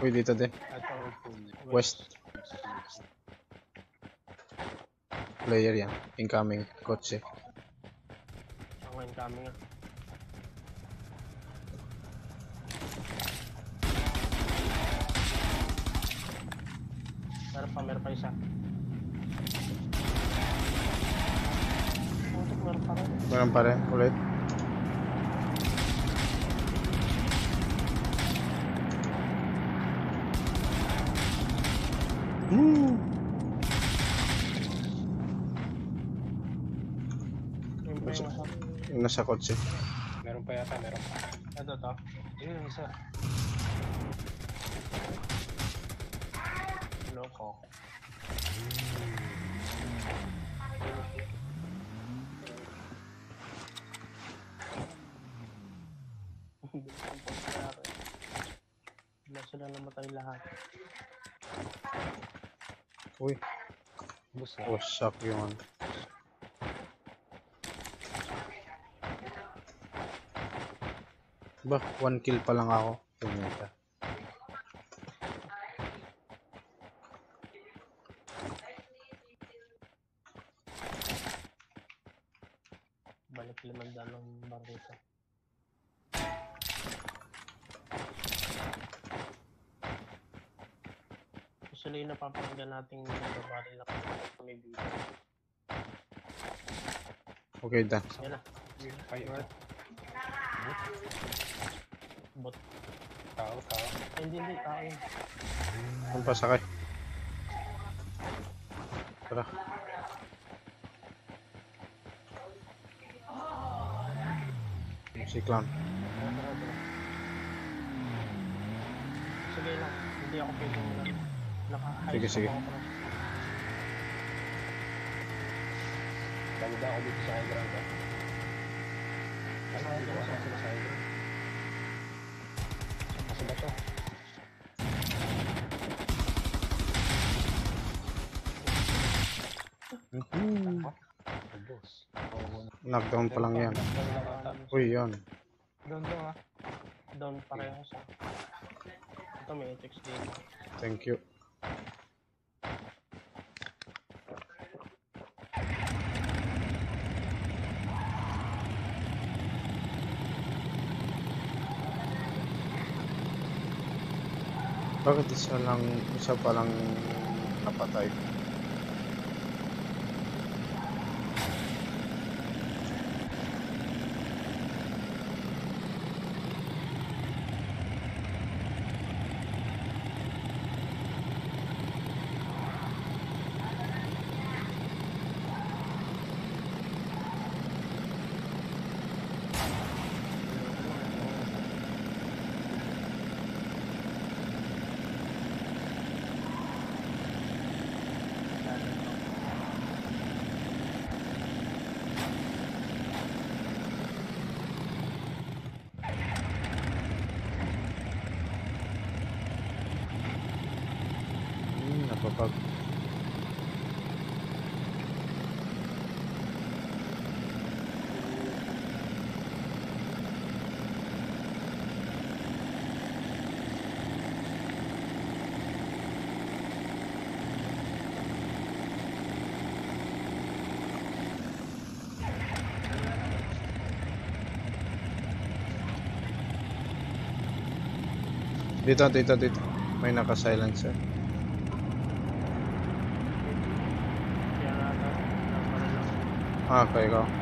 Uy, dito din. Ito, West. Player yan. Incoming. Kotse. Ako incoming ah. Meron pa, meron pa isa. Meron pa rin. Ulit. Woo! Yung pa yung masarap. Nasa kotse. Meron pa yata, meron pa. Ito to. Yun yung isa. Loko. Wala sila namatay lahat. Uy, Bus na. wasak yung ano. Ba, one kill pa lang ako. Punyeta. Balik limandaan ng bar dito. Gusto na yung napapakinggan nagbabaril na kami dito. Okay, done. Yan na. Ay, ito. Bot. Tao, tao. Ay, hindi, hindi. Tao yun. Ang pasakay. Tara. Si Clown. Sige lang. Hindi ako pwedeng naka-high Sige, sige. Bagda ako dito sa high ground. ah. Ano Sa high dito ground, kasi sila sa high ground. Kasi ba to? Mhm. Oh, boss. Knockdown pa lang yan. Uy, yan. Doon doon ah. Down pareho sa... Ito may HX dito. Thank you. Bakit isa lang, isa pa lang napatay? Dito, dito, dito. May naka-silencer. Lang. Ah, kaya ko.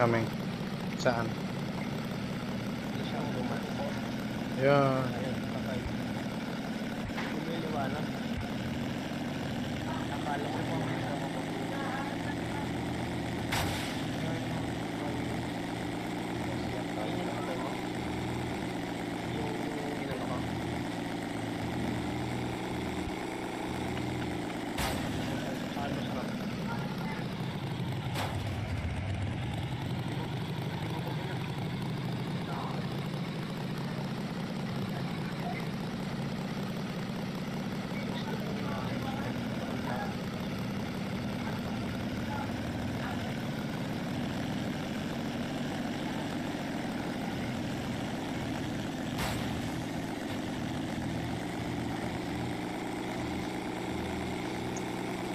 Coming. Saan? Hindi siya gumawa. Yun. Ayun, patay. Lumiliwanag. Akala ko pa may isa ako. Ayun yung nakatay mo. Yung inano ko. Saka masarap.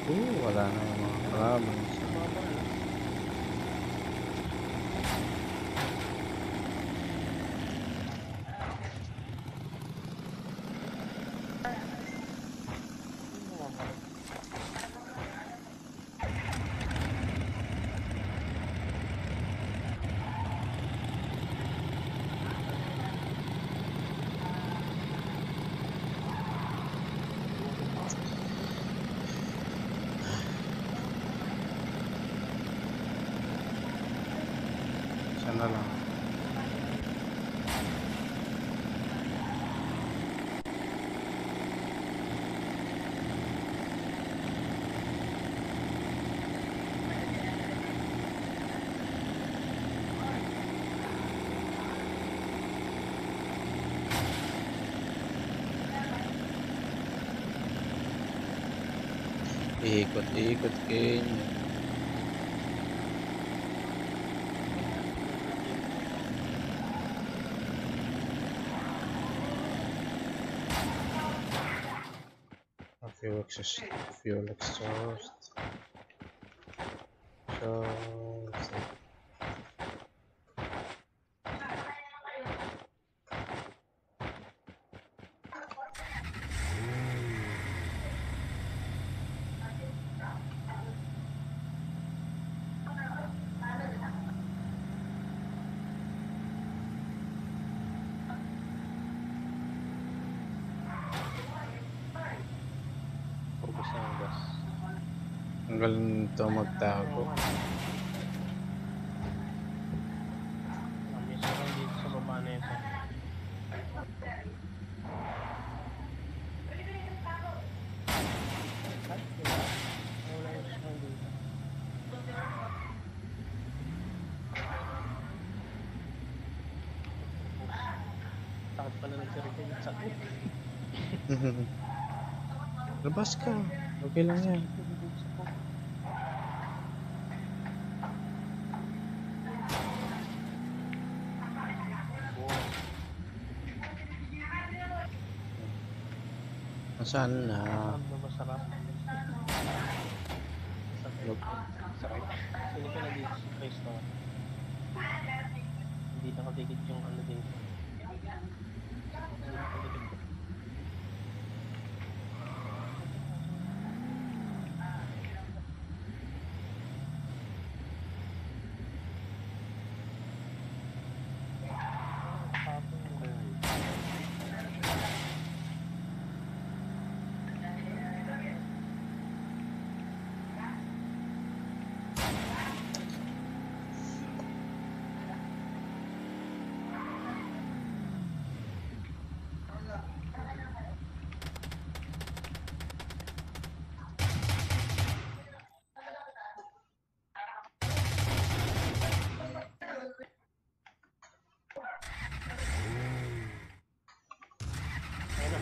Oo, wala na mga kalaban. Sana lang. Ikot-ikot Kenya. A fuel exhaust. Fuel exhaust. Exhaust. Dito. Takot pala nagsirin sakit. <laughs> Labas ka. Okay lang yan. Nasaan na? Ano masarap? Sakit. Sakit. Sino ka na dito sa Cristo? Hindi nakadikit yung ano din. Hindi nakadikit.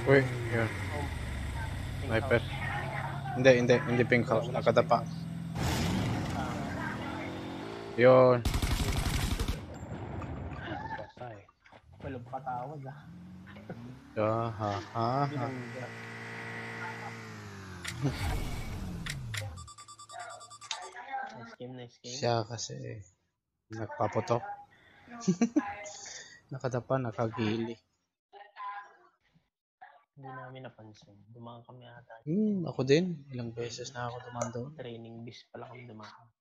Uy, yun. Sniper. Hindi, hindi. Hindi pink house. Nakadapa. Yun. Pasay. Walang patawad ah. Ah, ha, ha, ha. Nice game, nice game. Siya kasi nagpaputok. <laughs> Nakadapa, nakagili. Hindi namin napansin. Dumaan kami ata. Hmm, ako din. Ilang beses na ako dumaan doon. Training bis pala kami dumaan.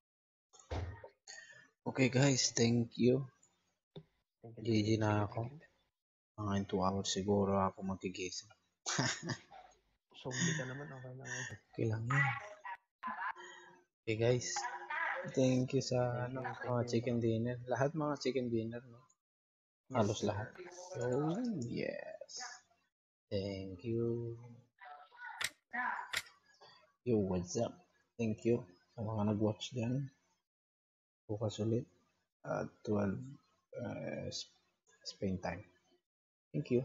Okay guys, thank you. Thank you, GG na ako. Mga in 2 hours siguro ako magigising. <laughs> Zombie ka naman, okay lang. Okay lang yun. Okay guys. Thank you sa Thank ano, mga chicken dinner. Lahat mga chicken dinner, no? Halos lahat. Oh, yes. Thank you. Yo, what's up? Thank you sa mga nag-watch dyan. Bukas ulit at 12 uh, Spain time. Thank you.